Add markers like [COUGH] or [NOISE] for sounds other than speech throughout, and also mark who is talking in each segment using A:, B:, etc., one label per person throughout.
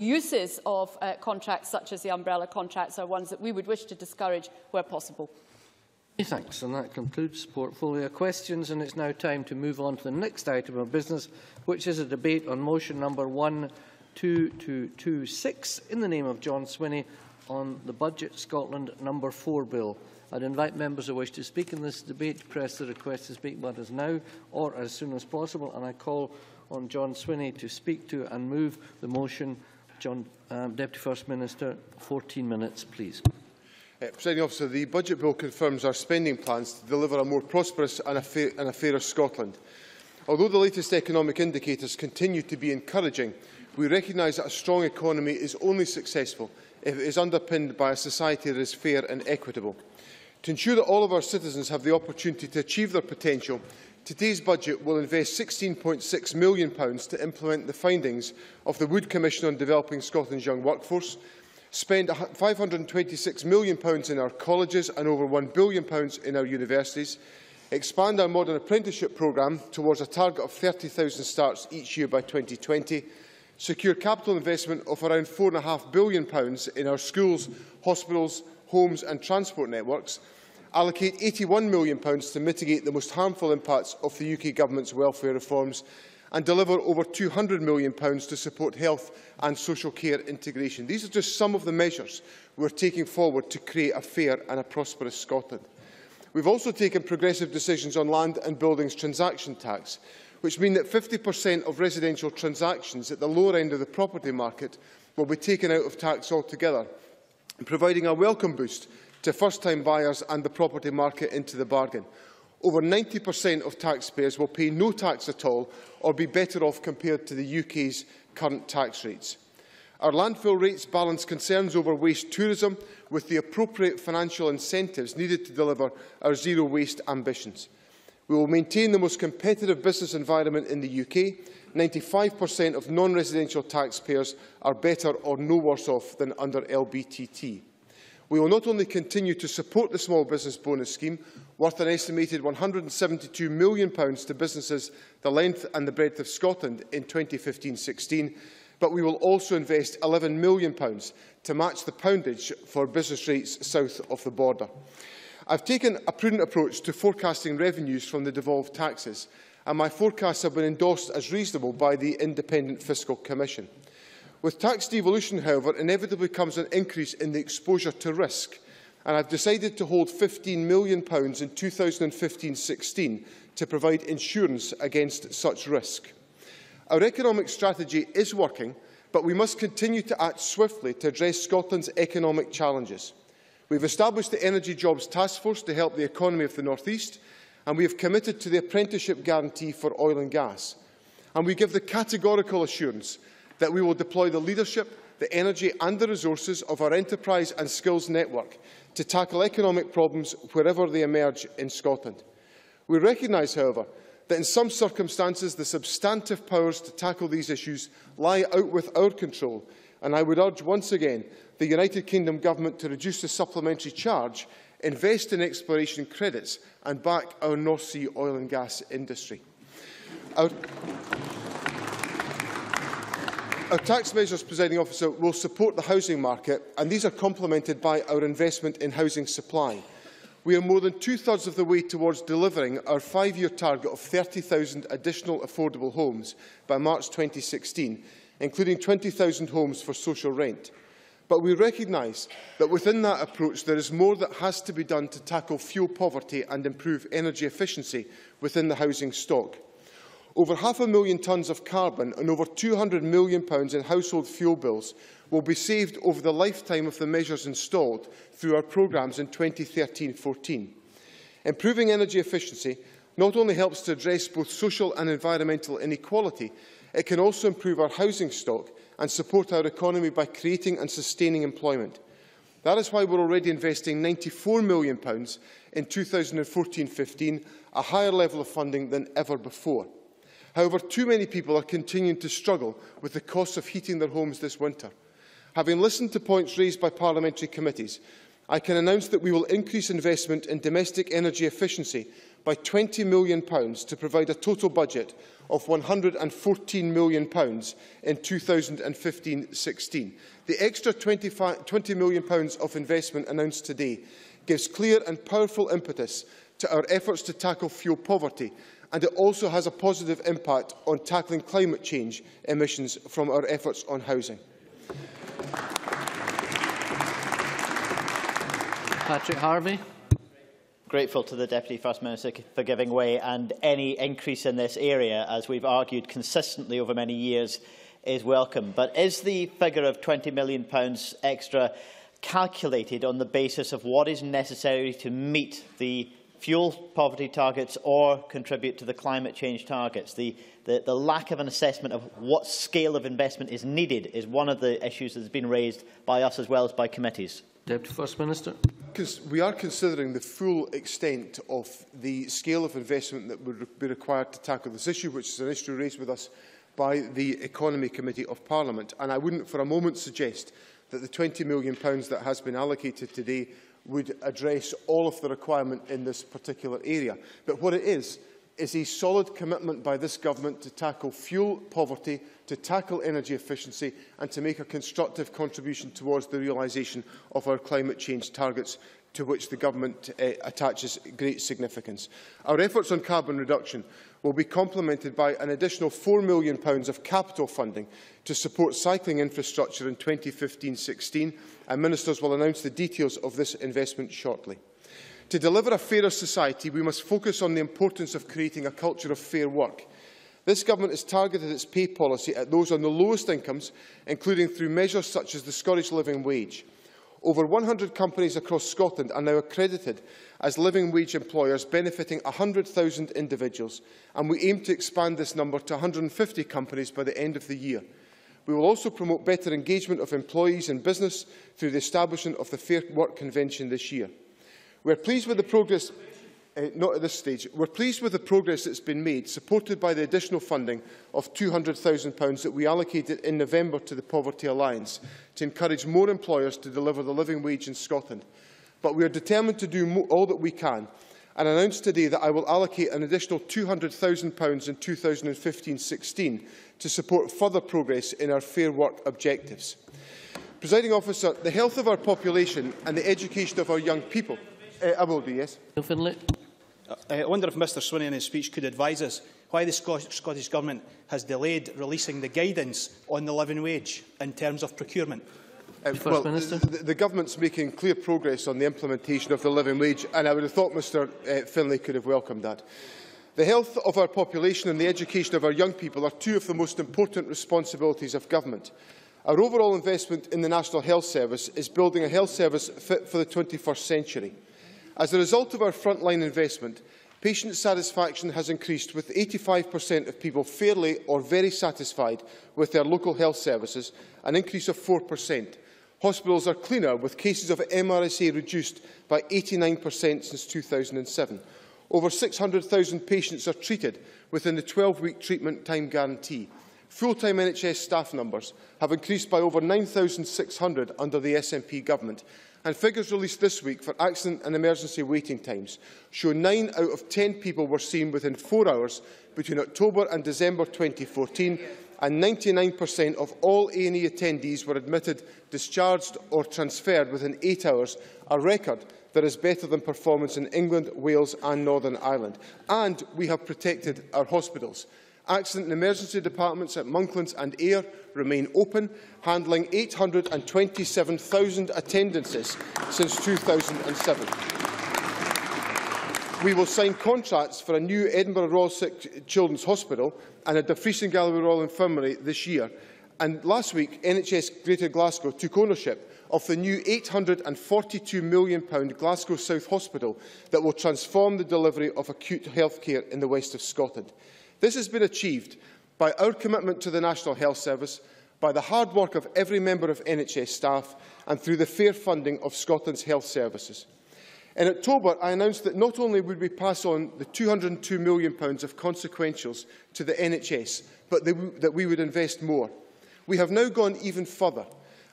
A: uses of uh, contracts such as the umbrella contracts are ones that we would wish to discourage where possible.
B: Thanks, and that concludes portfolio questions, and it's now time to move on to the next item of business, which is a debate on motion number 12226 in the name of John Swinney on the Budget Scotland number 4 bill. I'd invite members who wish to speak in this debate to press the request to speak is now or as soon as possible, and I call on John Swinney to speak to and move the motion. John, um, Deputy First Minister, 14 minutes, please.
C: Uh, Presiding officer, the Budget Bill confirms our spending plans to deliver a more prosperous and a, fair, and a fairer Scotland. Although the latest economic indicators continue to be encouraging, we recognise that a strong economy is only successful if it is underpinned by a society that is fair and equitable. To ensure that all of our citizens have the opportunity to achieve their potential, Today's budget will invest £16.6 million to implement the findings of the Wood Commission on Developing Scotland's Young Workforce, spend £526 million in our colleges and over £1 billion in our universities, expand our modern apprenticeship programme towards a target of 30,000 starts each year by 2020, secure capital investment of around £4.5 billion in our schools, hospitals, homes and transport networks, allocate £81 million to mitigate the most harmful impacts of the UK Government's welfare reforms and deliver over £200 million to support health and social care integration. These are just some of the measures we are taking forward to create a fair and a prosperous Scotland. We've also taken progressive decisions on land and buildings transaction tax, which mean that 50% of residential transactions at the lower end of the property market will be taken out of tax altogether, providing a welcome boost to first-time buyers and the property market into the bargain. Over 90% of taxpayers will pay no tax at all or be better off compared to the UK's current tax rates. Our landfill rates balance concerns over waste tourism with the appropriate financial incentives needed to deliver our zero waste ambitions. We will maintain the most competitive business environment in the UK. 95% of non-residential taxpayers are better or no worse off than under LBTT. we will not only continue to support the Small Business Bonus Scheme, worth an estimated £172 million to businesses the length and the breadth of Scotland in 2015-16, but we will also invest £11 million to match the poundage for business rates south of the border. I've taken a prudent approach to forecasting revenues from the devolved taxes, and my forecasts have been endorsed as reasonable by the Independent Fiscal Commission. With tax devolution, however, inevitably comes an increase in the exposure to risk, and I've decided to hold £15 million in 2015-16 to provide insurance against such risk. Our economic strategy is working, but we must continue to act swiftly to address Scotland's economic challenges. We've established the Energy Jobs Task Force to help the economy of the North East, and we have committed to the apprenticeship guarantee for oil and gas. And we give the categorical assurance that we will deploy the leadership, the energy and the resources of our enterprise and skills network to tackle economic problems wherever they emerge in Scotland. We recognise, however, that in some circumstances the substantive powers to tackle these issues lie out with our control, and I would urge once again the United Kingdom Government to reduce the supplementary charge, invest in exploration credits and back our North Sea oil and gas industry. Our Our tax measures, presiding officer, will support the housing market, and these are complemented by our investment in housing supply. We are more than two-thirds of the way towards delivering our five-year target of 30,000 additional affordable homes by March 2016, including 20,000 homes for social rent. But we recognise that within that approach there is more that has to be done to tackle fuel poverty and improve energy efficiency within the housing stock. Over half a million tonnes of carbon and over £200 million in household fuel bills will be saved over the lifetime of the measures installed through our programmes in 2013-14. Improving energy efficiency not only helps to address both social and environmental inequality, it can also improve our housing stock and support our economy by creating and sustaining employment. That is why we're already investing £94 million in 2014-15, a higher level of funding than ever before. However, too many people are continuing to struggle with the cost of heating their homes this winter. Having listened to points raised by parliamentary committees, I can announce that we will increase investment in domestic energy efficiency by £20 million to provide a total budget of £114 million in 2015-16. The extra £20 million of investment announced today gives clear and powerful impetus to our efforts to tackle fuel poverty and it also has a positive impact on tackling climate change emissions from our efforts on housing.
B: Patrick Harvie.
D: Grateful to the Deputy First Minister for giving way and any increase in this area, as we've argued consistently over many years, is welcome. But is the figure of £20 million extra calculated on the basis of what is necessary to meet the fuel poverty targets or contribute to the climate change targets. The, the, the lack of an assessment of what scale of investment is needed is one of the issues that has been raised by us as well as by committees.
B: Deputy First Minister.
C: We are considering the full extent of the scale of investment that would be required to tackle this issue, which is an issue raised with us by the Economy Committee of Parliament. And I wouldn't for a moment suggest that the £20 million that has been allocated today would address all of the requirement in this particular area. But what it is, is a solid commitment by this government to tackle fuel poverty, to tackle energy efficiency and to make a constructive contribution towards the realisation of our climate change targets to which the government uh, attaches great significance. Our efforts on carbon reduction will be complemented by an additional £4 million of capital funding to support cycling infrastructure in 2015-16 and ministers will announce the details of this investment shortly. To deliver a fairer society, we must focus on the importance of creating a culture of fair work. This government has targeted its pay policy at those on the lowest incomes, including through measures such as the Scottish Living Wage. Over 100 companies across Scotland are now accredited as living wage employers benefiting 100,000 individuals, and we aim to expand this number to 150 companies by the end of the year. We will also promote better engagement of employees in business through the establishment of the Fair Work Convention this year. We are pleased with the progress uh, not at this stage. We're pleased with the progress that's been made, supported by the additional funding of £200,000 that we allocated in November to the Poverty Alliance to encourage more employers to deliver the living wage in Scotland. But we are determined to do all that we can and announced today that I will allocate an additional £200,000 in 2015-16 to support further progress in our Fair Work objectives. Presiding officer, the health of our population and the education of our young people... Uh, I will do, yes.
B: Findlay.
E: Uh, I wonder if Mr Swinney in his speech could advise us why the Scottish Government has delayed releasing the guidance on the living wage in terms of procurement.
C: Uh, well, the, the government's making clear progress on the implementation of the living wage, and I would have thought Mr uh, Findlay could have welcomed that. The health of our population and the education of our young people are two of the most important responsibilities of government. Our overall investment in the National Health Service is building a health service fit for the 21st century. As a result of our frontline investment, patient satisfaction has increased, with 85% of people fairly or very satisfied with their local health services, an increase of 4%. Hospitals are cleaner, with cases of MRSA reduced by 89% since 2007. Over 600,000 patients are treated within the 12-week treatment time guarantee. Full-time NHS staff numbers have increased by over 9,600 under the SNP government, and figures released this week for accident and emergency waiting times show 9 out of 10 people were seen within four hours between October and December 2014 and 99% of all A&E attendees were admitted, discharged or transferred within eight hours, a record that is better than performance in England, Wales and Northern Ireland. And we have protected our hospitals. Accident and emergency departments at Monklands and Ayr remain open, handling 827,000 attendances since 2007. We will sign contracts for a new Edinburgh Royal Sick Children's Hospital and a Dumfries Galloway Royal Infirmary this year. And last week, NHS Greater Glasgow took ownership of the new £842 million Glasgow South Hospital that will transform the delivery of acute health care in the west of Scotland. This has been achieved by our commitment to the National Health Service, by the hard work of every member of NHS staff and through the fair funding of Scotland's health services. In October, I announced that not only would we pass on the £202 million of consequentials to the NHS, but that we would invest more. We have now gone even further.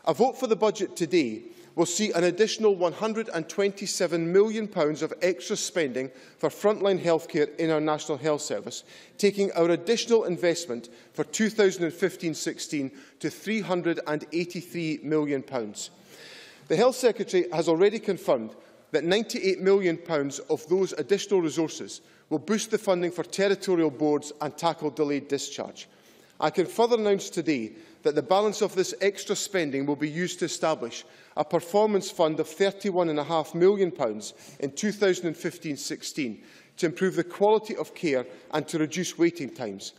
C: A vote for the budget today will see an additional £127 million of extra spending for frontline healthcare in our National Health Service, taking our additional investment for 2015-16 to £383 million. The Health Secretary has already confirmed that £98 million of those additional resources will boost the funding for territorial boards and tackle delayed discharge. I can further announce today that the balance of this extra spending will be used to establish a performance fund of £31.5 million in 2015-16 to improve the quality of care and to reduce waiting times.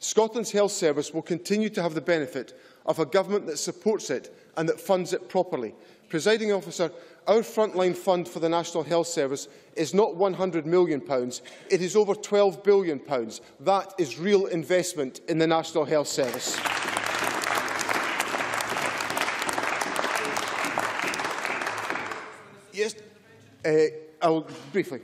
C: Scotland's health service will continue to have the benefit of a government that supports it and that funds it properly. Presiding officer, our frontline fund for the National Health Service is not £100 million, it is over £12 billion. That is real investment in the National Health Service. Uh, I'll briefly.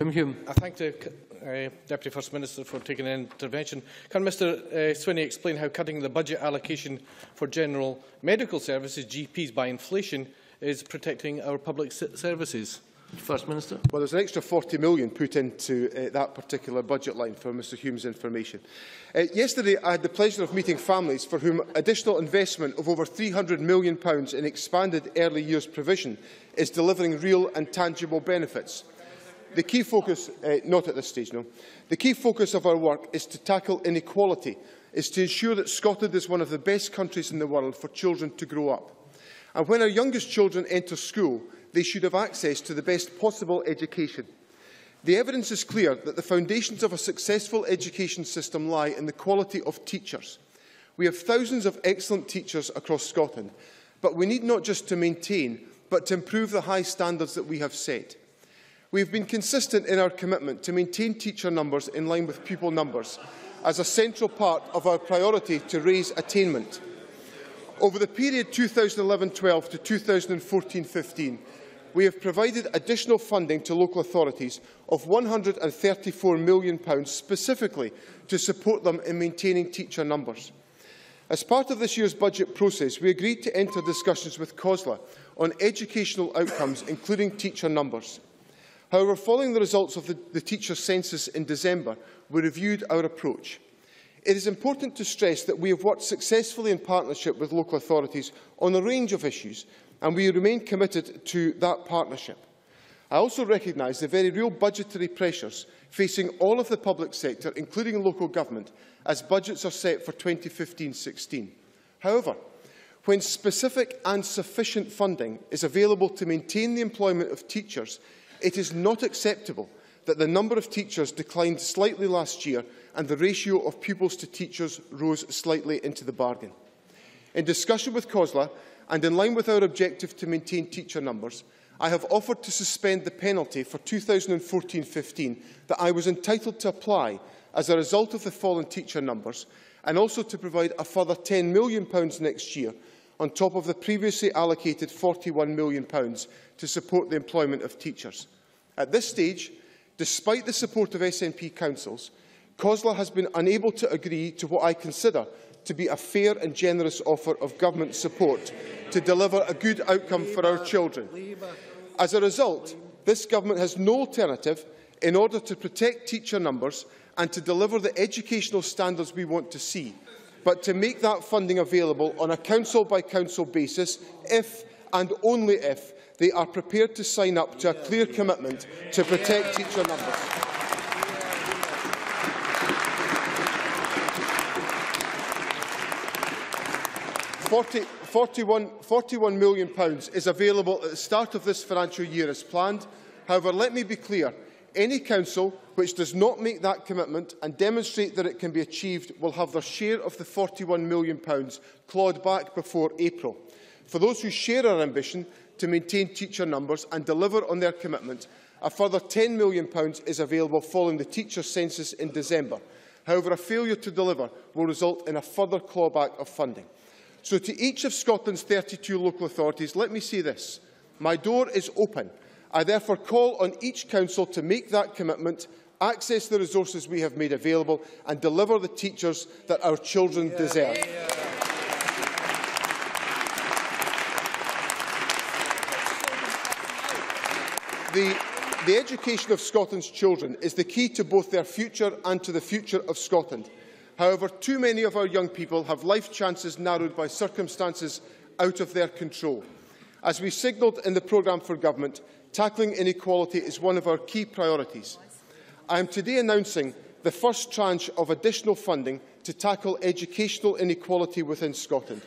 B: Hume.
F: I thank the uh, Deputy First Minister for taking an intervention. Can Mr uh, Swinney explain how cutting the budget allocation for general medical services, GPs, by inflation is protecting our public services?
B: First Minister.
C: Well, there's an extra 40 million put into uh, that particular budget line for Mr Hume's information. Uh, yesterday, I had the pleasure of meeting families for whom additional investment of over £300 million in expanded early years provision is delivering real and tangible benefits. The key focus, uh, not at this stage, no, the key focus of our work is to tackle inequality, is to ensure that Scotland is one of the best countries in the world for children to grow up. And when our youngest children enter school, they should have access to the best possible education. The evidence is clear that the foundations of a successful education system lie in the quality of teachers. We have thousands of excellent teachers across Scotland, but we need not just to maintain, but to improve the high standards that we have set. We have been consistent in our commitment to maintain teacher numbers in line with pupil numbers as a central part of our priority to raise attainment. Over the period 2011-12 to 2014-15, we have provided additional funding to local authorities of £134 million specifically to support them in maintaining teacher numbers. As part of this year's budget process, we agreed to enter discussions with COSLA on educational outcomes, including teacher numbers. However, following the results of the, the teacher census in December, we reviewed our approach. It is important to stress that we have worked successfully in partnership with local authorities on a range of issues, and we remain committed to that partnership. I also recognise the very real budgetary pressures facing all of the public sector, including local government, as budgets are set for 2015-16. However, when specific and sufficient funding is available to maintain the employment of teachers, it is not acceptable that the number of teachers declined slightly last year and the ratio of pupils to teachers rose slightly into the bargain. In discussion with COSLA, and in line with our objective to maintain teacher numbers, I have offered to suspend the penalty for 2014-15 that I was entitled to apply as a result of the fall in teacher numbers, and also to provide a further £10 million next year on top of the previously allocated £41 million to support the employment of teachers. At this stage, despite the support of SNP councils, COSLA has been unable to agree to what I consider to be a fair and generous offer of government support to deliver a good outcome for our children. As a result, this government has no alternative in order to protect teacher numbers and to deliver the educational standards we want to see, but to make that funding available on a council-by-council -council basis if and only if they are prepared to sign up to a clear commitment to protect teacher numbers. 40, 41, 41 million pounds is available at the start of this financial year as planned. However, let me be clear. Any council which does not make that commitment and demonstrate that it can be achieved will have their share of the £41 million clawed back before April. For those who share our ambition to maintain teacher numbers and deliver on their commitment, a further £10 million is available following the teacher census in December. However, a failure to deliver will result in a further clawback of funding. So to each of Scotland's 32 local authorities, let me say this. My door is open. I therefore call on each council to make that commitment, access the resources we have made available and deliver the teachers that our children yeah. deserve. Yeah. The, the education of Scotland's children is the key to both their future and to the future of Scotland. However, too many of our young people have life chances narrowed by circumstances out of their control. As we signalled in the programme for government, tackling inequality is one of our key priorities. I am today announcing the first tranche of additional funding to tackle educational inequality within Scotland.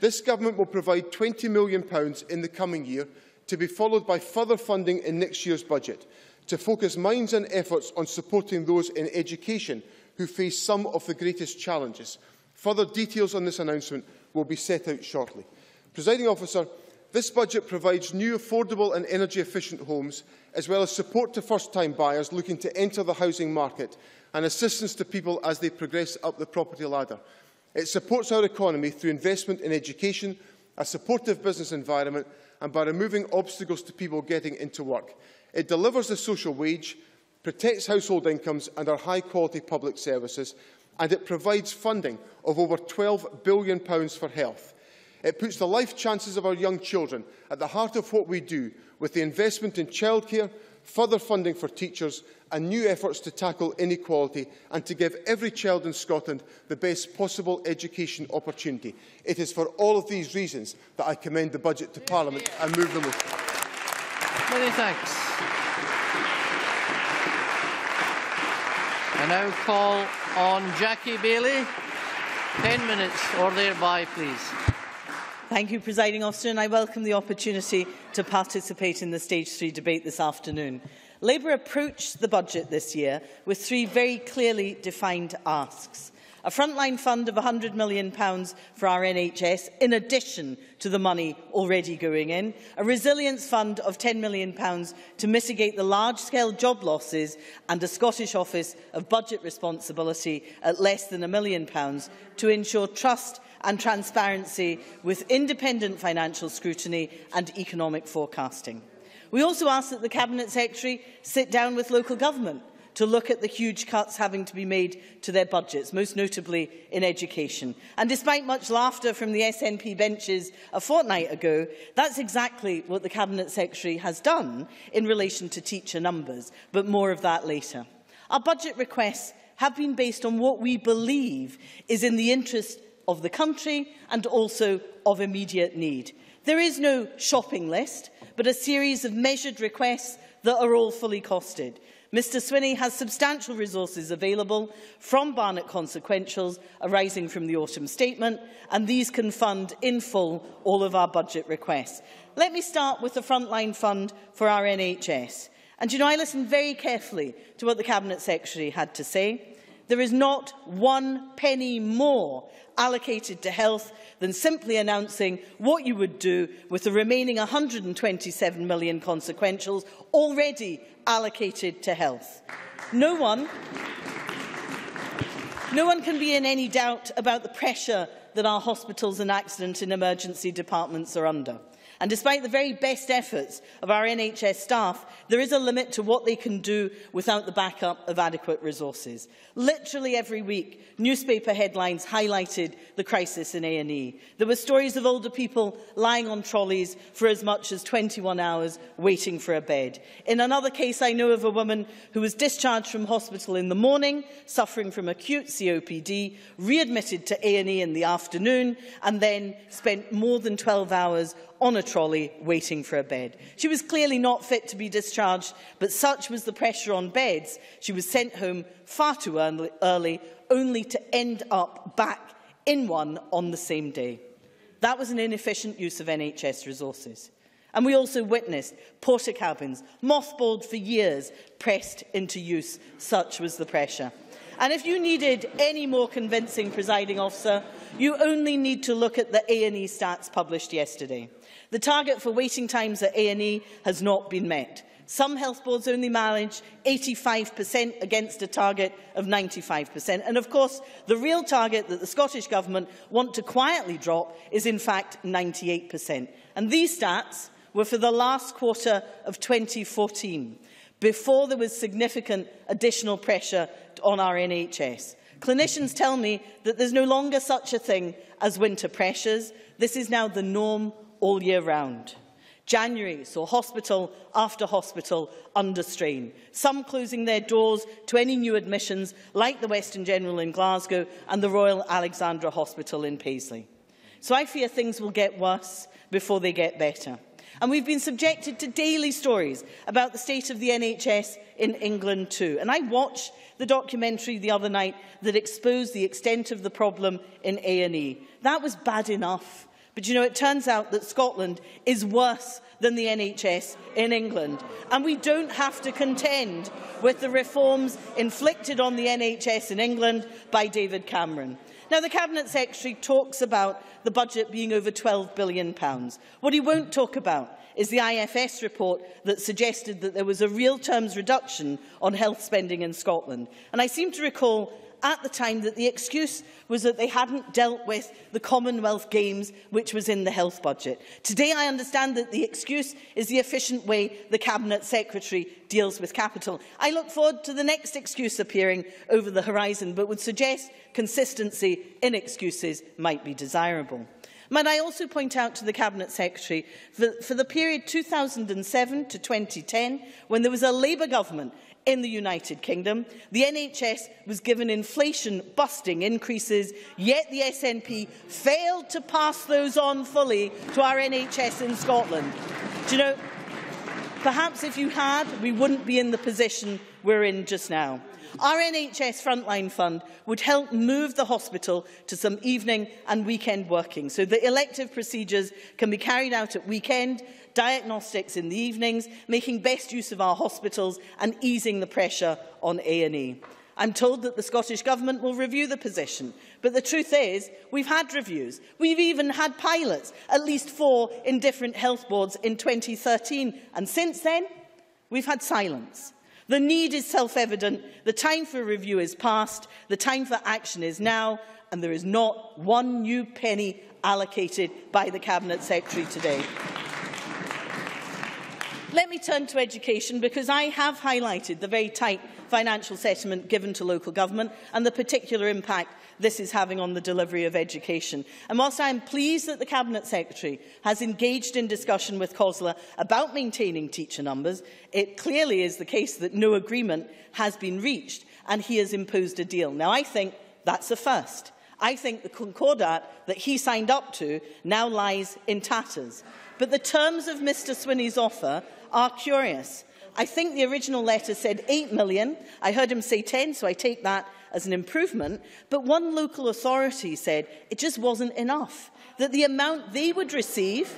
C: This government will provide £20 million in the coming year, to be followed by further funding in next year's budget, to focus minds and efforts on supporting those in education who face some of the greatest challenges. Further details on this announcement will be set out shortly. Presiding officer, this budget provides new affordable and energy-efficient homes, as well as support to first-time buyers looking to enter the housing market and assistance to people as they progress up the property ladder. It supports our economy through investment in education, a supportive business environment and by removing obstacles to people getting into work. It delivers the social wage, protects household incomes and our high-quality public services, and it provides funding of over £12 billion for health. It puts the life chances of our young children at the heart of what we do with the investment in childcare, further funding for teachers and new efforts to tackle inequality and to give every child in Scotland the best possible education opportunity. It is for all of these reasons that I commend the budget to Parliament and move the motion.
B: Many thanks. I now call on Jackie Baillie. Ten minutes or thereby, please.
G: Thank you, Presiding Officer, and I welcome the opportunity to participate in the Stage 3 debate this afternoon. Labour approached the budget this year with three very clearly defined asks. A frontline fund of £100 million for our NHS, in addition to the money already going in. A resilience fund of £10 million to mitigate the large-scale job losses and a Scottish Office of Budget Responsibility at less than a million pounds to ensure trust and transparency with independent financial scrutiny and economic forecasting. We also ask that the Cabinet Secretary sit down with local government to look at the huge cuts having to be made to their budgets, most notably in education. And despite much laughter from the SNP benches a fortnight ago, that's exactly what the Cabinet Secretary has done in relation to teacher numbers, but more of that later. Our budget requests have been based on what we believe is in the interest of the country and also of immediate need. There is no shopping list, but a series of measured requests that are all fully costed. Mr Swinney has substantial resources available from Barnett consequentials arising from the autumn statement, and these can fund in full all of our budget requests. Let me start with the frontline fund for our NHS. And you know, I listened very carefully to what the Cabinet Secretary had to say. There is not one penny more allocated to health than simply announcing what you would do with the remaining 127 million consequentials already allocated to health. No one, no one can be in any doubt about the pressure that our hospitals and accident and emergency departments are under. And despite the very best efforts of our NHS staff, there is a limit to what they can do without the backup of adequate resources. Literally every week, newspaper headlines highlighted the crisis in A&E. There were stories of older people lying on trolleys for as much as 21 hours waiting for a bed. In another case, I know of a woman who was discharged from hospital in the morning, suffering from acute COPD, readmitted to A&E in the afternoon, and then spent more than 12 hours on a trolley waiting for a bed. She was clearly not fit to be discharged, but such was the pressure on beds, she was sent home far too early, only to end up back in one on the same day. That was an inefficient use of NHS resources. And we also witnessed Portakabins, mothballed for years, pressed into use. Such was the pressure. And if you needed any more convincing presiding officer, you only need to look at the A&E stats published yesterday. The target for waiting times at A&E has not been met. Some health boards only manage 85% against a target of 95%. And of course, the real target that the Scottish Government want to quietly drop is in fact 98%. And these stats were for the last quarter of 2014, before there was significant additional pressure on our NHS. Clinicians tell me that there's no longer such a thing as winter pressures. This is now the norm all year round. January saw hospital after hospital under strain, some closing their doors to any new admissions like the Western General in Glasgow and the Royal Alexandra Hospital in Paisley. So I fear things will get worse before they get better. And we've been subjected to daily stories about the state of the NHS in England too. And I watched the documentary the other night that exposed the extent of the problem in A&E. That was bad enough. But you know, it turns out that Scotland is worse than the NHS in England. And we don't have to contend with the reforms inflicted on the NHS in England by David Cameron. Now, the Cabinet Secretary talks about the budget being over £12 billion. What he won't talk about is the IFS report that suggested that there was a real terms reduction on health spending in Scotland. And I seem to recall at the time that the excuse was that they hadn't dealt with the Commonwealth Games, which was in the health budget. Today, I understand that the excuse is the efficient way the Cabinet Secretary deals with capital. I look forward to the next excuse appearing over the horizon, but would suggest consistency in excuses might be desirable. Might I also point out to the Cabinet Secretary, that for the period 2007 to 2010, when there was a Labour government in the United Kingdom. The NHS was given inflation-busting increases, yet the SNP failed to pass those on fully to our NHS in Scotland. Do you know, perhaps if you had, we wouldn't be in the position we're in just now. Our NHS Frontline Fund would help move the hospital to some evening and weekend working so that elective procedures can be carried out at weekend diagnostics in the evenings, making best use of our hospitals and easing the pressure on A&E. I'm told that the Scottish Government will review the position, but the truth is we've had reviews. We've even had pilots, at least four in different health boards in 2013, and since then we've had silence. The need is self-evident, the time for review is past, the time for action is now, and there is not one new penny allocated by the Cabinet Secretary today. Let me turn to education because I have highlighted the very tight financial settlement given to local government and the particular impact this is having on the delivery of education. And whilst I am pleased that the Cabinet Secretary has engaged in discussion with COSLA about maintaining teacher numbers, it clearly is the case that no agreement has been reached and he has imposed a deal. Now, I think that's a first. I think the concordat that he signed up to now lies in tatters. But the terms of Mr Swinney's offer are curious. I think the original letter said 8 million. I heard him say 10, so I take that as an improvement. But one local authority said it just wasn't enough, that the amount they would receive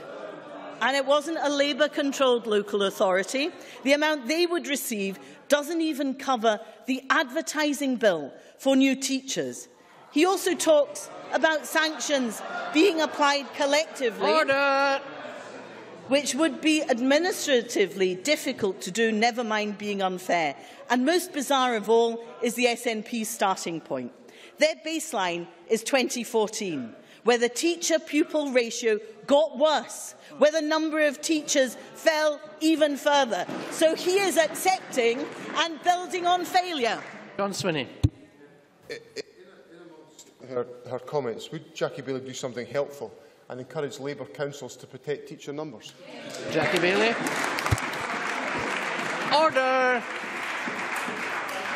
G: and it wasn't a Labour-controlled local authority, the amount they would receive doesn't even cover the advertising bill for new teachers. He also talks about sanctions being applied collectively.
B: Order!
G: Which would be administratively difficult to do, never mind being unfair. And most bizarre of all is the SNP's starting point. Their baseline is 2014, where the teacher-pupil ratio got worse, where the number of teachers fell even further. So he is accepting and building on failure.
B: John Swinney.
C: Her, her comments, would Jackie Baillie do something helpful? And encourage Labour councils to protect teacher numbers.
B: Jackie Baillie. Order.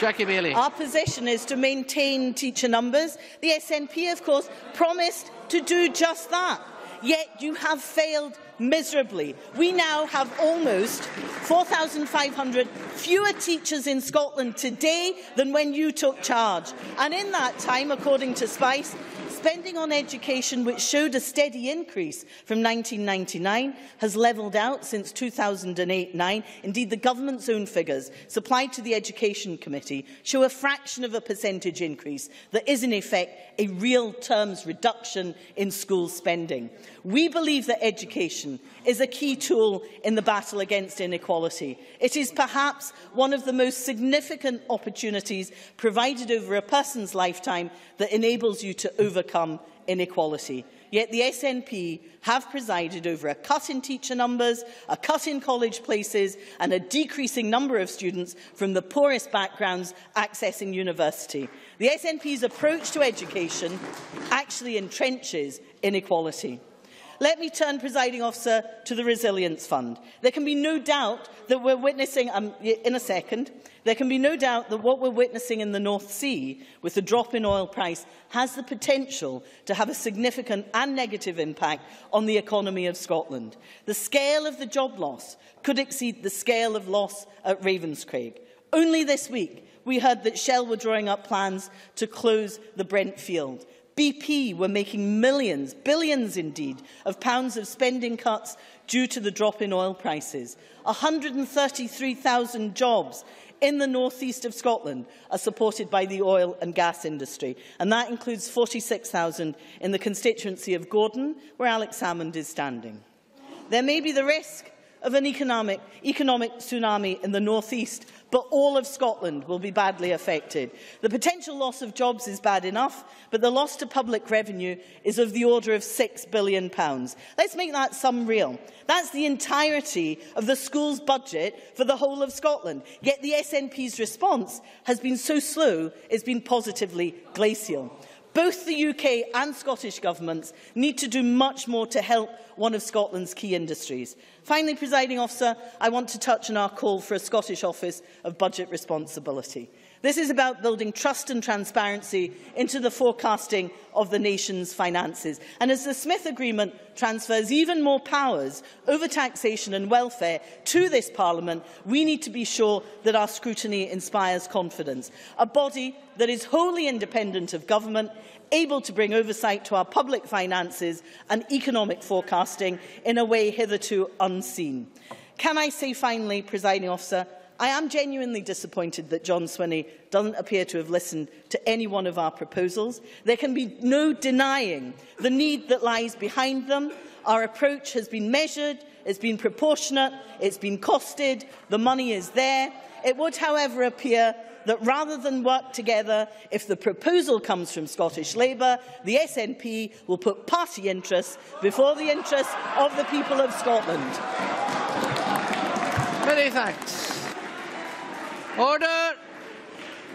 B: Jackie Baillie.
G: Our position is to maintain teacher numbers. The SNP, of course, promised to do just that. Yet you have failed miserably. We now have almost 4,500 fewer teachers in Scotland today than when you took charge. And in that time, according to SPICe, Spending on education, which showed a steady increase from 1999, has levelled out since 2008-9. Indeed, the government's own figures supplied to the Education Committee show a fraction of a percentage increase that is, in effect, a real terms reduction in school spending. We believe that education is a key tool in the battle against inequality. It is perhaps one of the most significant opportunities provided over a person's lifetime that enables you to overcome inequality. Yet the SNP have presided over a cut in teacher numbers, a cut in college places and a decreasing number of students from the poorest backgrounds accessing university. The SNP's approach to education actually entrenches inequality. Let me turn, presiding officer, to the Resilience Fund. There can be no doubt that we're witnessing, um, in a second, there can be no doubt that what we're witnessing in the North Sea, with the drop in oil price, has the potential to have a significant and negative impact on the economy of Scotland. The scale of the job loss could exceed the scale of loss at Ravenscraig. Only this week, we heard that Shell were drawing up plans to close the Brent field. BP were making millions, billions indeed, of pounds of spending cuts due to the drop in oil prices. 133,000 jobs in the northeast of Scotland are supported by the oil and gas industry, and that includes 46,000 in the constituency of Gordon, where Alex Salmond is standing. There may be the risk of an economic, economic tsunami in the northeast but all of Scotland will be badly affected. The potential loss of jobs is bad enough, but the loss to public revenue is of the order of £6 billion. Let's make that sum real. That's the entirety of the school's budget for the whole of Scotland. Yet the SNP's response has been so slow, it's been positively glacial. Both the UK and Scottish governments need to do much more to help one of Scotland's key industries. Finally, presiding officer, I want to touch on our call for a Scottish Office of Budget Responsibility. This is about building trust and transparency into the forecasting of the nation's finances. And as the Smith Agreement transfers even more powers over taxation and welfare to this Parliament, we need to be sure that our scrutiny inspires confidence. A body that is wholly independent of government, able to bring oversight to our public finances and economic forecasting in a way hitherto unseen. Can I say finally, presiding officer, I am genuinely disappointed that John Swinney doesn't appear to have listened to any one of our proposals. There can be no denying the need that lies behind them. Our approach has been measured, it's been proportionate, it's been costed, the money is there. It would, however, appear that rather than work together, if the proposal comes from Scottish Labour, the SNP will put party interests before the interests of the people of Scotland.
B: Many thanks. Order!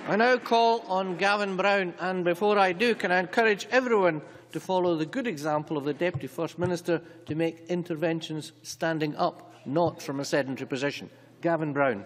B: I now call on Gavin Brown, and before I do, can I encourage everyone to follow the good example of the Deputy First Minister to make interventions standing up, not from a sedentary position. Gavin Brown.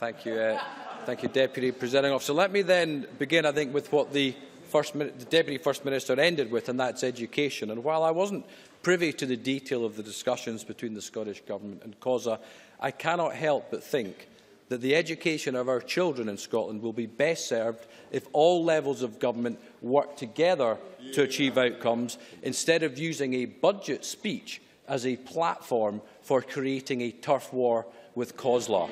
H: Thank you, uh, thank you, Deputy Presiding Officer. Let me then begin, I think, with what the, First, the Deputy First Minister ended with, and that's education. And while I wasn't privy to the detail of the discussions between the Scottish Government and COSLA, I cannot help but think that the education of our children in Scotland will be best served if all levels of government work together to achieve outcomes instead of using a budget speech as a platform for creating a turf war with COSLA.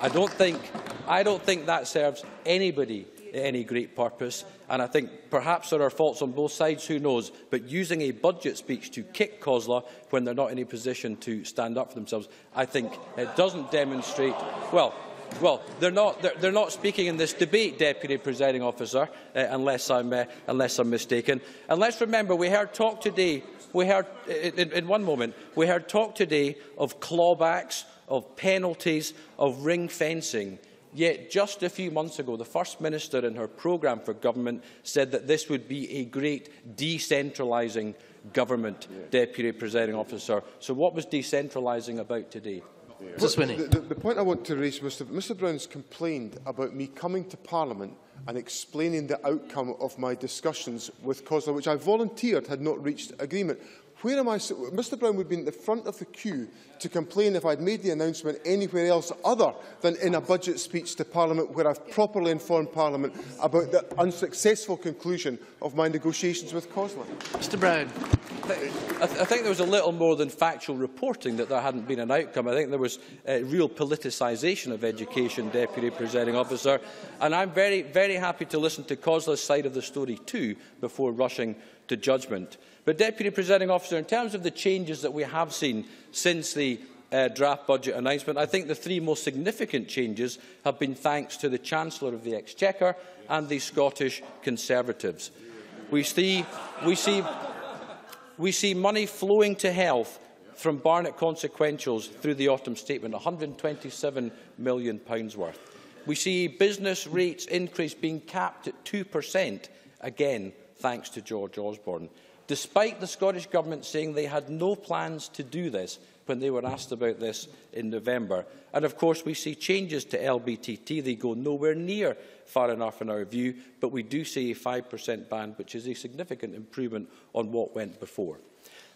H: I don't think, I don't think that serves anybody any great purpose. And I think perhaps there are faults on both sides, who knows, but using a budget speech to kick COSLA when they're not in a position to stand up for themselves, I think it doesn't demonstrate, well, well, they're not, they're, they're not speaking in this debate, Deputy Presiding Officer, uh, unless, I'm, uh, unless I'm mistaken. And let's remember, we heard talk today, we heard, in, in one moment, we heard talk today of clawbacks, of penalties, of ring fencing. Yet just a few months ago, the First Minister in her programme for government said that this would be a great decentralising government, yeah. Deputy Presiding Officer. So what was decentralising about today?
C: Yeah. The, the, the point I want to raise, Mr. Mr Brown's complained about me coming to Parliament and explaining the outcome of my discussions with COSLA, which I volunteered had not reached agreement. Where am I? Mr Brown would be in the front of the queue to complain if I'd made the announcement anywhere else other than in a budget speech to Parliament where I've properly informed Parliament about the unsuccessful conclusion of my negotiations with COSLA.
B: Mr Brown.
H: I, th I think there was a little more than factual reporting that there hadn't been an outcome. I think there was a real politicisation of education, Deputy Presiding Officer. And I'm very, very happy to listen to COSLA's side of the story too before rushing to judgment. But, Deputy Presiding Officer, in terms of the changes that we have seen since the uh, draft budget announcement, I think the three most significant changes have been thanks to the Chancellor of the Exchequer and the Scottish Conservatives. We see, we see, we see money flowing to health from Barnett Consequentials through the autumn statement, £127 million worth. We see business rates increase being capped at 2%, again thanks to George Osborne. Despite the Scottish Government saying they had no plans to do this when they were asked about this in November. And of course, we see changes to LBTT. They go nowhere near far enough in our view, but we do see a 5% ban, which is a significant improvement on what went before.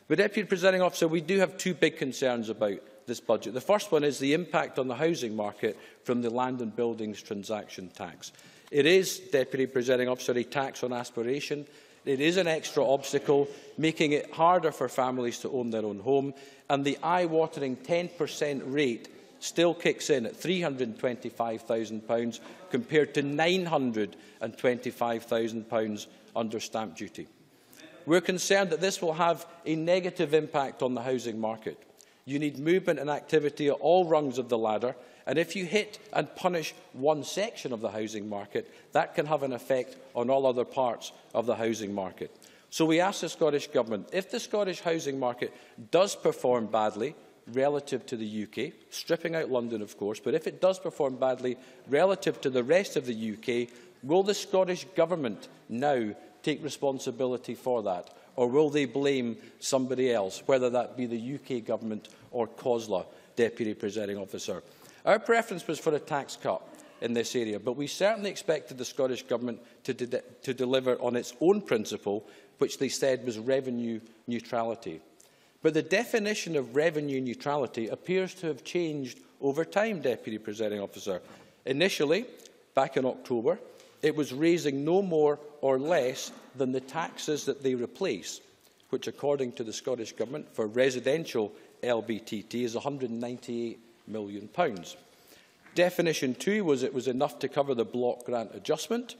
H: But, Deputy Presiding Officer, we do have two big concerns about this budget. The first one is the impact on the housing market from the land and buildings transaction tax. It is, Deputy Presiding Officer, a tax on aspiration. It is an extra obstacle, making it harder for families to own their own home, and the eye-watering 10% rate still kicks in at £325,000 compared to £925,000 under stamp duty. We're concerned that this will have a negative impact on the housing market. You need movement and activity at all rungs of the ladder, and if you hit and punish one section of the housing market, that can have an effect on all other parts of the housing market. So we ask the Scottish Government, if the Scottish housing market does perform badly relative to the UK, stripping out London of course, but if it does perform badly relative to the rest of the UK, will the Scottish Government now take responsibility for that? Or will they blame somebody else, whether that be the UK Government or COSLA, Deputy Presiding Officer? Our preference was for a tax cut in this area, but we certainly expected the Scottish Government to, de to deliver on its own principle, which they said was revenue neutrality. But the definition of revenue neutrality appears to have changed over time, Deputy Presiding Officer. Initially, back in October, it was raising no more or less than the taxes that they replace, which, according to the Scottish Government, for residential LBTT is £198 million. Definition two was it was enough to cover the block grant adjustment.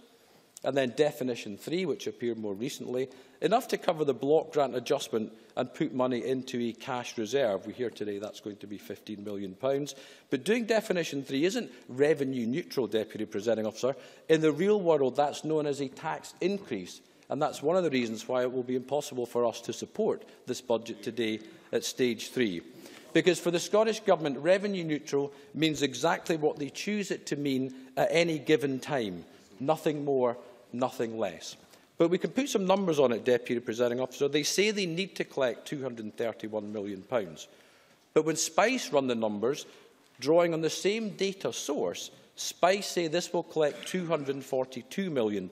H: And then definition three, which appeared more recently, enough to cover the block grant adjustment and put money into a cash reserve. We hear today that's going to be £15 million. But doing definition three isn't revenue neutral, Deputy Presiding Officer. In the real world, that's known as a tax increase. And that's one of the reasons why it will be impossible for us to support this budget today at stage three. Because for the Scottish Government, revenue neutral means exactly what they choose it to mean at any given time. Nothing more, nothing less. But we can put some numbers on it, Deputy Presiding Officer. They say they need to collect £231 million. But when SPICe run the numbers, drawing on the same data source, SPICe say this will collect £242 million.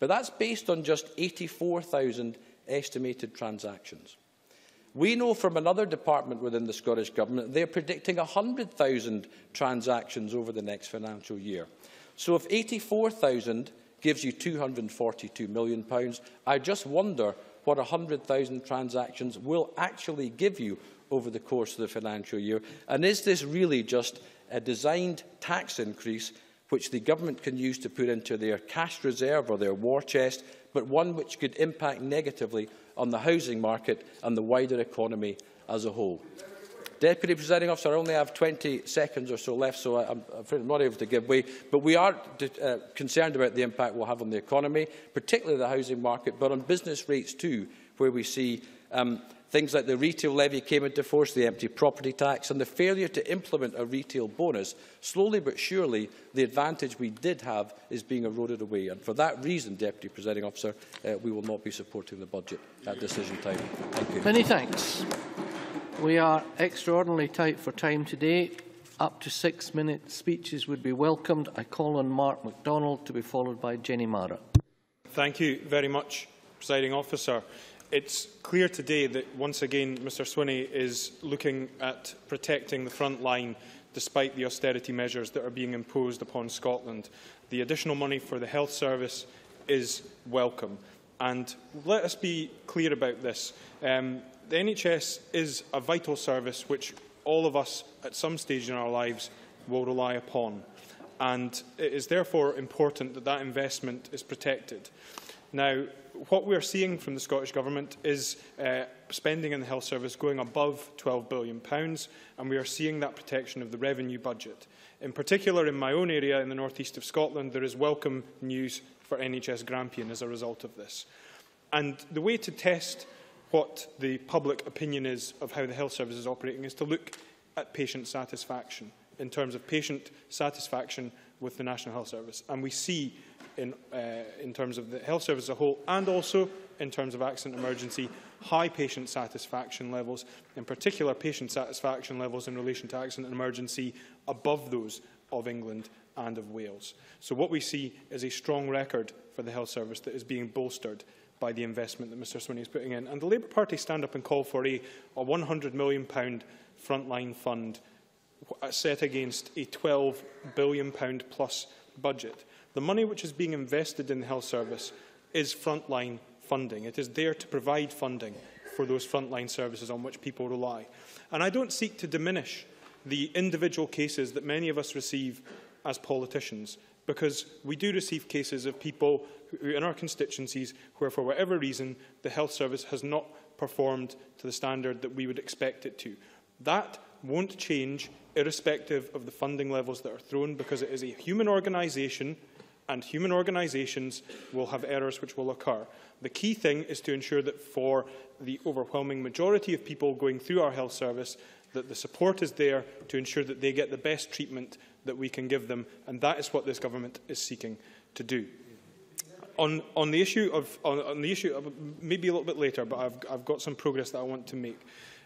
H: But that's based on just 84,000 estimated transactions. We know from another department within the Scottish Government they are predicting 100,000 transactions over the next financial year. So if 84,000 gives you £242 million, I just wonder what 100,000 transactions will actually give you over the course of the financial year. And is this really just a designed tax increase which the government can use to put into their cash reserve or their war chest, but one which could impact negatively on the housing market and the wider economy as a whole. Deputy Presiding Officer, I only have 20 seconds or so left, so I'm afraid I'm not able to give way. But we are uh, concerned about the impact we'll have on the economy, particularly the housing market, but on business rates too, where we see um, Things like the retail levy came into force, the empty property tax and the failure to implement a retail bonus. Slowly but surely, the advantage we did have is being eroded away. And for that reason, Deputy Presiding Officer, uh, we will not be supporting the budget at decision time. Thank you.
B: Many thanks. We are extraordinarily tight for time today. Up to six-minute speeches would be welcomed. I call on Mark McDonald to be followed by Jenny Marra.
I: Thank you very much, Presiding Officer. It's clear today that once again Mr Swinney is looking at protecting the front line despite the austerity measures that are being imposed upon Scotland. The additional money for the health service is welcome. And let us be clear about this. Um, the NHS is a vital service which all of us at some stage in our lives will rely upon. And it is therefore important that that investment is protected. Now, what we are seeing from the Scottish Government is uh, spending in the health service going above £12 billion, and we are seeing that protection of the revenue budget. In particular, in my own area in the northeast of Scotland, there is welcome news for NHS Grampian as a result of this. And the way to test what the public opinion is of how the health service is operating is to look at patient satisfaction in terms of patient satisfaction with the National Health Service. And we see in, uh, in terms of the health service as a whole and also in terms of accident emergency, high patient satisfaction levels, in particular patient satisfaction levels in relation to accident and emergency above those of England and of Wales. So what we see is a strong record for the health service that is being bolstered by the investment that Mr Swinney is putting in. And the Labour Party stand up and call for a, a £100 million frontline fund set against a £12 billion plus budget. The money which is being invested in the health service is frontline funding. It is there to provide funding for those frontline services on which people rely. And I don't seek to diminish the individual cases that many of us receive as politicians, because we do receive cases of people who, in our constituencies where, for whatever reason, the health service has not performed to the standard that we would expect it to. That won't change irrespective of the funding levels that are thrown, because it is a human organisation and human organisations will have errors which will occur. The key thing is to ensure that for the overwhelming majority of people going through our health service, that the support is there to ensure that they get the best treatment that we can give them, and that is what this government is seeking to do. On, on the issue of, on, on the issue of, maybe a little bit later, but I've, I've got some progress that I want to make.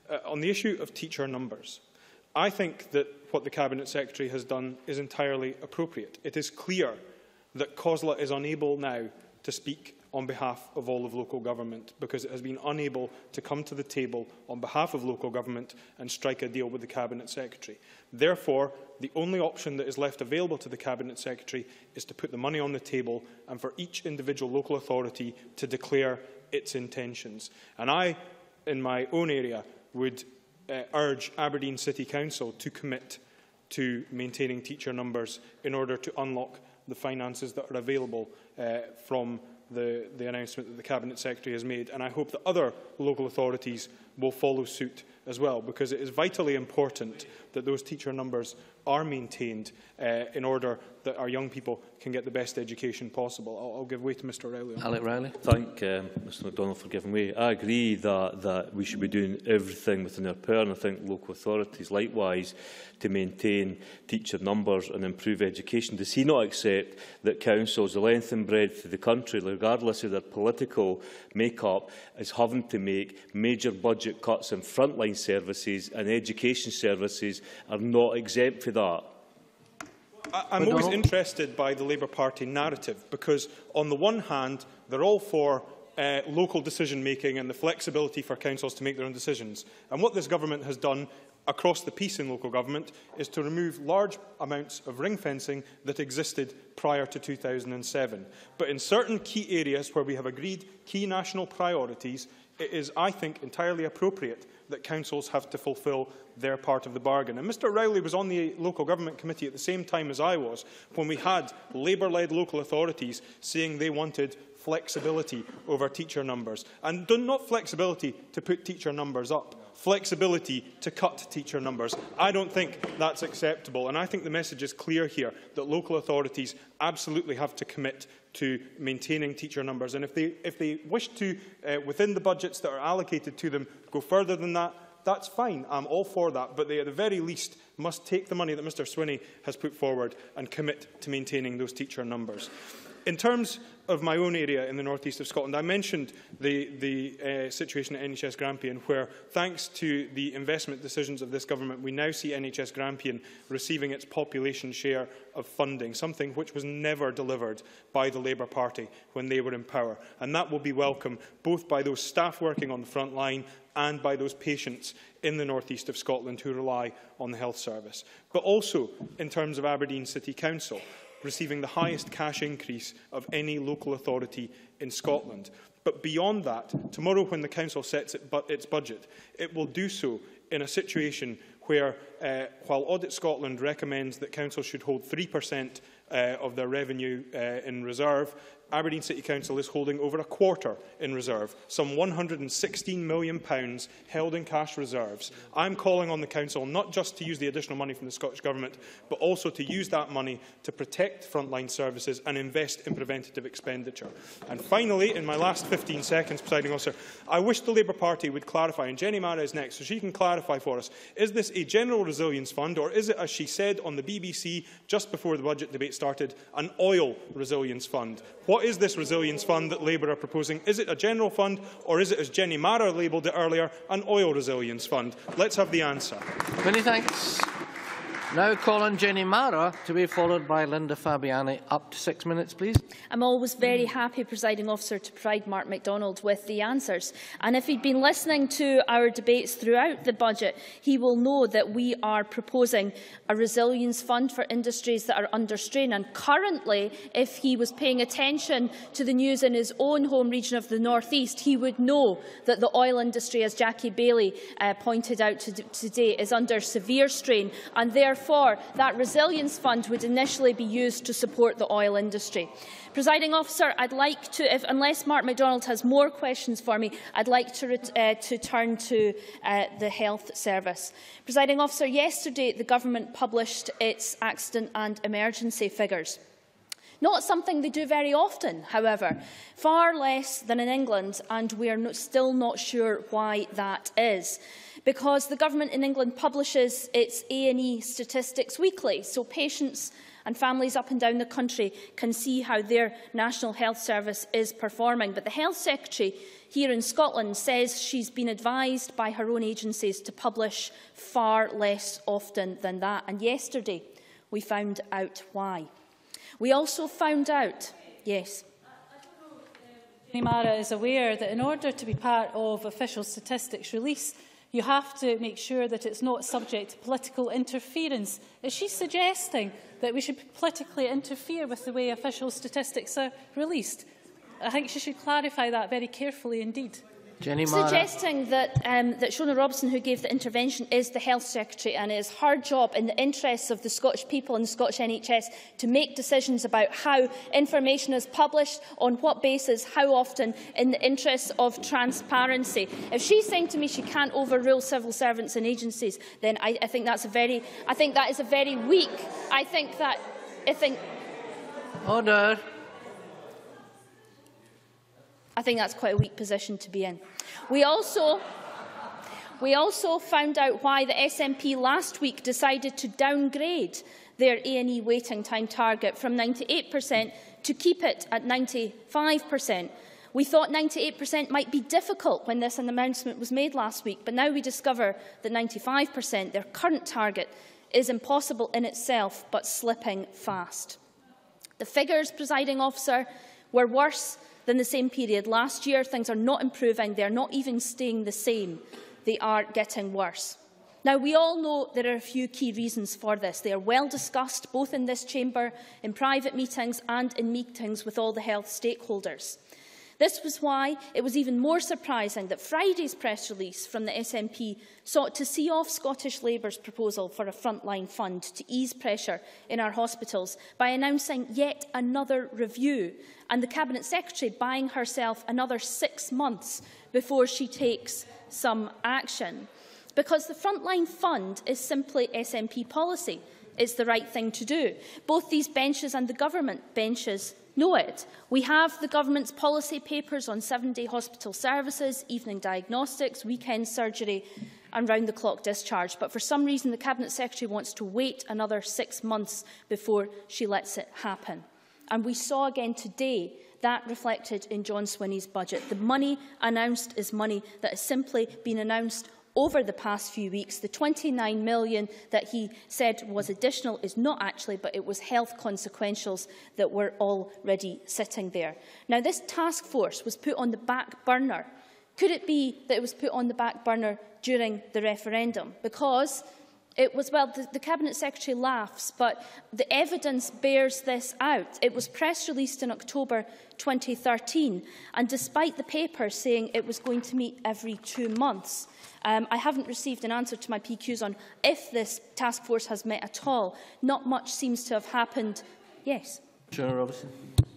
I: Uh, on the issue of teacher numbers, I think that what the Cabinet Secretary has done is entirely appropriate. It is clear that COSLA is unable now to speak on behalf of all of local government because it has been unable to come to the table on behalf of local government and strike a deal with the Cabinet Secretary. Therefore, the only option that is left available to the Cabinet Secretary is to put the money on the table and for each individual local authority to declare its intentions. And I, in my own area, would uh, urge Aberdeen City Council to commit to maintaining teacher numbers in order to unlock the finances that are available uh, from the, the announcement that the Cabinet Secretary has made. And I hope that other local authorities will follow suit as well, because it is vitally important that those teacher numbers are maintained uh, in order that our young people can get the best education possible. I'll, I'll give way to Mr Rowley.
B: Alex Rowley.
J: Thank um, Mr McDonald for giving way. I agree that, that we should be doing everything within our power, and I think local authorities likewise to maintain teacher numbers and improve education. Does he not accept that councils, the length and breadth of the country, regardless of their political make-up, is having to make major budget cuts in frontline services and education services are not exempt for that?
I: I, I'm always interested by the Labour Party narrative because, on the one hand, they're all for uh, local decision making and the flexibility for councils to make their own decisions. And what this government has done across the piece in local government is to remove large amounts of ring fencing that existed prior to 2007. But in certain key areas where we have agreed key national priorities, it is, I think, entirely appropriate that councils have to fulfil their part of the bargain. And Mr Rowley was on the local government committee at the same time as I was when we had Labour-led local authorities saying they wanted flexibility over teacher numbers. And not flexibility to put teacher numbers up, flexibility to cut teacher numbers. I don't think that's acceptable. And I think the message is clear here that local authorities absolutely have to commit to maintaining teacher numbers. And if they, if they wish to, uh, within the budgets that are allocated to them, go further than that, that's fine. I'm all for that. But they, at the very least, must take the money that Mr Swinney has put forward and commit to maintaining those teacher numbers. In terms of my own area in the northeast of Scotland, I mentioned the, the uh, situation at NHS Grampian, where, thanks to the investment decisions of this government, we now see NHS Grampian receiving its population share of funding, something which was never delivered by the Labour Party when they were in power. And that will be welcome both by those staff working on the front line and by those patients in the northeast of Scotland who rely on the health service. But also in terms of Aberdeen City Council, receiving the highest cash increase of any local authority in Scotland. But beyond that, tomorrow when the Council sets it bu its budget, it will do so in a situation where, uh, while Audit Scotland recommends that Council should hold 3% uh, of their revenue uh, in reserve, Aberdeen City Council is holding over a quarter in reserve, some £116 million held in cash reserves. I'm calling on the Council not just to use the additional money from the Scottish Government, but also to use that money to protect frontline services and invest in preventative expenditure. And finally, in my last 15 seconds, Presiding Officer, I wish the Labour Party would clarify, and Jenny Marra is next, so she can clarify for us, is this a general resilience fund or is it, as she said on the BBC just before the budget debate started, an oil resilience fund? What is this resilience fund that Labour are proposing? Is it a general fund or is it, as Jenny Marra labelled it earlier, an oil resilience fund? Let's have the answer.
B: Many thanks. Now call on Jenny Marra to be followed by Linda Fabiani. Up to six minutes, please.
K: I'm always very happy, presiding officer, to provide Mark McDonald with the answers. And if he'd been listening to our debates throughout the budget, he will know that we are proposing a resilience fund for industries that are under strain. And currently, if he was paying attention to the news in his own home region of the North East, he would know that the oil industry, as Jackie Baillie uh, pointed out to today, is under severe strain and therefore therefore, that resilience fund would initially be used to support the oil industry. Presiding officer, I'd like to, if, unless Mark McDonald has more questions for me, I'd like to, uh, to turn to uh, the health service. Presiding officer, yesterday the government published its accident and emergency figures. Not something they do very often, however, far less than in England, and we are no, still not sure why that is because the government in England publishes its A&E statistics weekly, so patients and families up and down the country can see how their National Health Service is performing. But the Health Secretary here in Scotland says she's been advised by her own agencies to publish far less often than that. And yesterday we found out why. We also found out, yes,
L: Marra is aware that in order to be part of official statistics release, You have to make sure that it's not subject to political interference. Is she suggesting that we should politically interfere with the way official statistics are released? I think she should clarify that very carefully indeed.
B: Jenny Marra.
K: Suggesting that, um, that Shona Robison, who gave the intervention, is the Health Secretary and it is her job in the interests of the Scottish people and the Scottish NHS to make decisions about how information is published, on what basis, how often, in the interests of transparency. If she's saying to me she can't overrule civil servants and agencies, then I, I think that's a very, I think that is a very weak. I think that, I think.
B: Order.
K: I think that's quite a weak position to be in. We also, we also found out why the SNP last week decided to downgrade their A&E waiting time target from 98% to keep it at 95%. We thought 98% might be difficult when this announcement was made last week, but now we discover that 95%, their current target, is impossible in itself, but slipping fast. The figures, presiding officer, were worse than the same period last year. Things are not improving. They are not even staying the same. They are getting worse. Now, we all know there are a few key reasons for this. They are well discussed, both in this chamber, in private meetings and in meetings with all the health stakeholders. This was why it was even more surprising that Friday's press release from the SNP sought to see off Scottish Labour's proposal for a frontline fund to ease pressure in our hospitals by announcing yet another review and the Cabinet Secretary buying herself another six months before she takes some action. Because the frontline fund is simply SNP policy. It's the right thing to do. Both these benches and the government benches know it. We have the government's policy papers on seven-day hospital services, evening diagnostics, weekend surgery and round-the-clock discharge. But for some reason, the Cabinet Secretary wants to wait another six months before she lets it happen. And we saw again today that reflected in John Swinney's budget. The money announced is money that has simply been announced over the past few weeks. The 29 million that he said was additional is not actually, but it was health consequentials that were already sitting there. Now, this task force was put on the back burner. Could it be that it was put on the back burner during the referendum? Because it was, well, the, the Cabinet Secretary laughs, but the evidence bears this out. It was press released in October 2013, and despite the paper saying it was going to meet every two months, Um, I haven't received an answer to my PQs on if this task force has met at all. Not much seems to have happened. Yes.
B: Shona Robison.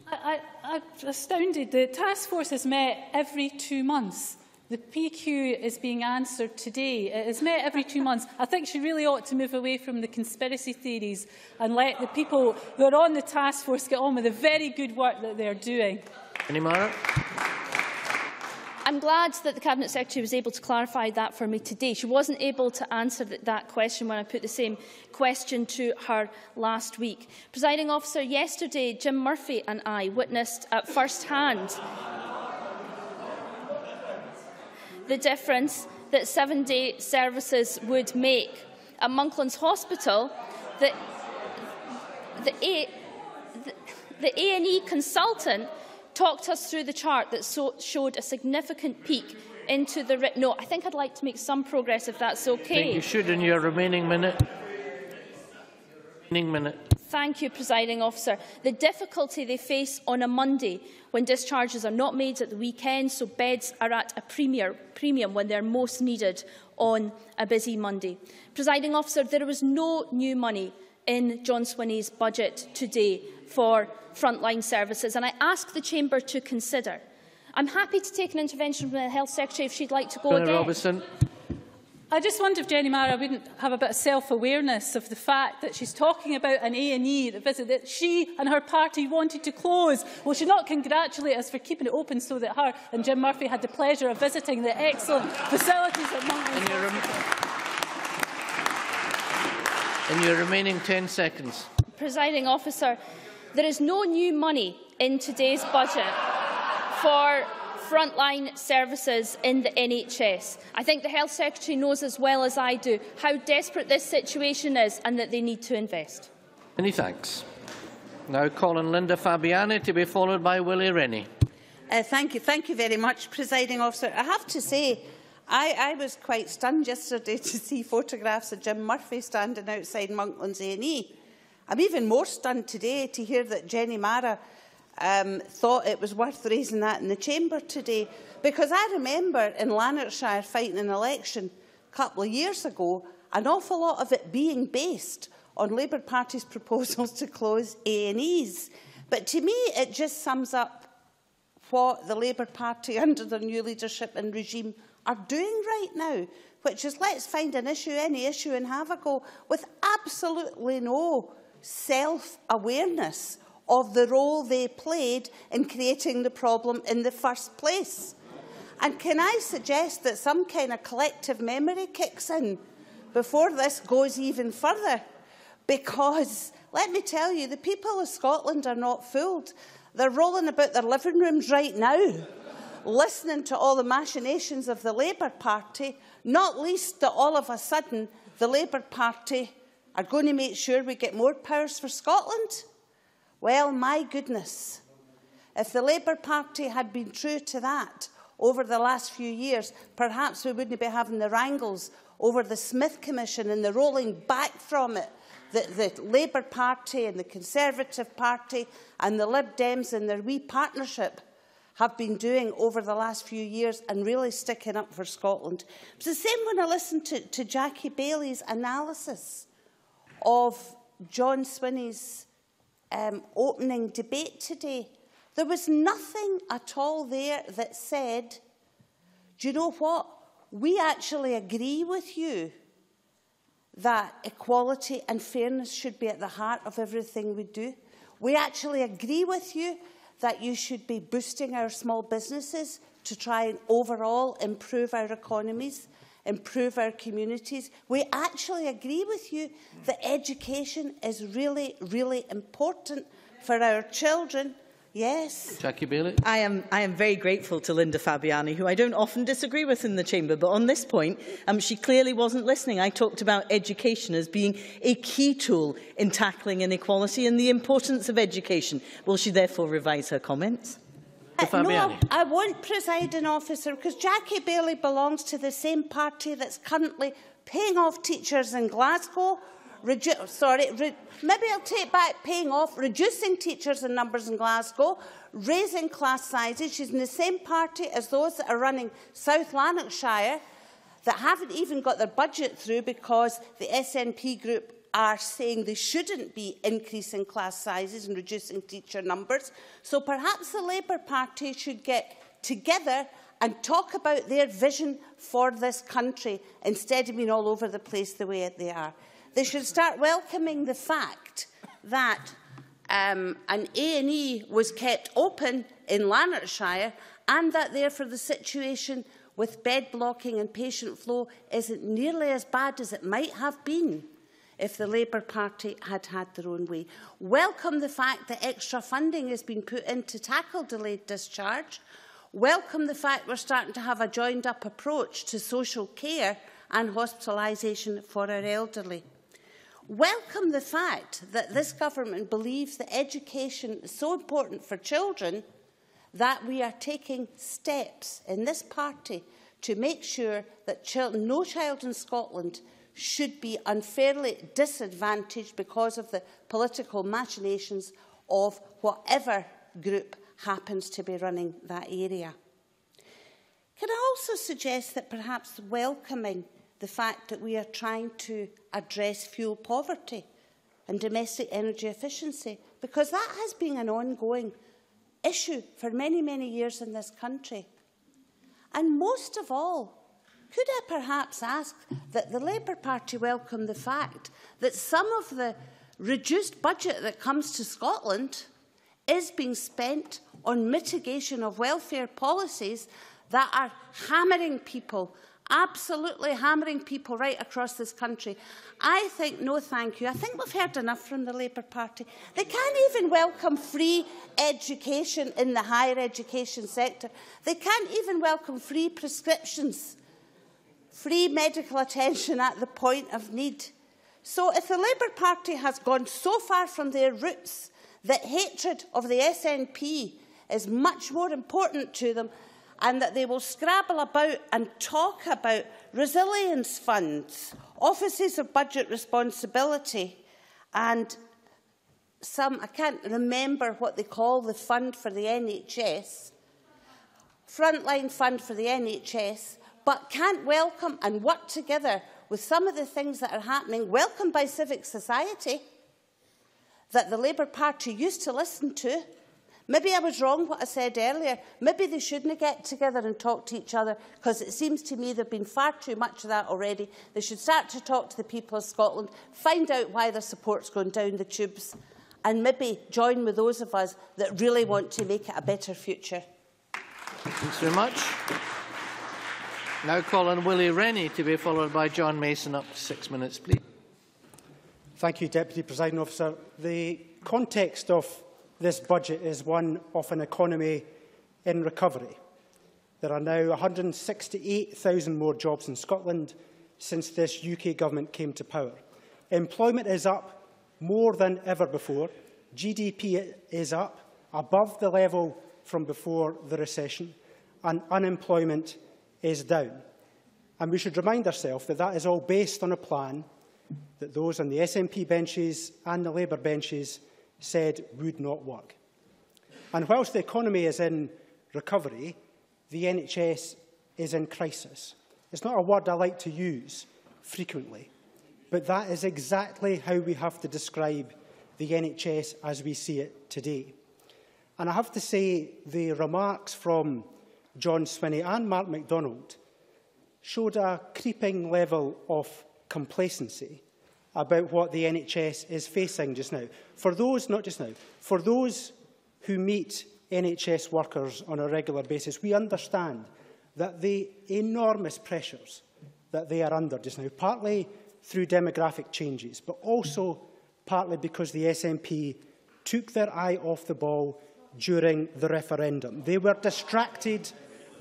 L: I, I, I, I'm astounded. The task force has met every two months. The PQ is being answered today. It is met every two months. I think she really ought to move away from the conspiracy theories and let the people who are on the task force get on with the very good work that they're doing.
B: Jenny Marra?
K: I'm glad that the Cabinet Secretary was able to clarify that for me today. She wasn't able to answer th that question when I put the same question to her last week. Presiding officer, yesterday Jim Murphy and I witnessed at first hand the difference that seven-day services would make. At Monklands Hospital, the, the, A, the, the A&E consultant talked us through the chart that so showed a significant peak into the... No, I think I'd like to make some progress if that's okay.
B: I think you should in your remaining minute. Remaining minute.
K: Thank you, Presiding Officer. The difficulty they face on a Monday when discharges are not made at the weekend, so beds are at a premier, premium when they're most needed on a busy Monday. Presiding Officer, there was no new money in John Swinney's budget today for frontline services, and I ask the Chamber to consider. I'm happy to take an intervention from the Health Secretary if she'd like to go
B: Senator
K: again.
B: Robison.
L: I just wonder if Jenny Marra wouldn't have a bit of self-awareness of the fact that she's talking about an A&E visit that she and her party wanted to close. Will she not congratulate us for keeping it open so that her and Jim Murphy had the pleasure of visiting the excellent facilities at Monklands
B: In your remaining 10 seconds.
K: Presiding officer, there is no new money in today's budget for frontline services in the NHS. I think the Health Secretary knows as well as I do how desperate this situation is and that they need to invest.
B: Many thanks. Now calling Linda Fabiani to be followed by Willie Rennie.
M: Uh, thank you. Thank you very much, Presiding Officer. I have to say, I, I was quite stunned yesterday [LAUGHS] to see photographs of Jim Murphy standing outside Monklands A&E. I'm even more stunned today to hear that Jenny Marra um, thought it was worth raising that in the chamber today. Because I remember in Lanarkshire fighting an election a couple of years ago, an awful lot of it being based on Labour Party's [LAUGHS] proposals to close A&Es. But to me, it just sums up what the Labour Party [LAUGHS] under their new leadership and regime are doing right now, which is let's find an issue, any issue, and have a go with absolutely no self-awareness of the role they played in creating the problem in the first place. And can I suggest that some kind of collective memory kicks in before this goes even further? Because, let me tell you, the people of Scotland are not fooled. They're rolling about their living rooms right now, listening to all the machinations of the Labour Party, not least that all of a sudden the Labour Party are going to make sure we get more powers for Scotland. Well, my goodness, if the Labour Party had been true to that over the last few years, perhaps we wouldn't be having the wrangles over the Smith Commission and the rolling back from it that the Labour Party and the Conservative Party and the Lib Dems and their wee partnership have been doing over the last few years and really sticking up for Scotland. It's the same when I listened to, to Jackie Baillie's analysis of John Swinney's um, opening debate today. There was nothing at all there that said, do you know what? We actually agree with you that equality and fairness should be at the heart of everything we do. We actually agree with you that you should be boosting our small businesses to try and overall improve our economies, improve our communities. We actually agree with you that education is really, really important for our children Yes.
B: Jackie Baillie.
G: I am, I am very grateful to Linda Fabiani, who I don't often disagree with in the chamber, but on this point, um, she clearly wasn't listening. I talked about education as being a key tool in tackling inequality and the importance of education. Will she therefore revise her comments?
M: Uh, no, I, I won't preside an officer because Jackie Baillie belongs to the same party that's currently paying off teachers in Glasgow, redu sorry, re maybe I'll take back paying off, reducing teachers and numbers in Glasgow, raising class sizes. She's in the same party as those that are running South Lanarkshire that haven't even got their budget through because the SNP group are saying they shouldn't be increasing class sizes and reducing teacher numbers. So perhaps the Labour Party should get together and talk about their vision for this country instead of being all over the place the way they are. They should start welcoming the fact that um, an A&E was kept open in Lanarkshire and that therefore the situation with bed blocking and patient flow isn't nearly as bad as it might have been if the Labour Party had had their own way. Welcome the fact that extra funding has been put in to tackle delayed discharge. Welcome the fact we're starting to have a joined-up approach to social care and hospitalisation for our elderly. Welcome the fact that this government believes that education is so important for children that we are taking steps in this party to make sure that no child in Scotland should be unfairly disadvantaged because of the political machinations of whatever group happens to be running that area. Can I also suggest that perhaps welcoming the fact that we are trying to address fuel poverty and domestic energy efficiency, because that has been an ongoing issue for many, many years in this country. And most of all, could I perhaps ask that the Labour Party welcome the fact that some of the reduced budget that comes to Scotland is being spent on mitigation of welfare policies that are hammering people absolutely hammering people right across this country. I think no thank you. I think we've heard enough from the Labour Party. They can't even welcome free education in the higher education sector. They can't even welcome free prescriptions, free medical attention at the point of need. So if the Labour Party has gone so far from their roots that hatred of the SNP is much more important to them and that they will scrabble about and talk about resilience funds, offices of budget responsibility, and some, I can't remember what they call the fund for the NHS, frontline fund for the NHS, but can't welcome and work together with some of the things that are happening, welcomed by civic society, that the Labour Party used to listen to, Maybe I was wrong what I said earlier. Maybe they shouldn't get together and talk to each other because it seems to me there has been far too much of that already. They should start to talk to the people of Scotland, find out why their support's going down the tubes and maybe join with those of us that really want to make it a better future.
B: Thanks very much. Now call on Willie Rennie to be followed by John Mason. Up to six minutes, please.
N: Thank you, Deputy Presiding Officer. The context of this budget is one of an economy in recovery. There are now 168,000 more jobs in Scotland since this UK government came to power. Employment is up more than ever before. GDP is up above the level from before the recession and unemployment is down. And we should remind ourselves that that is all based on a plan that those on the SNP benches and the Labour benches said would not work. And whilst the economy is in recovery, the NHS is in crisis. It's not a word I like to use frequently, but that is exactly how we have to describe the NHS as we see it today. And I have to say the remarks from John Swinney and Mark McDonald showed a creeping level of complacency about what the NHS is facing just now. For those, not just now, for those who meet NHS workers on a regular basis, we understand that the enormous pressures that they are under just now, partly through demographic changes, but also partly because the SNP took their eye off the ball during the referendum. They were distracted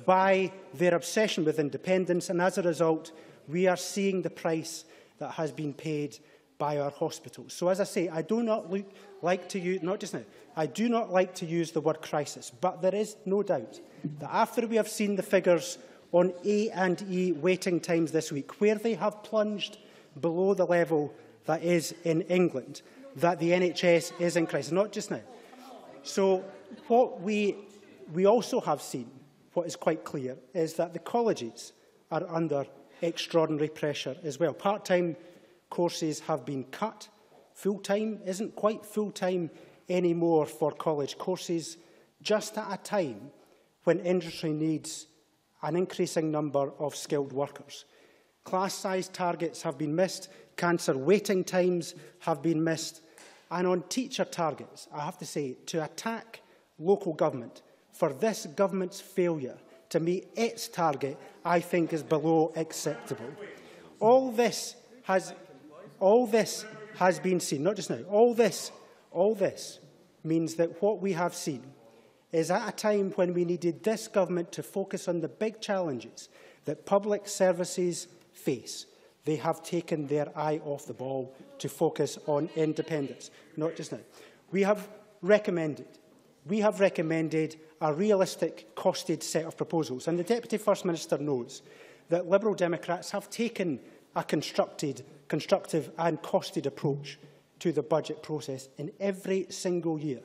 N: by their obsession with independence, and as a result, we are seeing the price that has been paid by our hospitals. So as I say, I do not look, like to use, not just now, I do not like to use the word crisis, but there is no doubt that after we have seen the figures on A and E waiting times this week, where they have plunged below the level that is in England, that the NHS is in crisis, not just now. So what we, we also have seen, what is quite clear, is that the colleges are under extraordinary pressure as well. Part-time courses have been cut. Full-time isn't quite full-time anymore for college courses, just at a time when industry needs an increasing number of skilled workers. Class size targets have been missed, cancer waiting times have been missed, and on teacher targets, I have to say, to attack local government for this government's failure to meet its target, I think is below acceptable. All this has, all this has been seen, not just now, all this, all this means that what we have seen is at a time when we needed this government to focus on the big challenges that public services face, they have taken their eye off the ball to focus on independence, not just now. We have recommended, we have recommended a realistic, costed set of proposals, and the Deputy First Minister knows that Liberal Democrats have taken a constructed, constructive and costed approach to the budget process in every single year.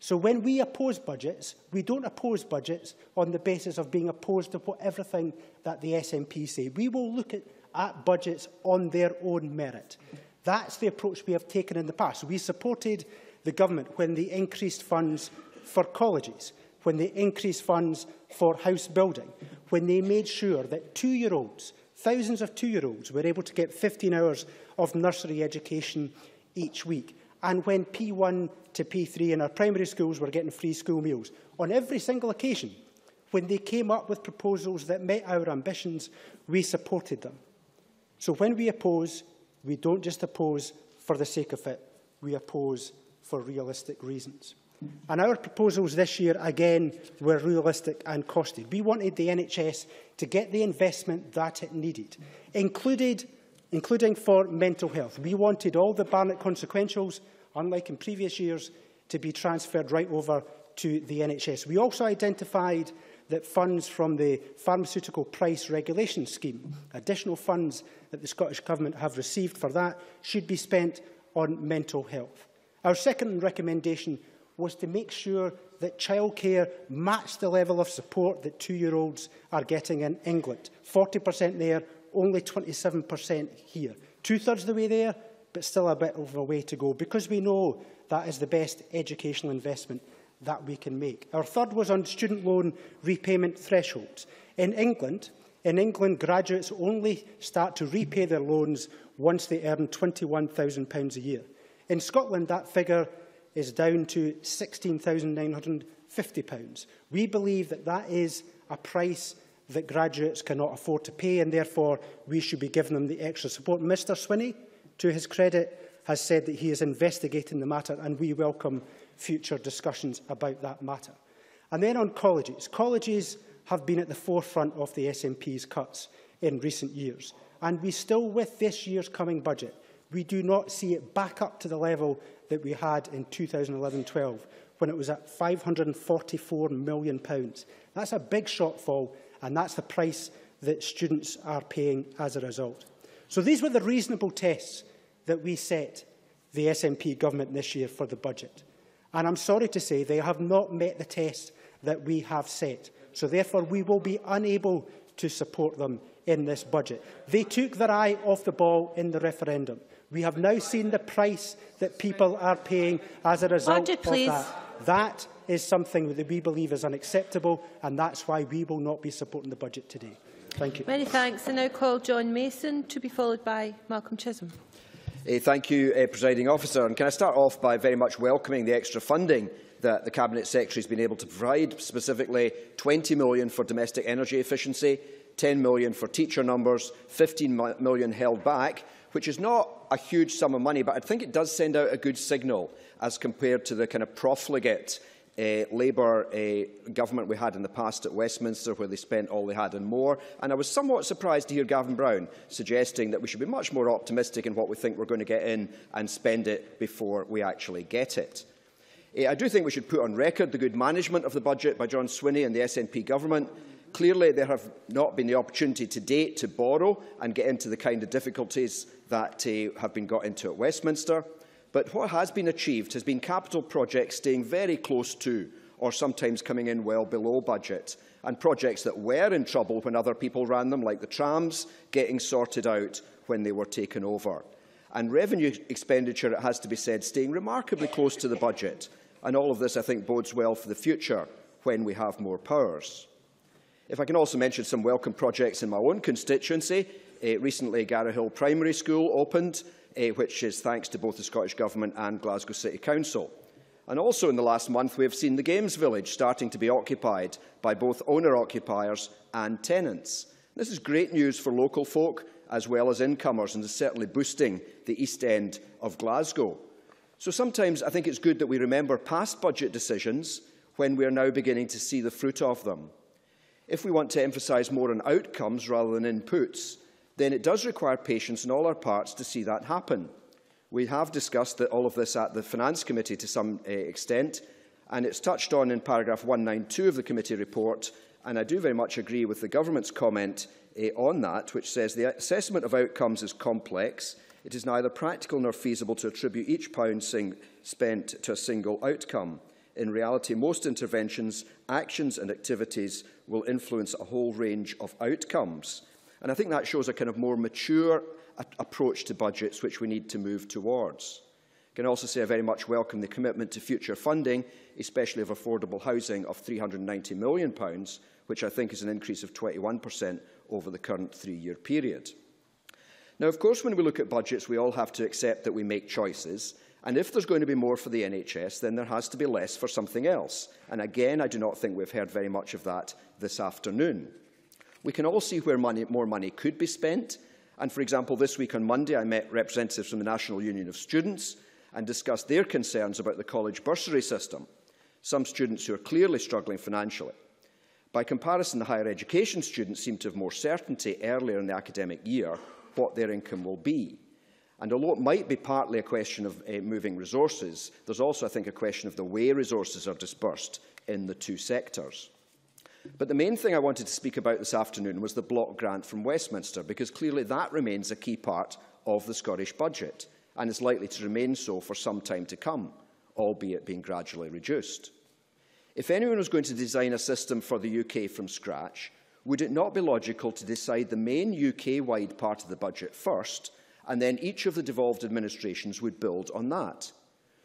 N: So when we oppose budgets, we don't oppose budgets on the basis of being opposed to everything that the SNP say. We will look at, at budgets on their own merit. That's the approach we have taken in the past. We supported the government when they increased funds for colleges, when they increased funds for house building, when they made sure that two-year-olds, thousands of two-year-olds, were able to get 15 hours of nursery education each week and when P1 to P3 in our primary schools were getting free school meals. On every single occasion, when they came up with proposals that met our ambitions, we supported them. So when we oppose, we don't just oppose for the sake of it, we oppose for realistic reasons. And our proposals this year, again, were realistic and costed. We wanted the NHS to get the investment that it needed, included, including for mental health. We wanted all the Barnett consequentials unlike in previous years, to be transferred right over to the NHS. We also identified that funds from the Pharmaceutical Price Regulation Scheme, additional funds that the Scottish Government have received for that, should be spent on mental health. Our second recommendation was to make sure that childcare matched the level of support that two-year-olds are getting in England. 40% there, only 27% here. Two-thirds of the way there, but still a bit of a way to go, because we know that is the best educational investment that we can make. Our third was on student loan repayment thresholds. In England, in England, graduates only start to repay their loans once they earn £21,000 a year. In Scotland, that figure is down to £16,950. We believe that that is a price that graduates cannot afford to pay, and therefore we should be giving them the extra support. Mr Swinney, to his credit, has said that he is investigating the matter and we welcome future discussions about that matter. And then on colleges. Colleges have been at the forefront of the SNP's cuts in recent years. And we still, with this year's coming budget, we do not see it back up to the level that we had in 2011-12, when it was at £544 million. That's a big shortfall, and that's the price that students are paying as a result. So these were the reasonable tests that we set the SNP government this year for the budget. And I'm sorry to say they have not met the test that we have set. So therefore, we will be unable to support them in this budget. They took their eye off the ball in the referendum. We have now seen the price that people are paying as a result Order, of that. That is something that we believe is unacceptable, and that's why we will not be supporting the budget today. Thank you.
O: Many thanks. I now call John Mason to be followed by Malcolm Chisholm.
P: Uh, thank you, uh, Presiding Officer. And can I start off by very much welcoming the extra funding that the Cabinet Secretary has been able to provide, specifically £20 million for domestic energy efficiency, £10 million for teacher numbers, £15 million held back, which is not a huge sum of money, but I think it does send out a good signal as compared to the kind of profligate uh, Labour uh, government we had in the past at Westminster, where they spent all they had and more. And I was somewhat surprised to hear Gavin Brown suggesting that we should be much more optimistic in what we think we're going to get in and spend it before we actually get it. Uh, I do think we should put on record the good management of the budget by John Swinney and the SNP government. Clearly, there have not been the opportunity to date to borrow and get into the kind of difficulties that uh, have been got into at Westminster. But what has been achieved has been capital projects staying very close to or sometimes coming in well below budget, and projects that were in trouble when other people ran them, like the trams, getting sorted out when they were taken over. and revenue expenditure, it has to be said, staying remarkably close to the budget. And all of this, I think, bodes well for the future when we have more powers. If I can also mention some welcome projects in my own constituency, uh, recently Garrowhill Primary School opened, uh, which is thanks to both the Scottish Government and Glasgow City Council. And also in the last month, we have seen the Games Village starting to be occupied by both owner-occupiers and tenants. This is great news for local folk as well as incomers and is certainly boosting the East End of Glasgow. So sometimes I think it's good that we remember past budget decisions when we are now beginning to see the fruit of them. If we want to emphasise more on outcomes rather than inputs, then it does require patience in all our parts to see that happen. We have discussed all of this at the Finance Committee to some uh, extent, and it's touched on in paragraph 192 of the committee report, and I do very much agree with the government's comment uh, on that, which says the assessment of outcomes is complex. It is neither practical nor feasible to attribute each pound spent to a single outcome. In reality, most interventions, actions and activities will influence a whole range of outcomes. And I think that shows a kind of more mature approach to budgets which we need to move towards. I can also say I very much welcome the commitment to future funding, especially of affordable housing of £390 million, which I think is an increase of 21% over the current three-year period. Now, of course, when we look at budgets, we all have to accept that we make choices. And if there's going to be more for the NHS, then there has to be less for something else. And again, I do not think we've heard very much of that this afternoon. We can all see where money, more money could be spent. And for example, this week on Monday, I met representatives from the National Union of Students and discussed their concerns about the college bursary system. Some students who are clearly struggling financially. By comparison, the higher education students seem to have more certainty earlier in the academic year what their income will be. And although it might be partly a question of uh, moving resources, there's also, I think, a question of the way resources are dispersed in the two sectors. But the main thing I wanted to speak about this afternoon was the block grant from Westminster, because clearly that remains a key part of the Scottish budget and is likely to remain so for some time to come, albeit being gradually reduced. If anyone was going to design a system for the UK from scratch, would it not be logical to decide the main UK-wide part of the budget first, and then each of the devolved administrations would build on that.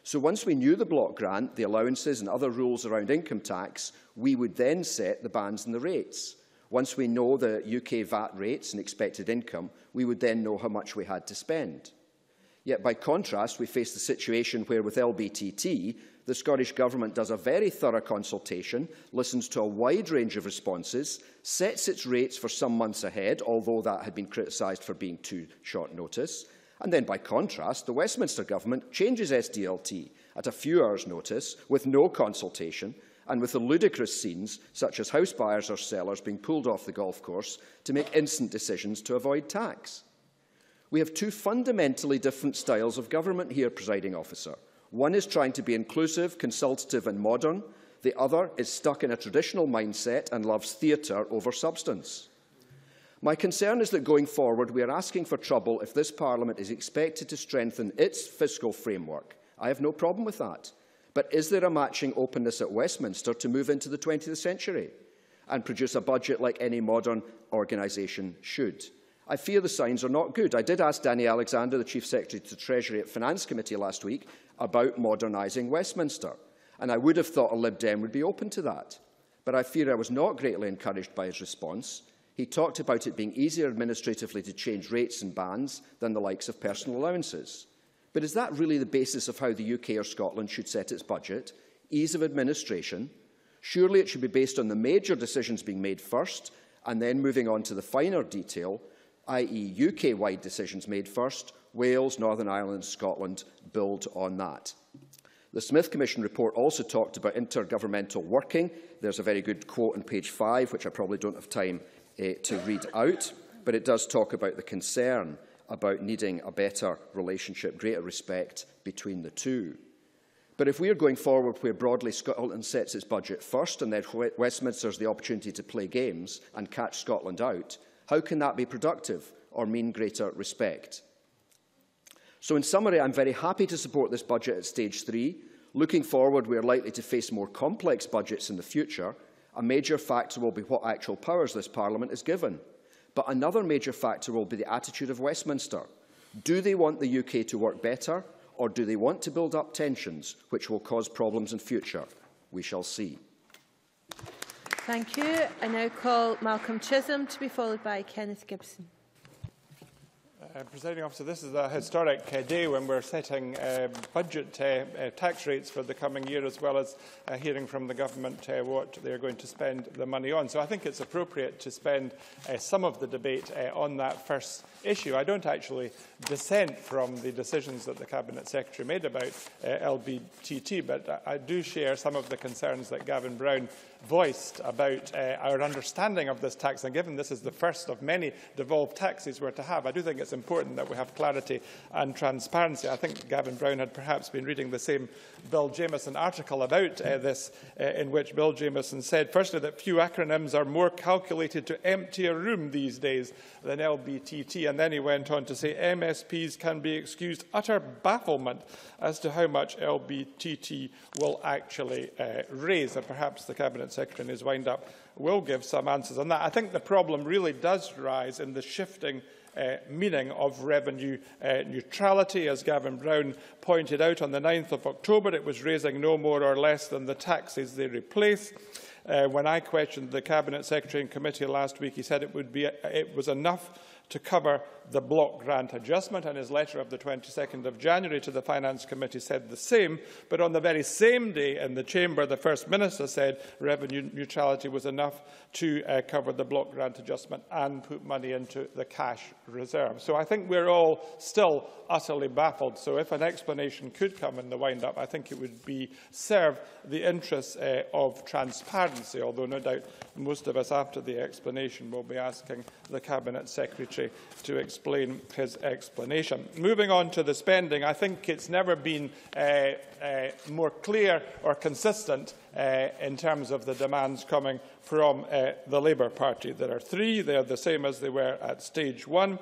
P: So once we knew the block grant, the allowances and other rules around income tax, we would then set the bands and the rates. Once we know the UK VAT rates and expected income, we would then know how much we had to spend. Yet by contrast, we face the situation where with LBTT, the Scottish Government does a very thorough consultation, listens to a wide range of responses, sets its rates for some months ahead, although that had been criticised for being too short notice, and then by contrast, the Westminster Government changes SDLT at a few hours' notice, with no consultation, and with the ludicrous scenes, such as house buyers or sellers being pulled off the golf course to make instant decisions to avoid tax. We have two fundamentally different styles of government here, presiding officer. One is trying to be inclusive, consultative and modern. The other is stuck in a traditional mindset and loves theatre over substance. My concern is that going forward, we are asking for trouble if this Parliament is expected to strengthen its fiscal framework. I have no problem with that. But is there a matching openness at Westminster to move into the 20th century and produce a budget like any modern organisation should? I fear the signs are not good. I did ask Danny Alexander, the Chief Secretary to the Treasury at Finance Committee last week, about modernising Westminster. And I would have thought a Lib Dem would be open to that. But I fear I was not greatly encouraged by his response. He talked about it being easier administratively to change rates and bans than the likes of personal allowances. But is that really the basis of how the UK or Scotland should set its budget? Ease of administration? Surely it should be based on the major decisions being made first and then moving on to the finer detail, i.e. UK-wide decisions made first, Wales, Northern Ireland and Scotland build on that. The Smith Commission report also talked about intergovernmental working. There's a very good quote on page 5, which I probably don't have time uh, to read out, but it does talk about the concern about needing a better relationship, greater respect between the two. But if we are going forward where broadly Scotland sets its budget first and then Westminster has the opportunity to play games and catch Scotland out, how can that be productive or mean greater respect? So in summary, I'm very happy to support this budget at stage three. Looking forward, we are likely to face more complex budgets in the future. A major factor will be what actual powers this Parliament is given. But another major factor will be the attitude of Westminster. Do they want the UK to work better, or do they want to build up tensions which will cause problems in future? We shall see.
O: Thank you. I now call Malcolm Chisholm to be followed by Kenneth Gibson.
Q: Uh, Presiding officer, this is a historic uh, day when we're setting uh, budget uh, tax rates for the coming year, as well as uh, hearing from the government uh, what they're going to spend the money on. So I think it's appropriate to spend uh, some of the debate on that first issue. I don't actually dissent from the decisions that the Cabinet Secretary made about LBTT, but I do share some of the concerns that Gavin Brown voiced about uh, our understanding of this tax, and given this is the first of many devolved taxes we're to have, I do think it's important that we have clarity and transparency. I think Gavin Brown had perhaps been reading the same Bill Jamieson article about uh, this, uh, in which Bill Jamieson said, firstly, that few acronyms are more calculated to empty a room these days than LBTT, and then he went on to say MSPs can be excused utter bafflement as to how much LBTT will actually uh, raise, and perhaps the Cabinet Secretary in his wind-up will give some answers on that. I think the problem really does rise in the shifting uh, meaning of revenue uh, neutrality. As Gavin Brown pointed out on the 9th of October, it was raising no more or less than the taxes they replace. Uh, when I questioned the Cabinet Secretary in committee last week, he said it, would be, it was enough to cover the block grant adjustment, and his letter of the 22nd of January to the Finance Committee said the same. But on the very same day in the Chamber, the First Minister said revenue neutrality was enough to uh, cover the block grant adjustment and put money into the cash reserve. So I think we're all still utterly baffled. So if an explanation could come in the wind-up, I think it would be serve the interests uh, of transparency, although no doubt most of us after the explanation will be asking the Cabinet Secretary to explain explain his explanation. Moving on to the spending, I think it's never been uh, uh, more clear or consistent uh, in terms of the demands coming from uh, the Labour Party. There are three. They are the same as they were at stage one.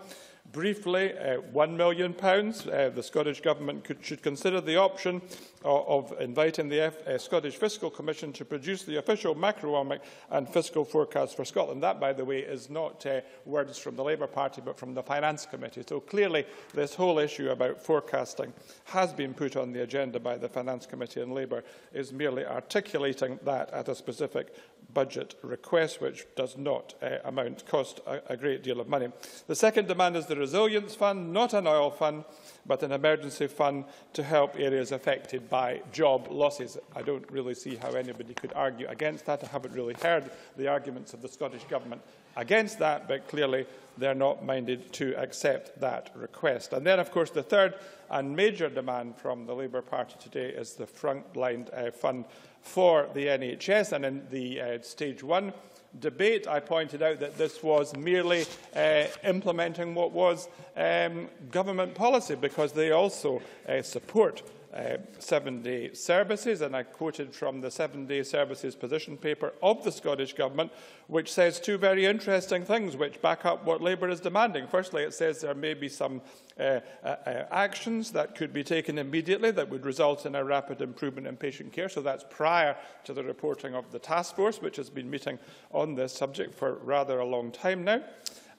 Q: Briefly, uh, £1 million. Uh, the Scottish Government could, should consider the option of, of inviting the F, uh, Scottish Fiscal Commission to produce the official macroeconomic and fiscal forecast for Scotland. That, by the way, is not uh, words from the Labour Party, but from the Finance Committee. So clearly, this whole issue about forecasting has been put on the agenda by the Finance Committee, and Labour is merely articulating that at a specific budget request, which does not uh, amount cost a, a great deal of money. The second demand is the Resilience Fund, not an oil fund, but an emergency fund to help areas affected by job losses. I don't really see how anybody could argue against that. I haven't really heard the arguments of the Scottish Government against that, but clearly they're not minded to accept that request. And then, of course, the third and major demand from the Labour Party today is the frontline uh, fund for the NHS. And in the uh, stage one debate, I pointed out that this was merely uh, implementing what was um, government policy because they also uh, support uh, seven-day services, and I quoted from the seven-day services position paper of the Scottish Government, which says two very interesting things which back up what Labour is demanding. Firstly, it says there may be some uh, uh, uh, actions that could be taken immediately that would result in a rapid improvement in patient care. So that's prior to the reporting of the task force, which has been meeting on this subject for rather a long time now.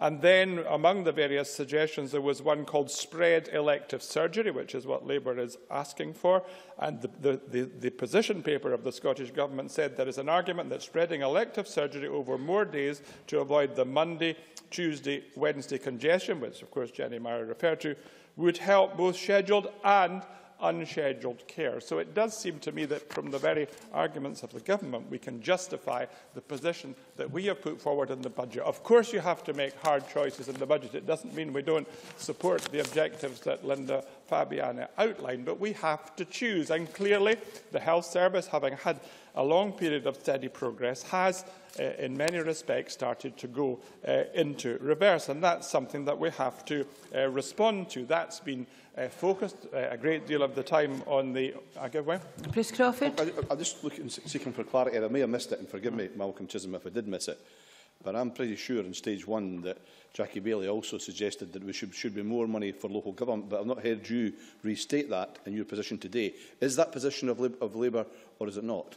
Q: And then among the various suggestions, there was one called spread elective surgery, which is what Labour is asking for. And the, the, the, the position paper of the Scottish Government said there is an argument that spreading elective surgery over more days to avoid the Monday, Tuesday, Wednesday congestion, which of course Jenny Marra referred to, would help both scheduled and unscheduled care. So it does seem to me that from the very arguments of the government, we can justify the position that we have put forward in the budget. Of course, you have to make hard choices in the budget. It doesn't mean we don't support the objectives that Linda Fabiani outlined, but we have to choose. And clearly, the health service, having had a long period of steady progress, has uh, in many respects started to go uh, into reverse. And that's something that we have to uh, respond to. That's been uh, focused uh, a great deal of the time on the... I give way.
O: Bruce Crawford.
H: I, I'm just looking, seeking for clarity. I may have missed it, and forgive me, Malcolm Chisholm, if I did miss it. But I'm pretty sure in stage one that Jackie Bailey also suggested that we should, should be more money for local government, but I've not heard you restate that in your position today. Is that position of, Lab of Labour or is it not?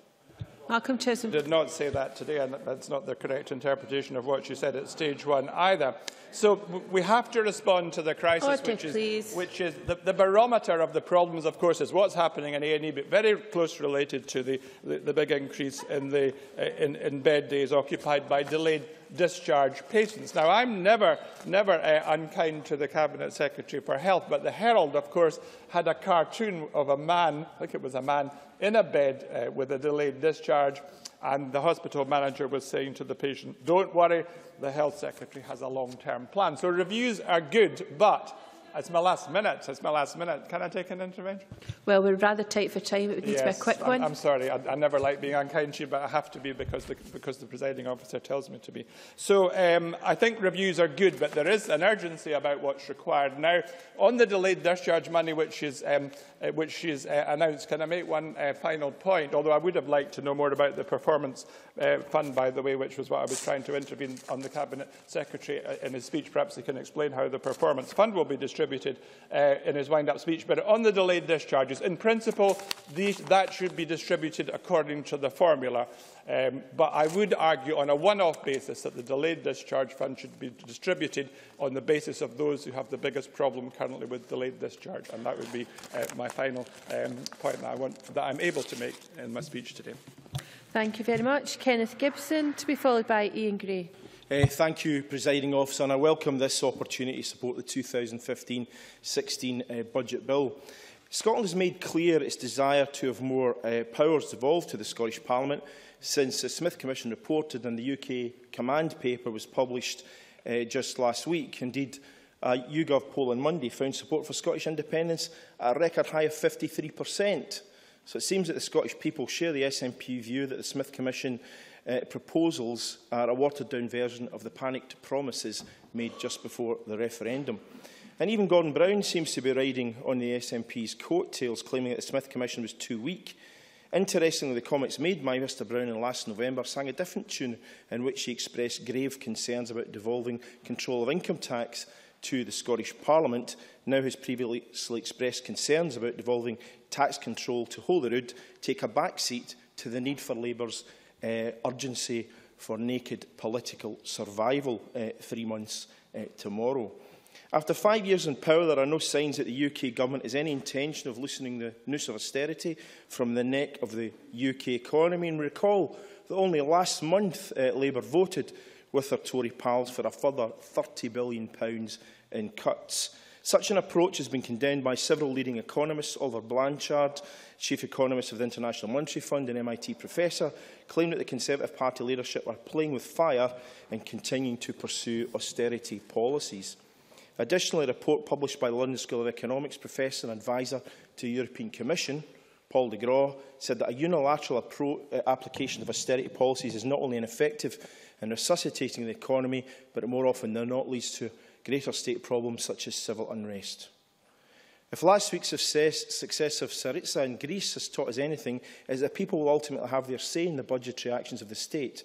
O: Malcolm Chisholm.
Q: did not say that today, and that's not the correct interpretation of what she said at stage one either. So we have to respond to the crisis,
O: Order,
Q: which is,
O: please.
Q: which is the, the barometer of the problems, of course, is what's happening in A&E, but very close related to the, the, the big increase in, the, uh, in, in bed days occupied by delayed discharge patients. Now, I'm never, never uh, unkind to the Cabinet Secretary for Health, but the Herald, of course, had a cartoon of a man, I think it was a man, in a bed uh, with a delayed discharge, and the hospital manager was saying to the patient, don't worry, the Health Secretary has a long-term plan. So reviews are good, but It's my last minute. It's my last minute. Can I take an intervention?
O: Well, we're rather tight for time. It would need
Q: yes,
O: to be a quick
Q: I'm,
O: one.
Q: I'm sorry. I, I never like being unkind to you, but I have to be because the, because the presiding officer tells me to be. So um, I think reviews are good, but there is an urgency about what's required. Now, on the delayed discharge money, which is, um, uh, which is uh, announced, can I make one uh, final point? Although I would have liked to know more about the performance uh, fund, by the way, which was what I was trying to intervene on the Cabinet Secretary uh, in his speech. Perhaps he can explain how the performance fund will be distributed uh, in his wind-up speech. But on the delayed discharges, in principle, these, that should be distributed according to the formula. Um, but I would argue on a one-off basis that the delayed discharge fund should be distributed on the basis of those who have the biggest problem currently with delayed discharge. And that would be uh, my final um, point that, I want, that I'm able to make in my speech today.
O: Thank you very much. Kenneth Gibson, to be followed by Ian Gray.
R: Uh, thank you, Presiding Officer, and I welcome this opportunity to support the 2015-16 uh, Budget Bill. Scotland has made clear its desire to have more uh, powers devolved to the Scottish Parliament since the Smith Commission reported and the UK command paper was published uh, just last week. Indeed, a YouGov poll on Monday found support for Scottish independence at a record high of 53%. So it seems that the Scottish people share the SNP view that the Smith Commission uh, proposals are a watered-down version of the panicked promises made just before the referendum. And even Gordon Brown seems to be riding on the SNP's coattails, claiming that the Smith Commission was too weak. Interestingly, the comments made by Mr Brown in last November sang a different tune in which he expressed grave concerns about devolving control of income tax to the Scottish Parliament, now has previously expressed concerns about devolving tax control to Holyrood take a back seat to the need for Labour's urgency for naked political survival uh, three months uh, tomorrow. After five years in power, there are no signs that the UK government has any intention of loosening the noose of austerity from the neck of the UK economy. And recall that only last month uh, Labour voted with their Tory pals for a further £30 billion in cuts. Such an approach has been condemned by several leading economists. Oliver Blanchard, chief economist of the International Monetary Fund and MIT professor, claimed that the Conservative Party leadership are playing with fire and continuing to pursue austerity policies. Additionally, a report published by the London School of Economics professor and advisor to the European Commission, Paul De Grauwe, said that a unilateral uh, application of austerity policies is not only ineffective in resuscitating the economy, but more often than not leads to greater state problems such as civil unrest. If last week's success, success of Syriza in Greece has taught us anything, is that people will ultimately have their say in the budgetary actions of the state.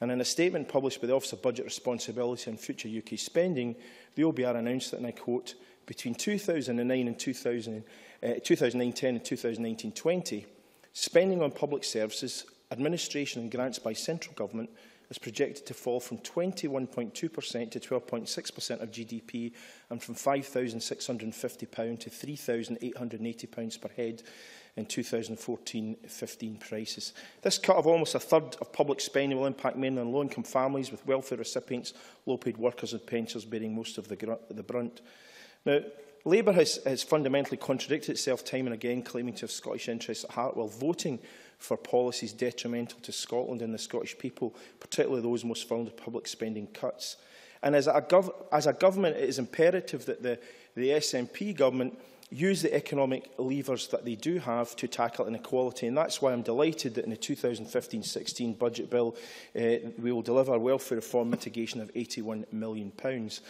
R: And in a statement published by the Office of Budget Responsibility and Future UK Spending, the OBR announced that, and I quote, between 2009 and 2000, uh, 2010 and 2019-20, spending on public services, administration and grants by central government is projected to fall from 21.2% to 12.6% of GDP and from £5,650 to £3,880 per head in 2014-15 prices. This cut of almost a third of public spending will impact mainly on low-income families with welfare recipients, low-paid workers and pensioners bearing most of the, the brunt. Now, Labour has, has fundamentally contradicted itself time and again, claiming to have Scottish interests at heart while voting for policies detrimental to Scotland and the Scottish people, particularly those most vulnerable to public spending cuts. And as a, gov as a government, it is imperative that the, the SNP government use the economic levers that they do have to tackle inequality. And that's why I'm delighted that in the 2015-16 budget bill, uh, we will deliver welfare reform mitigation of £81 million. Pounds.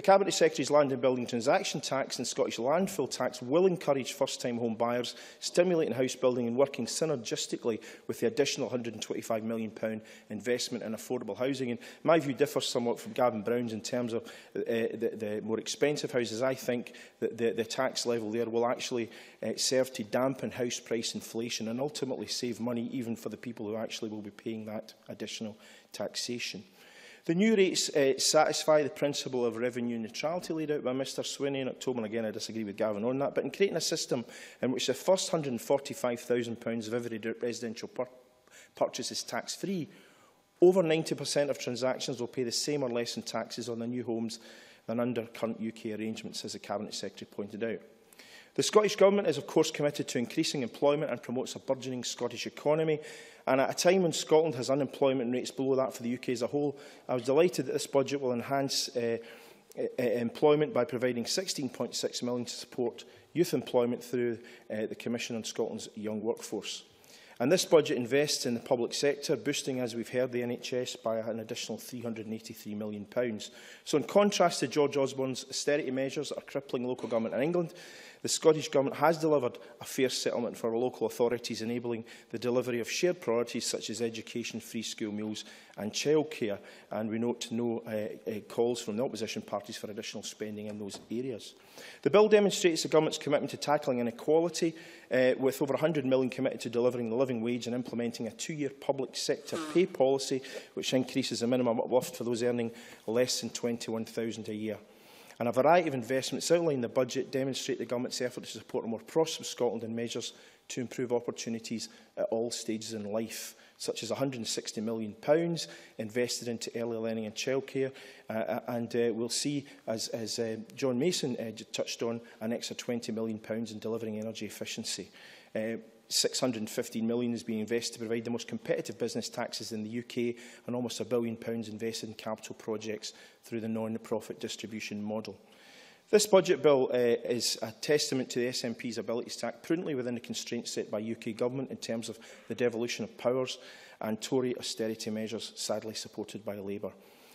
R: The Cabinet Secretary's Land and Building Transaction Tax and Scottish Landfill Tax will encourage first-time home buyers, stimulating house building and working synergistically with the additional £125 million investment in affordable housing. And my view differs somewhat from Gavin Brown's in terms of uh, the, the more expensive houses. I think that the, the tax level there will actually uh, serve to dampen house price inflation and ultimately save money even for the people who actually will be paying that additional taxation. The new rates uh, satisfy the principle of revenue neutrality laid out by Mr Swinney in October, and again I disagree with Gavin on that, but in creating a system in which the first £145,000 of every residential pur purchase is tax-free, over 90% of transactions will pay the same or less in taxes on their new homes than under current UK arrangements, as the Cabinet Secretary pointed out. The Scottish Government is of course committed to increasing employment and promotes a burgeoning Scottish economy, And at a time when Scotland has unemployment rates below that for the UK as a whole, I was delighted that this budget will enhance uh, uh, employment by providing £16.6 million to support youth employment through uh, the Commission on Scotland's young workforce. And this budget invests in the public sector, boosting, as we've heard, the NHS by an additional £383 million. So in contrast to George Osborne's austerity measures that are crippling local government in England, The Scottish Government has delivered a fair settlement for local authorities, enabling the delivery of shared priorities such as education, free school meals and childcare. And we note no uh, uh, calls from the opposition parties for additional spending in those areas. The bill demonstrates the Government's commitment to tackling inequality, uh, with over £100 million committed to delivering the living wage and implementing a two-year public sector pay policy, which increases the minimum uplift for those earning less than £21,000 a year and a variety of investments outlined in the budget demonstrate the government's effort to support a more prosperous Scotland and measures to improve opportunities at all stages in life such as £160 million pounds invested into early learning and childcare. Uh, uh and uh, we'll see, as, as uh, John Mason uh, touched on, an extra £20 million pounds in delivering energy efficiency. Uh, 615 million is being invested to provide the most competitive business taxes in the UK and almost a billion pounds invested in capital projects through the non-profit distribution model. This budget bill uh, is a testament to the SNP's ability to act prudently within the constraints set by UK government in terms of the devolution of powers and Tory austerity measures sadly supported by Labour.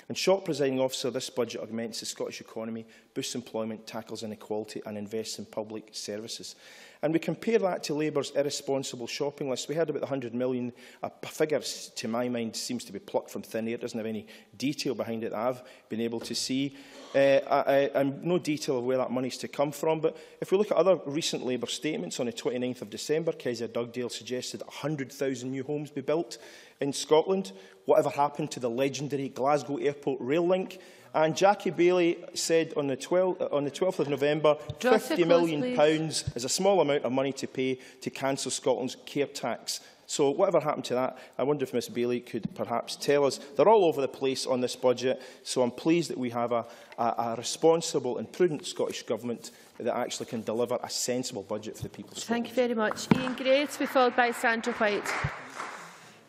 R: In short, presiding officer, this budget augments the Scottish economy, boosts employment, tackles inequality and invests in public services. And we compare that to Labour's irresponsible shopping list. We heard about the 100 million. A figure, to my mind, seems to be plucked from thin air. It doesn't have any detail behind it that I've been able to see. Uh, I, I, I'm no detail of where that money is to come from. But if we look at other recent Labour statements, on the 29th of December, Kezia Dugdale suggested 100,000 new homes be built. In Scotland. Whatever happened to the legendary Glasgow Airport rail link? And Jackie Baillie said on the, 12, on the 12th of November, Joseph £50 million is a small amount of money to pay to cancel Scotland's care tax. So whatever happened to that, I wonder if Ms Baillie could perhaps tell us. They're all over the place on this budget, so I'm pleased that we have a, a, a responsible and prudent Scottish Government that actually can deliver a sensible budget for the people.
O: Thank you very much. Ian be followed by Sandra White.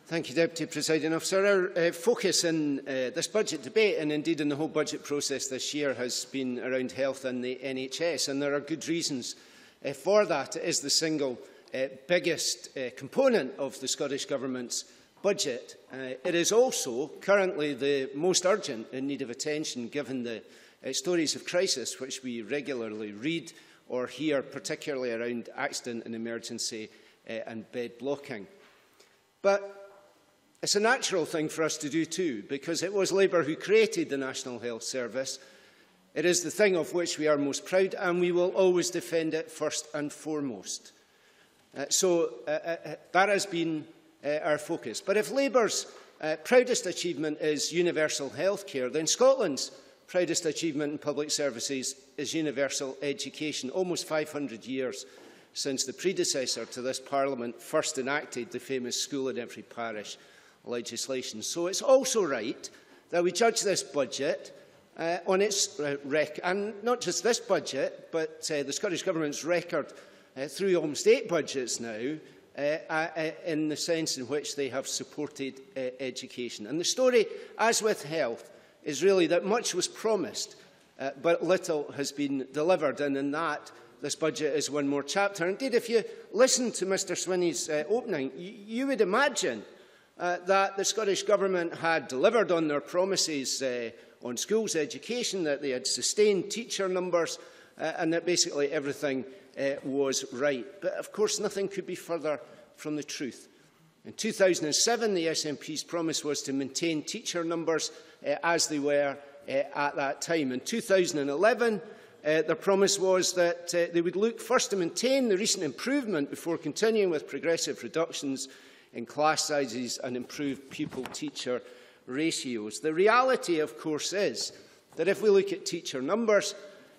S: Thank you, Deputy Presiding Officer. Our uh, focus in uh, this budget debate and indeed in the whole budget process this year has been around health and the NHS and there are good reasons uh, for that. It is the single uh, biggest uh, component of the Scottish Government's budget. Uh, it is also currently the most urgent in need of attention given the uh, stories of crisis which we regularly read or hear, particularly around accident and emergency uh, and bed blocking. But It's a natural thing for us to do too, because it was Labour who created the National Health Service. It is the thing of which we are most proud, and we will always defend it first and foremost. Uh, so uh, uh, uh that has been uh, our focus. But if Labour's uh, proudest achievement is universal health care, then Scotland's proudest achievement in public services is universal education, almost 500 years since the predecessor to this Parliament first enacted the famous school in every parish legislation. So it's also right that we judge this budget uh, on its uh, record, and not just this budget, but uh, the Scottish Government's record uh, through almost state budgets now, uh, uh, uh, in the sense in which they have supported uh, education. And the story, as with health, is really that much was promised, uh, but little has been delivered, and in that, this budget is one more chapter. Indeed, if you listen to Mr Swinney's uh, opening, you would imagine uh, that the Scottish Government had delivered on their promises uh, on schools education, that they had sustained teacher numbers uh, and that basically everything uh, was right. But of course, nothing could be further from the truth. In 2007, the SNP's promise was to maintain teacher numbers uh, as they were uh, at that time. In 2011, uh, their promise was that uh, they would look first to maintain the recent improvement before continuing with progressive reductions in class sizes and improved pupil-teacher ratios. The reality, of course, is that if we look at teacher numbers,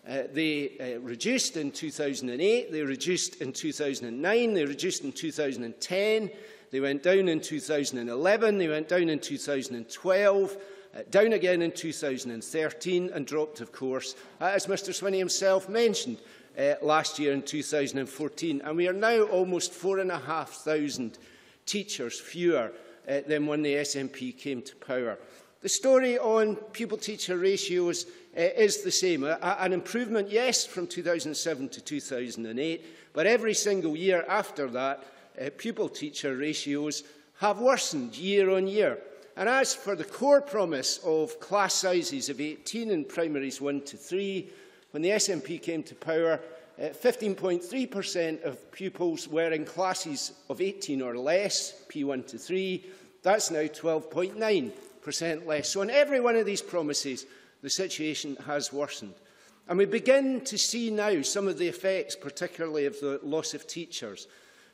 S: Uh, they uh, reduced in 2008, they reduced in 2009, they reduced in 2010, they went down in 2011, they went down in 2012, uh, down again in 2013 and dropped, of course, uh, as Mr Swinney himself mentioned, uh, last year in 2014. And we are now almost 4,500 teachers fewer uh, than when the SNP came to power. The story on pupil-teacher ratios uh, is the same. A, an improvement, yes, from 2007 to 2008, but every single year after that, uh, pupil-teacher ratios have worsened year on year. And as for the core promise of class sizes of 18 in primaries 1 to 3, when the SNP came to power, 15.3% uh, of pupils were in classes of 18 or less, P1 to 3. That's now 12.9% less. So on every one of these promises, the situation has worsened. And we begin to see now some of the effects, particularly of the loss of teachers,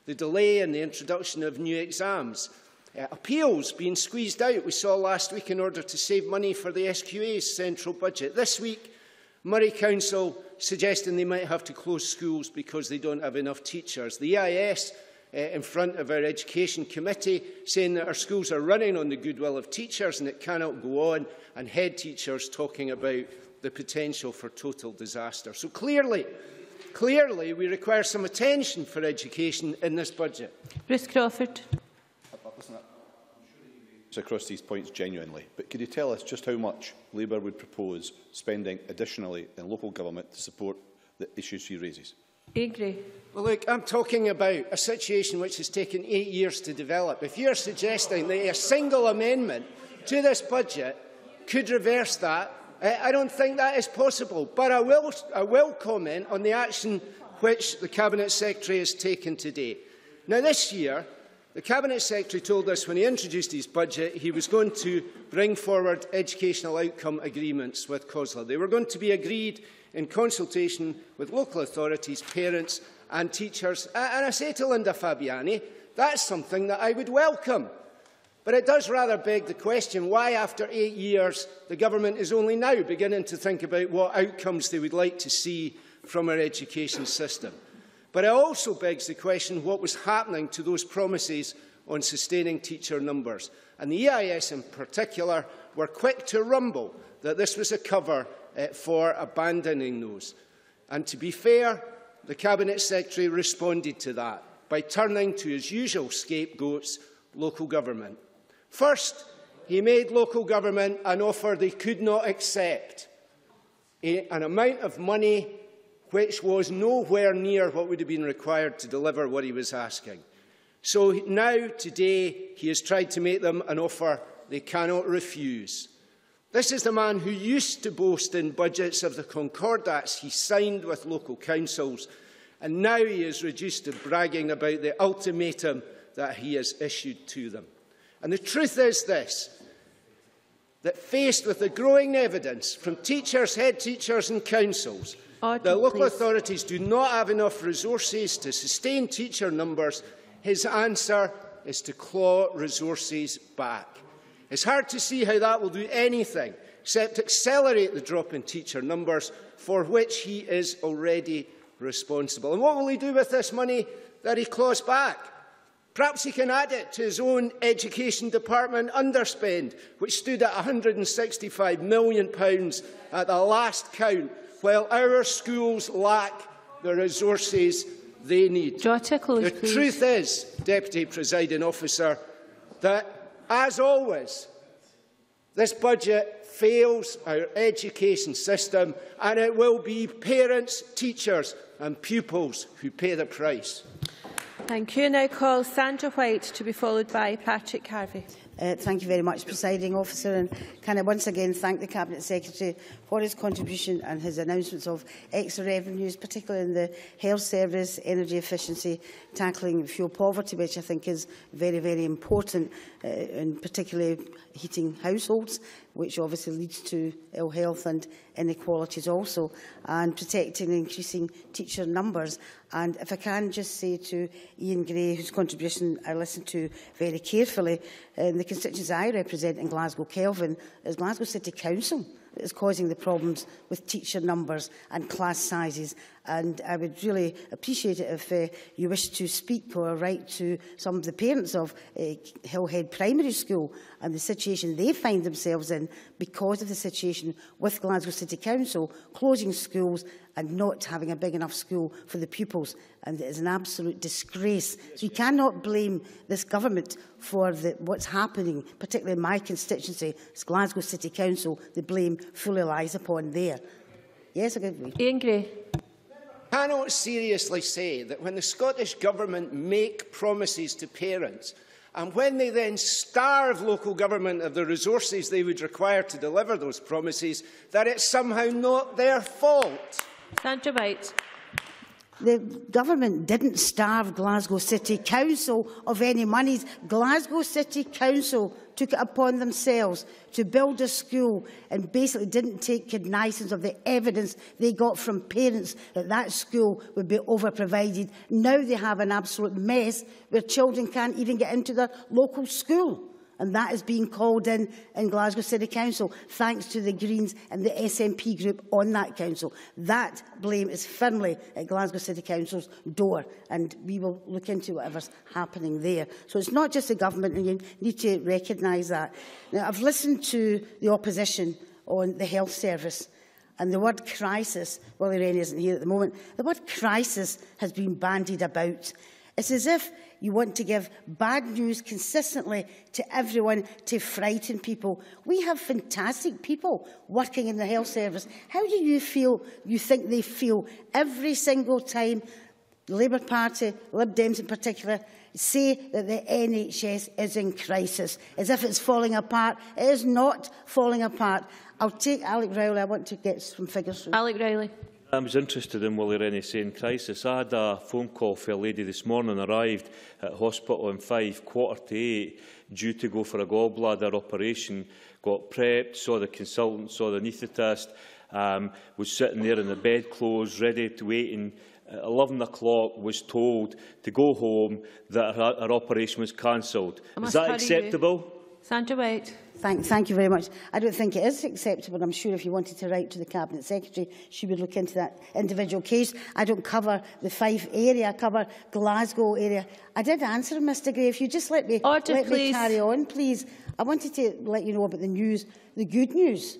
S: the delay in the introduction of new exams, uh, appeals being squeezed out, we saw last week, in order to save money for the SQA's central budget. This week, Moray Council suggesting they might have to close schools because they don't have enough teachers. The EIS uh, eh, in front of our Education Committee saying that our schools are running on the goodwill of teachers and it cannot go on, and head teachers talking about the potential for total disaster. So clearly, clearly we require some attention for education in this budget.
O: Bruce Crawford.
H: Across these points genuinely, but could you tell us just how much Labour would propose spending additionally in local government to support the issues she raises?
O: Agree.
S: Well, look, I'm talking about a situation which has taken eight years to develop. If you're suggesting that a single amendment to this budget could reverse that, I don't think that is possible. But I will, I will comment on the action which the Cabinet Secretary has taken today. Now, this year, the Cabinet Secretary told us when he introduced his budget he was going to bring forward educational outcome agreements with COSLA. They were going to be agreed in consultation with local authorities, parents and teachers. And I say to Linda Fabiani, that's something that I would welcome. But it does rather beg the question why, after eight years, the government is only now beginning to think about what outcomes they would like to see from our education system. But it also begs the question what was happening to those promises on sustaining teacher numbers. And the EIS in particular were quick to rumble that this was a cover uh, for abandoning those. And to be fair, the Cabinet Secretary responded to that by turning to his usual scapegoats, local government. First, he made local government an offer they could not accept, a, an amount of money which was nowhere near what would have been required to deliver what he was asking. So now, today, he has tried to make them an offer they cannot refuse. This is the man who used to boast in budgets of the concordats he signed with local councils, and now he is reduced to bragging about the ultimatum that he has issued to them. And the truth is this, that faced with the growing evidence from teachers, head teachers and councils, Order, that local please. authorities do not have enough resources to sustain teacher numbers, his answer is to claw resources back. It's hard to see how that will do anything except accelerate the drop in teacher numbers for which he is already responsible. And what will he do with this money that he claws back? Perhaps he can add it to his own education department underspend, which stood at £165 million at the last count, while our schools lack the resources they need.
O: Close,
S: the
O: please.
S: truth is, Deputy Presiding Officer, that As always, this budget fails our education system and it will be parents, teachers and pupils who pay the price.
O: Thank you. Now call Sandra White to be followed by Patrick Harvie.
M: Uh, thank you very much, presiding officer, and can I once again thank the Cabinet Secretary for his contribution and his announcements of extra revenues, particularly in the health service, energy efficiency tackling fuel poverty, which I think is very, very important, uh, and particularly heating households, which obviously leads to ill health and inequalities also, and protecting and increasing teacher numbers. And if I can just say to Ian Gray, whose contribution I listened to very carefully, uh, in the constituents I represent in Glasgow Kelvin is Glasgow City Council is causing the problems with teacher numbers and class sizes And I would really appreciate it if uh, you wish to speak or write to some of the parents of uh, Hillhead Primary School and the situation they find themselves in because of the situation with Glasgow City Council closing schools and not having a big enough school for the pupils. And it is an absolute disgrace. So you cannot blame this government for the, what's happening, particularly in my constituency, it's Glasgow City Council, the blame fully lies upon there. Yes, I agree.
O: Ian Gray.
S: Cannot seriously say that when the Scottish Government make promises to parents and when they then starve local government of the resources they would require to deliver those promises, that it's somehow not their fault.
O: Sandra White.
M: The government didn't starve Glasgow City Council of any monies. Glasgow City Council took it upon themselves to build a school and basically didn't take cognizance of the evidence they got from parents that that school would be over-provided. Now they have an absolute mess where children can't even get into their local school. and that is being called in in Glasgow City Council, thanks to the Greens and the SNP group on that council. That blame is firmly at Glasgow City Council's door, and we will look into whatever's happening there. So it's not just the government, and you need to recognise that. Now, I've listened to the opposition on the health service, and the word crisis, well, Irene isn't here at the moment, the word crisis has been bandied about. It's as if You want to give bad news consistently to everyone to frighten people. We have fantastic people working in the health service. How do you feel, you think they feel every single time the Labour Party, Lib Dems in particular, say that the NHS is in crisis, as if it's falling apart. It is not falling apart. I'll take Alex Rowley. I want to get some figures
O: Alex Rowley.
J: I was interested in Willie Rennie saying crisis. I had a phone call for a lady this morning, arrived at hospital in five, quarter to eight, due to go for a gallbladder operation, got prepped, saw the consultant, saw the anaesthetist, um, was sitting there in the bed clothes, ready to waiting. At 11 o'clock was told to go home that her, her operation was cancelled. Is that acceptable? You.
O: Sandra White.
M: Thank, thank you very much. I don't think it is acceptable. I'm sure if you wanted to write to the Cabinet Secretary, she would look into that individual case. I don't cover the Fife area, I cover Glasgow area. I did answer Mr Gray. If you just let me,
O: Order,
M: let
O: please.
M: me carry on, please. I wanted to let you know about the news, the good news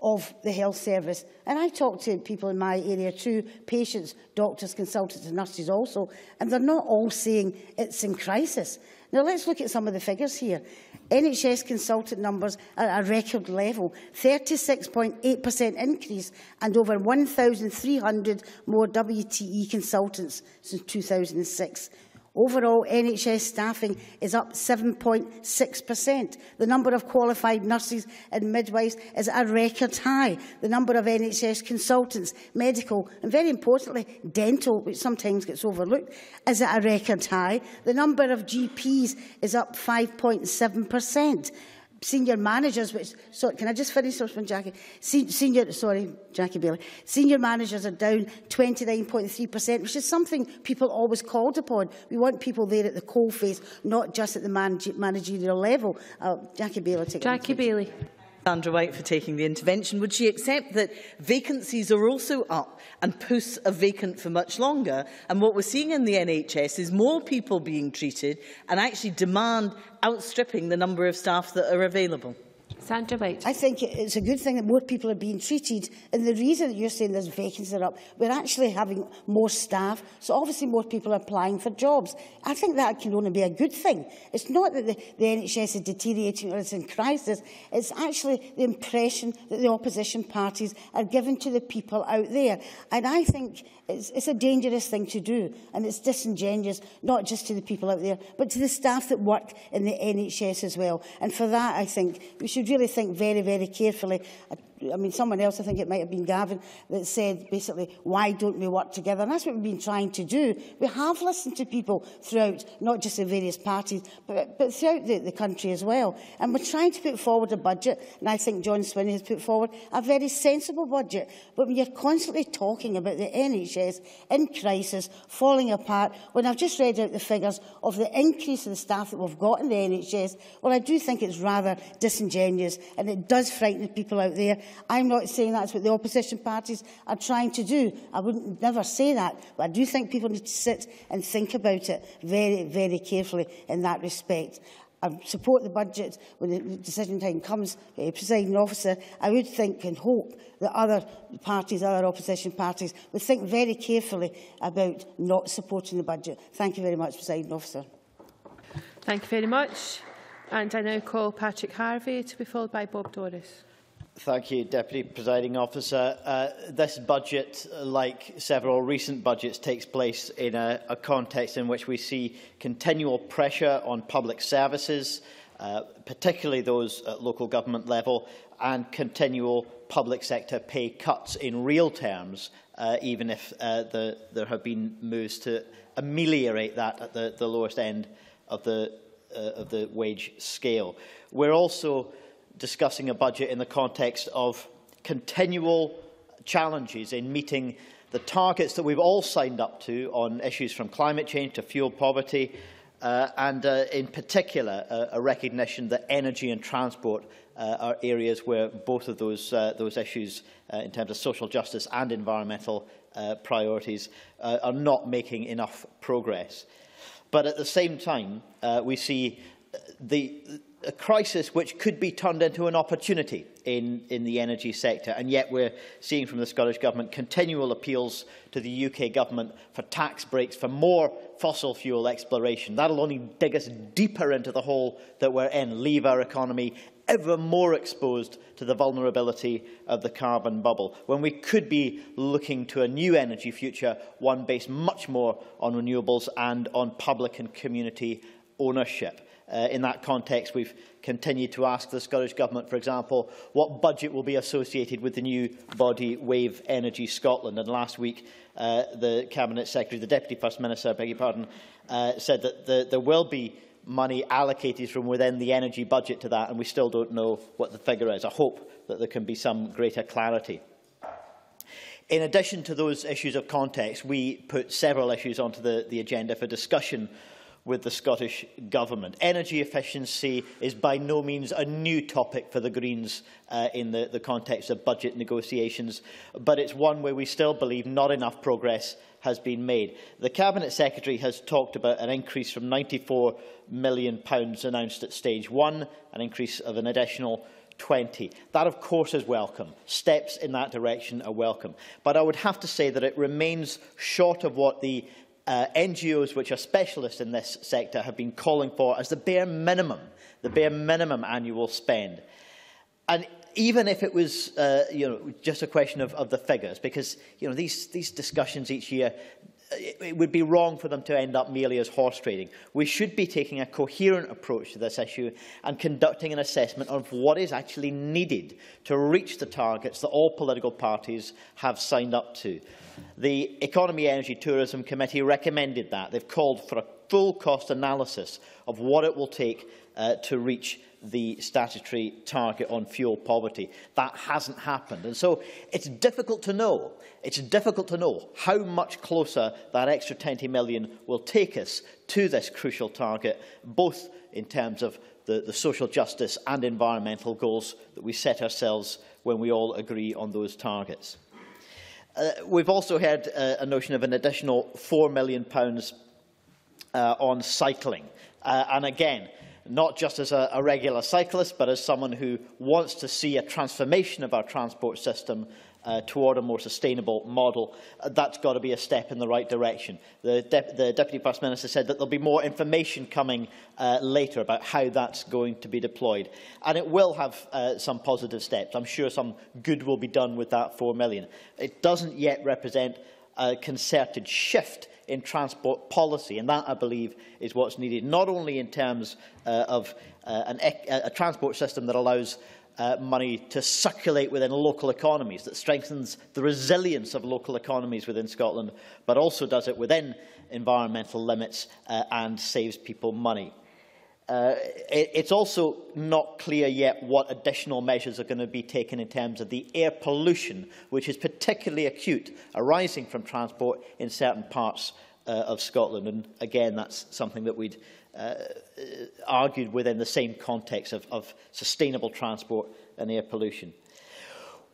M: of the health service. And I talk to people in my area too, patients, doctors, consultants and nurses also, and they're not all saying it's in crisis. Now let's look at some of the figures here. NHS consultant numbers are at a record level, 36.8% increase and over 1,300 more WTE consultants since 2006. Overall, NHS staffing is up 7.6%. The number of qualified nurses and midwives is at a record high. The number of NHS consultants, medical and, very importantly, dental, which sometimes gets overlooked, is at a record high. The number of GPs is up 5.7%. senior managers, which, sorry, can I just finish this one, Jackie? Se senior, sorry, Jackie Baillie. Senior managers are down 29.3%, which is something people always called upon. We want people there at the coalface, not just at the man managerial level. Uh, Jackie Baillie, take
O: Jackie Baillie.
G: Sandra White for taking the intervention. Would she accept that vacancies are also up and posts are vacant for much longer? And what we're seeing in the NHS is more people being treated and actually demand outstripping the number of staff that are available.
O: Sandra White.
M: I think it's a good thing that more people are being treated. And the reason that you're saying there's vacancies are up, we're actually having more staff. So obviously more people are applying for jobs. I think that can only be a good thing. It's not that the, the NHS is deteriorating or it's in crisis. It's actually the impression that the opposition parties are giving to the people out there. And I think It's, it's a dangerous thing to do and it's disingenuous, not just to the people out there, but to the staff that work in the NHS as well. And for that, I think, we should really think very, very carefully. I mean, someone else, I think it might have been Gavin, that said basically, why don't we work together? And that's what we've been trying to do. We have listened to people throughout, not just the various parties, but, but throughout the, the country as well. And we're trying to put forward a budget, and I think John Swinney has put forward a very sensible budget. But when you're constantly talking about the NHS in crisis, falling apart, when I've just read out the figures of the increase in the staff that we've got in the NHS, well, I do think it's rather disingenuous, and it does frighten people out there. I'm not saying that's what the opposition parties are trying to do. I wouldn't never say that. But I do think people need to sit and think about it very, very carefully in that respect. I support the budget when the decision time comes, uh, presiding officer. I would think and hope that other parties, other opposition parties, would think very carefully about not supporting the budget. Thank you very much, presiding officer.
O: Thank you very much. And I now call Patrick Harvie to be followed by Bob Doris.
D: Thank you, Deputy Presiding Officer. Uh, this budget, like several recent budgets, takes place in a, a context in which we see continual pressure on public services, uh, particularly those at local government level, and continual public sector pay cuts in real terms, uh, even if uh, the, there have been moves to ameliorate that at the, the lowest end of the, uh, of the wage scale. We're also discussing a budget in the context of continual challenges in meeting the targets that we've all signed up to on issues from climate change to fuel poverty, uh, and uh, in particular uh, a recognition that energy and transport uh, are areas where both of those, uh, those issues uh, in terms of social justice and environmental uh, priorities uh, are not making enough progress. But at the same time, uh, we see the, a crisis which could be turned into an opportunity in, in the energy sector. And yet we're seeing from the Scottish Government continual appeals to the UK Government for tax breaks, for more fossil fuel exploration. That'll only dig us deeper into the hole that we're in, leave our economy ever more exposed to the vulnerability of the carbon bubble, when we could be looking to a new energy future, one based much more on renewables and on public and community ownership. Uh, in that context, we've continued to ask the Scottish Government, for example, what budget will be associated with the new body Wave Energy Scotland. And last week, uh, the Cabinet Secretary, the Deputy First Minister, I beg your pardon, uh, said that the, there will be money allocated from within the energy budget to that, and we still don't know what the figure is. I hope that there can be some greater clarity. In addition to those issues of context, we put several issues onto the, the agenda for discussion with the Scottish Government. Energy efficiency is by no means a new topic for the Greens uh, in the, the context of budget negotiations, but it's one where we still believe not enough progress has been made. The Cabinet Secretary has talked about an increase from £94 million pounds announced at stage one, an increase of an additional 20. That, of course, is welcome. Steps in that direction are welcome. But I would have to say that it remains short of what the uh, NGOs which are specialists in this sector have been calling for as the bare minimum, the bare minimum annual spend. And even if it was uh, you know, just a question of, of the figures, because you know, these, these discussions each year, it, it would be wrong for them to end up merely as horse trading. We should be taking a coherent approach to this issue and conducting an assessment of what is actually needed to reach the targets that all political parties have signed up to. The Economy, Energy Tourism Committee recommended that. They've called for a full cost analysis of what it will take uh, to reach the statutory target on fuel poverty. That hasn't happened. And so it's difficult to know. It's difficult to know how much closer that extra 20 million will take us to this crucial target, both in terms of the, the social justice and environmental goals that we set ourselves when we all agree on those targets. Uh, we've also heard uh, a notion of an additional £4 million pounds, uh, on cycling. Uh, and again, not just as a, a regular cyclist, but as someone who wants to see a transformation of our transport system uh, toward a more sustainable model, uh, that's got to be a step in the right direction. The, Dep the Deputy First Minister said that there'll be more information coming uh, later about how that's going to be deployed. And it will have uh, some positive steps. I'm sure some good will be done with that 4 million. It doesn't yet represent a concerted shift in transport policy, and that, I believe, is what's needed, not only in terms uh, of uh, an a transport system that allows uh, money to circulate within local economies, that strengthens the resilience of local economies within Scotland, but also does it within environmental limits uh, and saves people money. Uh, it, it's also not clear yet what additional measures are going to be taken in terms of the air pollution, which is particularly acute, arising from transport in certain parts uh, of Scotland. And again, that's something that we'd uh, argued within the same context of, of sustainable transport and air pollution.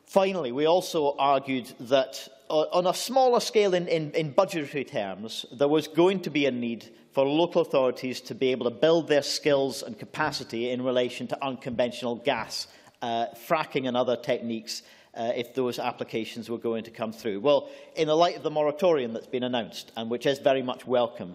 D: Finally, we also argued that uh, on a smaller scale in, in, in budgetary terms, there was going to be a need for local authorities to be able to build their skills and capacity in relation to unconventional gas, uh, fracking and other techniques uh, if those applications were going to come through. Well, in the light of the moratorium that's been announced, and which is very much welcome,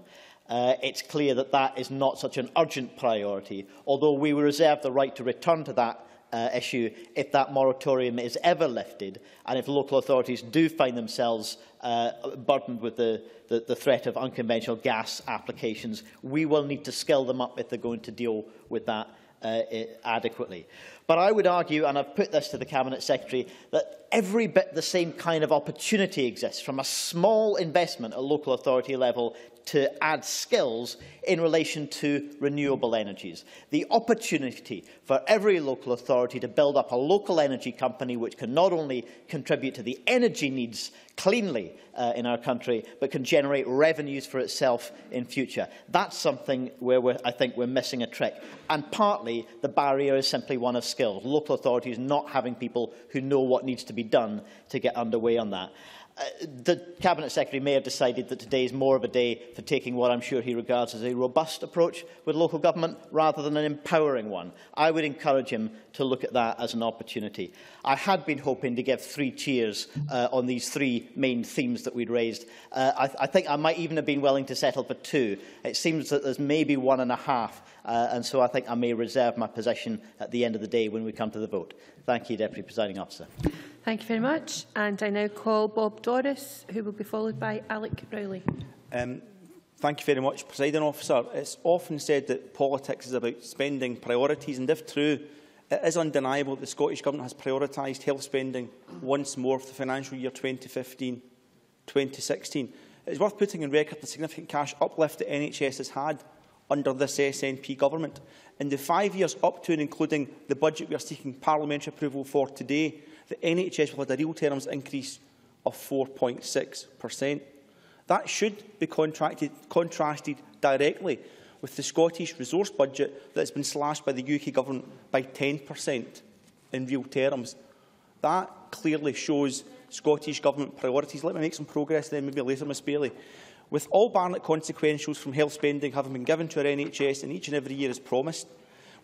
D: uh, it's clear that that is not such an urgent priority, although we reserve the right to return to that uh, issue if that moratorium is ever lifted and if local authorities do find themselves uh, burdened with the, the, the threat of unconventional gas applications. We will need to skill them up if they're going to deal with that uh, adequately. But I would argue, and I've put this to the Cabinet Secretary, that every bit the same kind of opportunity exists from a small investment at local authority level to add skills in relation to renewable energies. The opportunity for every local authority to build up a local energy company which can not only contribute to the energy needs cleanly uh, in our country, but can generate revenues for itself in future. That's something where we're, I think we're missing a trick. And partly the barrier is simply one of skills. Local authorities not having people who know what needs to be done to get underway on that. Uh, the Cabinet Secretary may have decided that today is more of a day for taking what I'm sure he regards as a robust approach with local government rather than an empowering one. I would encourage him to look at that as an opportunity. I had been hoping to give three cheers uh, on these three main themes that we'd raised. Uh, I, I think I might even have been willing to settle for two. It seems that there's maybe one and a half, uh, and so I think I may reserve my position at the end of the day when we come to the vote. Thank you, Deputy Presiding Officer.
O: Thank you very much. And I now call Bob Doris, who will be followed by Alex Rowley.
E: Um, thank you very much, Presiding Officer. It's often said that politics is about spending priorities, and if true, it is undeniable that the Scottish Government has prioritised health spending once more for the financial year 2015-2016. It is worth putting in record the significant cash uplift that NHS has had under this SNP government. In the five years up to and including the budget we are seeking parliamentary approval for today, the NHS will have a real terms increase of 4.6%. That should be contrasted directly with the Scottish resource budget that has been slashed by the UK Government by 10% in real terms. That clearly shows Scottish Government priorities. Let me make some progress then, maybe later, Ms Baillie. With all Barnett consequentials from health spending having been given to our NHS in each and every year as promised,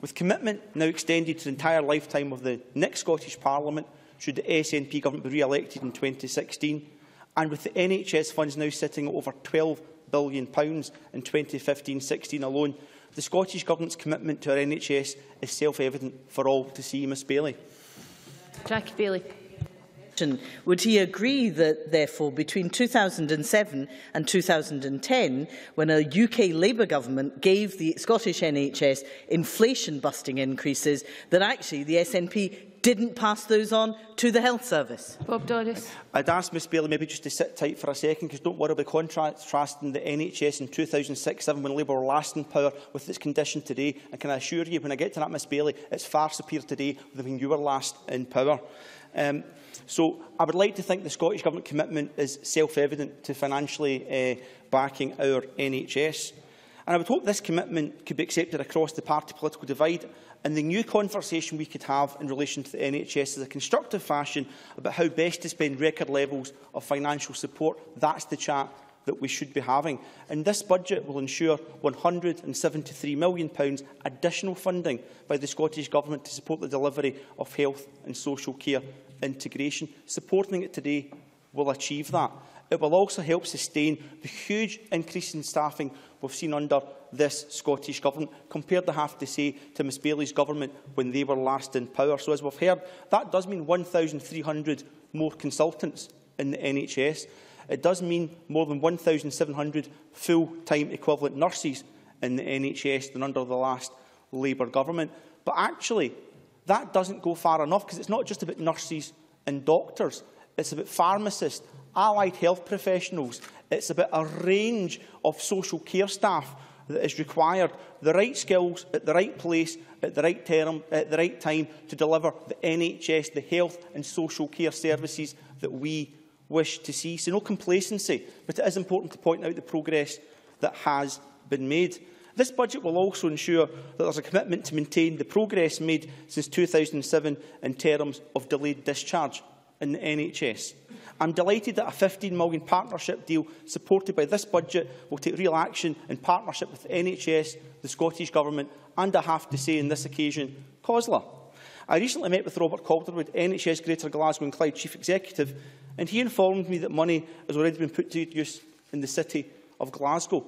E: with commitment now extended to the entire lifetime of the next Scottish Parliament, should the SNP government be re-elected in 2016. And with the NHS funds now sitting at over £12 billion in 2015-16 alone, the Scottish Government's commitment to our NHS is self-evident for all to see, Ms Bailey.
O: Jackie Bailey.
G: Would he agree that, therefore, between 2007 and 2010, when a UK Labour government gave the Scottish NHS inflation-busting increases, that actually the SNP didn't pass those on to the health service.
O: Bob Doris.
E: I'd ask Ms Baillie maybe just to sit tight for a second, because don't worry about contrasting the NHS in 2006-7 when Labour were last in power with its condition today. And can I assure you, when I get to that, Ms Baillie, it's far superior today than when you were last in power. Um, so I would like to think the Scottish Government commitment is self-evident to financially uh, backing our NHS. And I would hope this commitment could be accepted across the party political divide and the new conversation we could have in relation to the NHS is a constructive fashion about how best to spend record levels of financial support. That's the chat that we should be having. And this budget will ensure £173 million additional funding by the Scottish Government to support the delivery of health and social care integration. Supporting it today will achieve that. It will also help sustain the huge increase in staffing we've seen under this Scottish Government, compared, I have to say, to Ms Baillie's government when they were last in power. So as we've heard, that does mean 1,300 more consultants in the NHS. It does mean more than 1,700 full-time equivalent nurses in the NHS than under the last Labour government. But actually, that doesn't go far enough because it's not just about nurses and doctors. It's about pharmacists, allied health professionals. It's about a range of social care staff that is required, the right skills at the right place at the right term, at the right time to deliver the NHS, the health and social care services that we wish to see. So no complacency, but it is important to point out the progress that has been made. This budget will also ensure that there is a commitment to maintain the progress made since 2007 in terms of delayed discharge in the NHS. I'm delighted that a £15 million partnership deal supported by this budget will take real action in partnership with the NHS, the Scottish Government and, I have to say on this occasion, COSLA. I recently met with Robert Calderwood, NHS Greater Glasgow and Clyde Chief Executive, and he informed me that money has already been put to use in the city of Glasgow.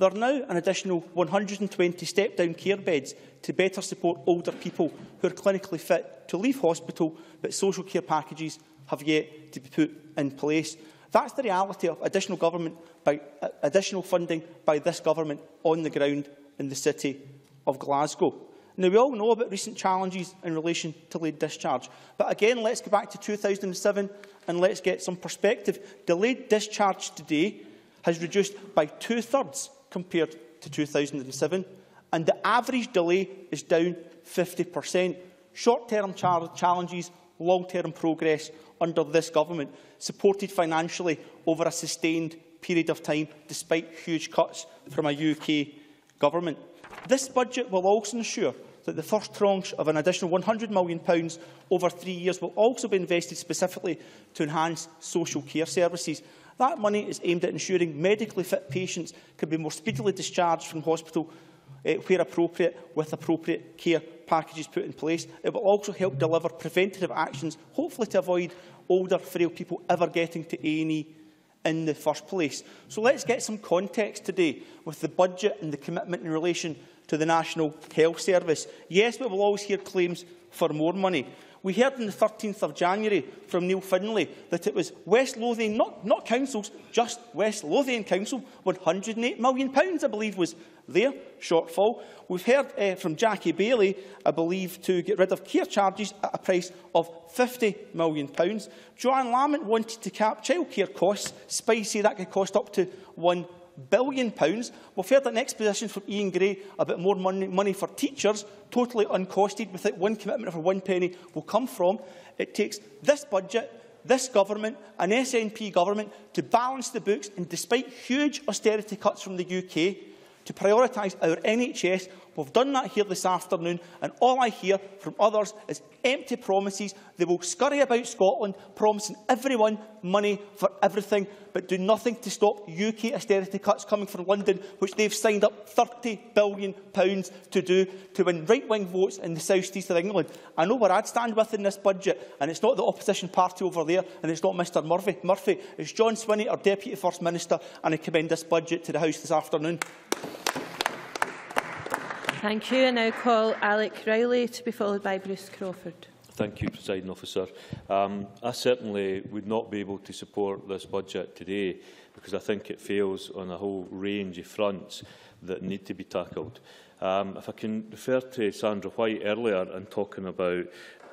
E: There are now an additional 120 step-down care beds to better support older people who are clinically fit to leave hospital, but social care packages have yet to be put in place. That's the reality of additional government by uh, additional funding by this government on the ground in the city of Glasgow. Now, we all know about recent challenges in relation to late discharge. But again, let's go back to 2007 and let's get some perspective. Delayed discharge today has reduced by two-thirds compared to 2007, and the average delay is down 50%. Short-term challenges, long-term progress under this government, supported financially over a sustained period of time, despite huge cuts from a UK government. This budget will also ensure that the first tranche of an additional £100 million over three years will also be invested specifically to enhance social care services. That money is aimed at ensuring medically fit patients can be more speedily discharged from hospital uh, where appropriate, with appropriate care packages put in place. It will also help deliver preventative actions, hopefully to avoid older, frail people ever getting to A&E in the first place. So let's get some context today with the budget and the commitment in relation to the National Health Service. Yes, we will always hear claims for more money. We heard on the 13th of January from Neil Findlay that it was West Lothian, not, not councils, just West Lothian Council, £108 million, I believe, was their shortfall. We've heard uh, from Jackie Baillie, I believe, to get rid of care charges at a price of £50 million. Johann Lamont wanted to cap childcare costs. SPICe, that could cost up to £1 billion. Pounds. We've heard an exposition from Iain Gray about more money, money for teachers, totally uncosted, without one commitment for one penny will come from. It takes this budget this government, an SNP government, to balance the books and despite huge austerity cuts from the UK, to prioritise our NHS. We've done that here this afternoon, and all I hear from others is empty promises. They will scurry about Scotland, promising everyone money for everything, but do nothing to stop UK austerity cuts coming from London, which they've signed up £30 billion to do to win right-wing votes in the south east of England. I know where I'd stand with in this budget, and it's not the opposition party over there, and it's not Mr Murphy. Murphy. It's John Swinney, our Deputy First Minister, and I commend this budget to the House this afternoon.
O: Thank you. I now call Alec Rowley to be followed by Bruce Crawford.
J: Thank you, Presiding Officer. Um, I certainly would not be able to support this budget today because I think it fails on a whole range of fronts that need to be tackled. Um, if I can refer to Sandra White earlier and talking about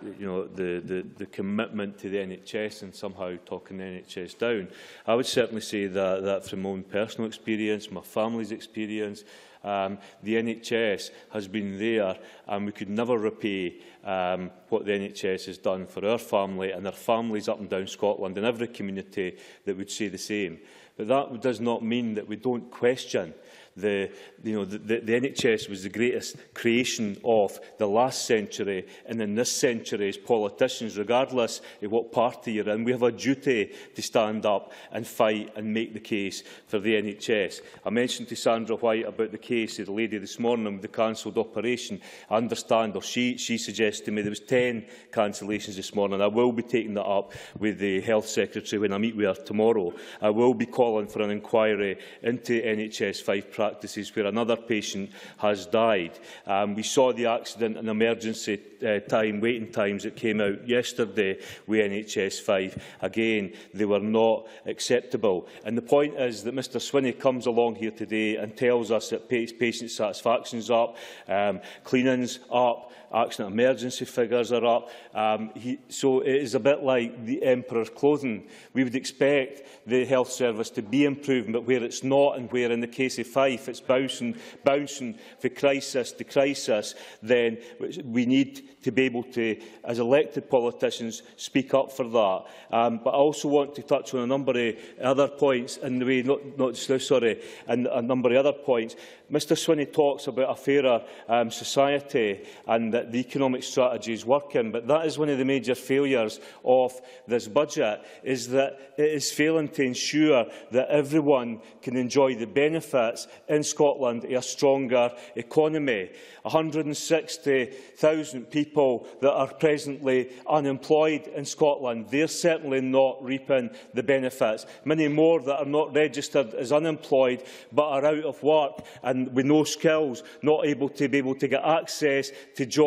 J: you know, the, the, the commitment to the NHS and somehow talking the NHS down. I would certainly say that, that from my own personal experience, my family's experience, um, the NHS has been there and we could never repay um, what the NHS has done for our family and their families up and down Scotland and every community that would say the same. But that does not mean that we don't question the, you know, the, the, the NHS was the greatest creation of the last century and in this century as politicians, regardless of what party you're in, we have a duty to stand up and fight and make the case for the NHS. I mentioned to Sandra White about the case of the lady this morning with the cancelled operation. I understand, or she, she suggests to me there was 10 cancellations this morning. I will be taking that up with the Health Secretary when I meet with her tomorrow. I will be calling for an inquiry into NHS Fife practices where another patient has died. Um, we saw the accident and emergency uh, time, waiting times that came out yesterday with NHS 5. Again, they were not acceptable. And the point is that Mr Swinney comes along here today and tells us that patient satisfaction's up, um, cleaning's up, accident emergency figures are up. Um, he, so it is a bit like the emperor's clothing. We would expect the health service to be improving, but where it's not and where in the case of Fife it's bouncing, bouncing from crisis to crisis, then we need to be able to, as elected politicians, speak up for that. Um, but I also want to touch on a number of other points in the way, not, not just sorry, and a number of other points. Mr Swinney talks about a fairer um, society and that the economic strategy is working, but that is one of the major failures of this budget, is that it is failing to ensure that everyone can enjoy the benefits in Scotland of a stronger economy. 160,000 people that are presently unemployed in Scotland, they're certainly not reaping the benefits. Many more that are not registered as unemployed but are out of work and with no skills, not able to be able to get access to jobs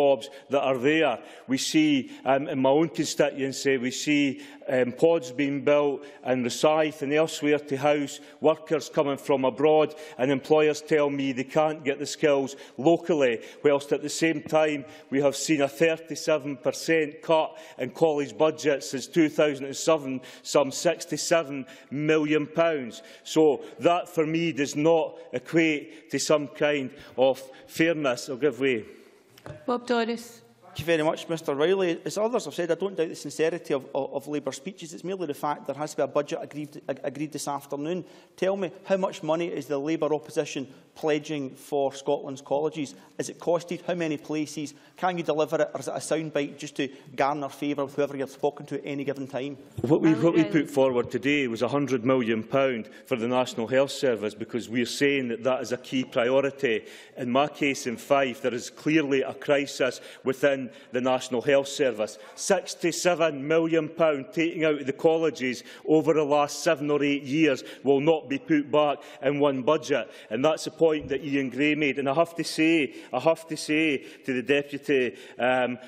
J: that are there. We see um, in my own constituency, we see um, pods being built in Rosyth and elsewhere to house workers coming from abroad and employers tell me they can't get the skills locally, whilst at the same time we have seen a 37% cut in college budgets since 2007, some £67 million. So that for me does not equate to some kind of fairness. I'll give way.
O: Bob Doris.
E: Thank you very much, Mr Riley. As others have said, I don't doubt the sincerity of, of, of Labour speeches. It's merely the fact there has to be a budget agreed, agreed this afternoon. Tell me, how much money is the Labour opposition pledging for Scotland's colleges? Is it costed? How many places? Can you deliver it? Or is it a soundbite just to garner favour with whoever you're spoken to at any given time?
J: What we, what we put forward today was £100 million for the National Health Service because we are saying that that is a key priority. In my case in Fife, there is clearly a crisis within the National Health Service. £67 million taking out of the colleges over the last seven or eight years will not be put back in one budget. And that's the point that Iain Gray made. And I have to say, I have to say to the Deputy um,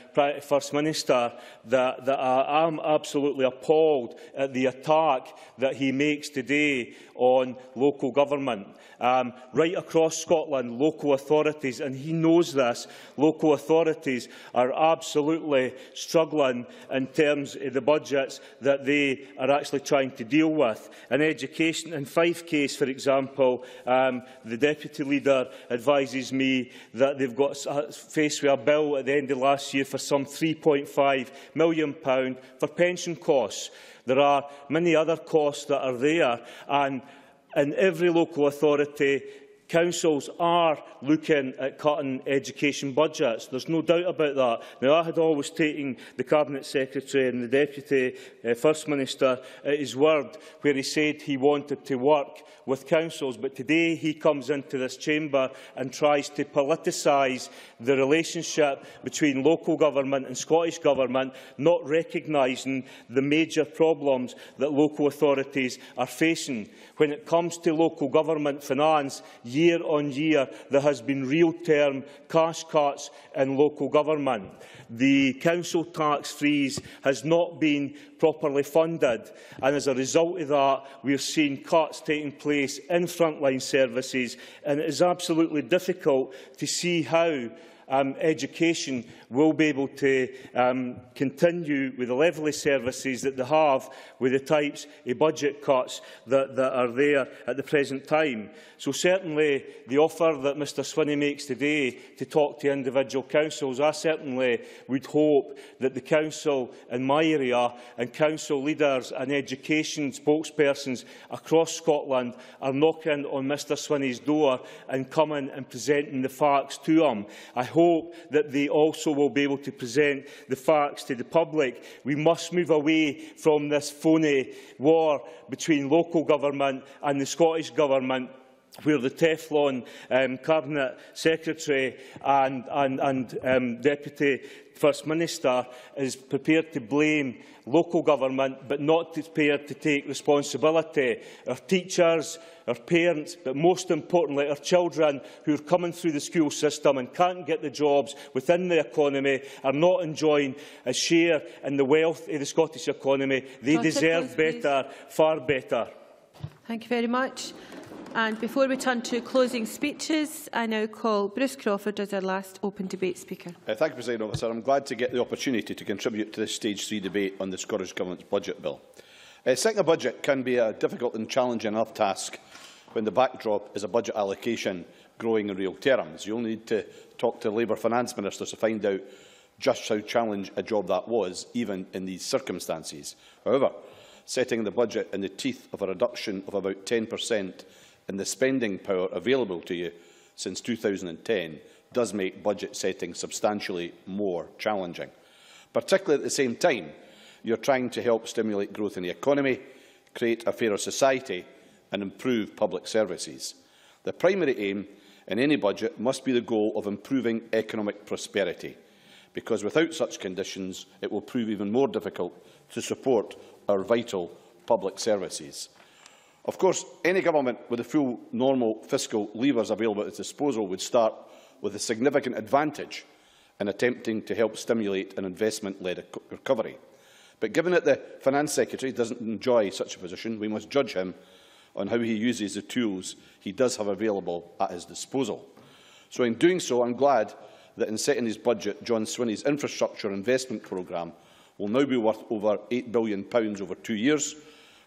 J: First Minister that, that I am absolutely appalled at the attack that he makes today on local government um, right across Scotland, local authorities, and he knows this, local authorities are absolutely struggling in terms of the budgets that they are actually trying to deal with. In education, in Fife case, for example, um, the Deputy Leader advises me that they've got faced with a bill at the end of last year for some £3.5 million for pension costs. There are many other costs that are there, and in every local authority, councils are looking at cutting education budgets. There's no doubt about that. Now, I had always taken the Cabinet Secretary and the Deputy uh, First Minister at his word where he said he wanted to work with councils, but today he comes into this chamber and tries to politicise the relationship between local government and Scottish Government, not recognising the major problems that local authorities are facing. When it comes to local government finance, year on year there has been real-term cash cuts in local government. The council tax freeze has not been properly funded. And as a result of that, we're seeing cuts taking place in frontline services. And it is absolutely difficult to see how um, education will be able to um, continue with the level of services that they have with the types of budget cuts that, that are there at the present time. So certainly the offer that Mr Swinney makes today to talk to individual councils, I certainly would hope that the council in my area and council leaders and education spokespersons across Scotland are knocking on Mr Swinney's door and coming and presenting the facts to him. I hope that they also will be able to present the facts to the public. We must move away from this phony war between local government and the Scottish Government where the Teflon um, Cabinet Secretary and, and, and um, Deputy First Minister is prepared to blame local government but not prepared to take responsibility. Our teachers, our parents, but most importantly our children who are coming through the school system and can't get the jobs within the economy are not enjoying a share in the wealth of the Scottish economy. They deserve please. better, far better.
O: Thank you very much. And before we turn to closing speeches, I now call Bruce Crawford as our last open debate speaker.
H: Uh, thank you, President Officer. I'm glad to get the opportunity to contribute to this Stage 3 debate on the Scottish Government's budget bill. Uh, setting a budget can be a difficult and challenging enough task when the backdrop is a budget allocation growing in real terms. You only need to talk to Labour finance ministers to find out just how challenging a job that was, even in these circumstances. However, setting the budget in the teeth of a reduction of about 10 per cent and the spending power available to you since 2010 does make budget setting substantially more challenging. Particularly at the same time, you're trying to help stimulate growth in the economy, create a fairer society and improve public services. The primary aim in any budget must be the goal of improving economic prosperity, because without such conditions it will prove even more difficult to support our vital public services. Of course, any government with the full normal fiscal levers available at its disposal would start with a significant advantage in attempting to help stimulate an investment-led recovery. But given that the Finance Secretary doesn't enjoy such a position, we must judge him on how he uses the tools he does have available at his disposal. So in doing so, I'm glad that in setting his budget, John Swinney's infrastructure investment programme will now be worth over £8 billion over two years,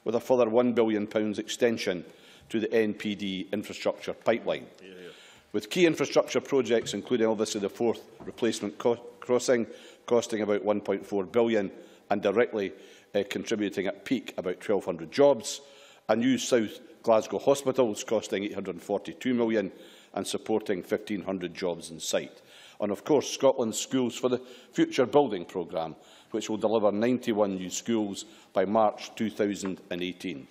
H: with a further £1 billion extension to the NPD infrastructure pipeline. Yeah, yeah. With key infrastructure projects, including obviously the Forth replacement co crossing, costing about £1.4 billion and directly uh, contributing at peak about 1,200 jobs, a new South Glasgow hospitals costing £842 million and supporting 1,500 jobs in sight. And of course, Scotland's Schools for the Future Building programme, which will deliver 91 new schools by March 2018,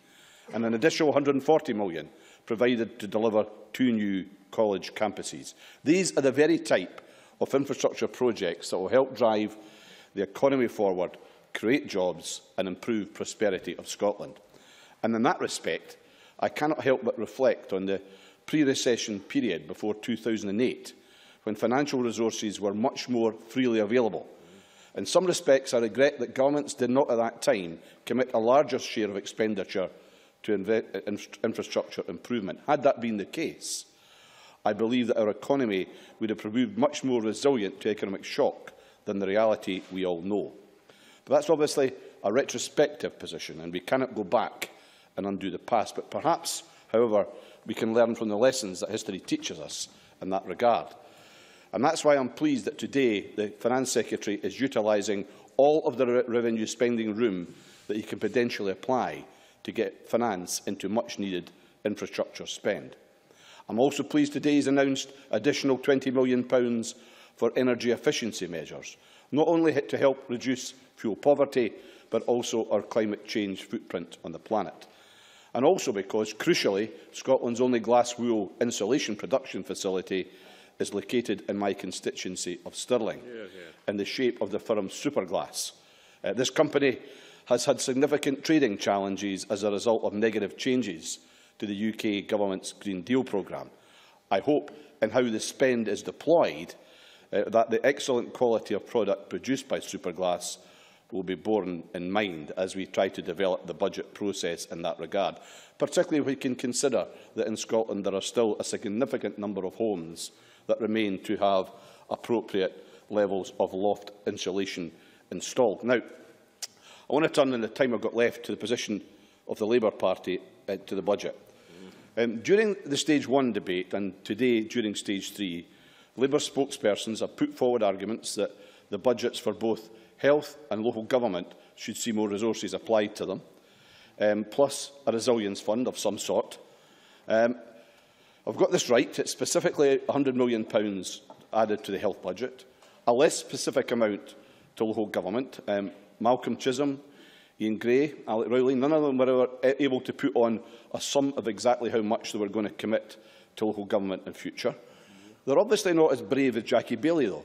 H: and an additional £140 million provided to deliver two new college campuses. These are the very type of infrastructure projects that will help drive the economy forward, create jobs and improve prosperity of Scotland. And in that respect, I cannot help but reflect on the pre-recession period before 2008, when financial resources were much more freely available In some respects, I regret that governments did not at that time commit a larger share of expenditure to uh, infrastructure improvement. Had that been the case, I believe that our economy would have proved much more resilient to economic shock than the reality we all know. But that's obviously a retrospective position, and we cannot go back and undo the past. But perhaps, however, we can learn from the lessons that history teaches us in that regard. And that's why I'm pleased that today the Finance Secretary is utilising all of the re revenue spending room that he can potentially apply to get finance into much-needed infrastructure spend. I'm also pleased today he's announced additional £20 million for energy efficiency measures, not only to help reduce fuel poverty, but also our climate change footprint on the planet. And also because, crucially, Scotland's only glass wool insulation production facility is located in my constituency of Stirling, yeah, yeah. in the shape of the firm Superglass. Uh, this company has had significant trading challenges as a result of negative changes to the UK Government's Green Deal programme. I hope in how the spend is deployed uh, that the excellent quality of product produced by Superglass will be borne in mind as we try to develop the budget process in that regard, particularly if we can consider that in Scotland there are still a significant number of homes that remain to have appropriate levels of loft insulation installed. Now, I want to turn in the time I've got left to the position of the Labour Party uh, to the budget. Um, during the Stage 1 debate and today during Stage 3, Labour spokespersons have put forward arguments that the budgets for both health and local government should see more resources applied to them, um, plus a resilience fund of some sort. Um, I've got this right, it's specifically £100 million added to the health budget, a less specific amount to local government. Um, Malcolm Chisholm, Ian Gray, Alec Rowley, none of them were eh, able to put on a sum of exactly how much they were going to commit to local government in future. They're obviously not as brave as Jackie Bailey, though,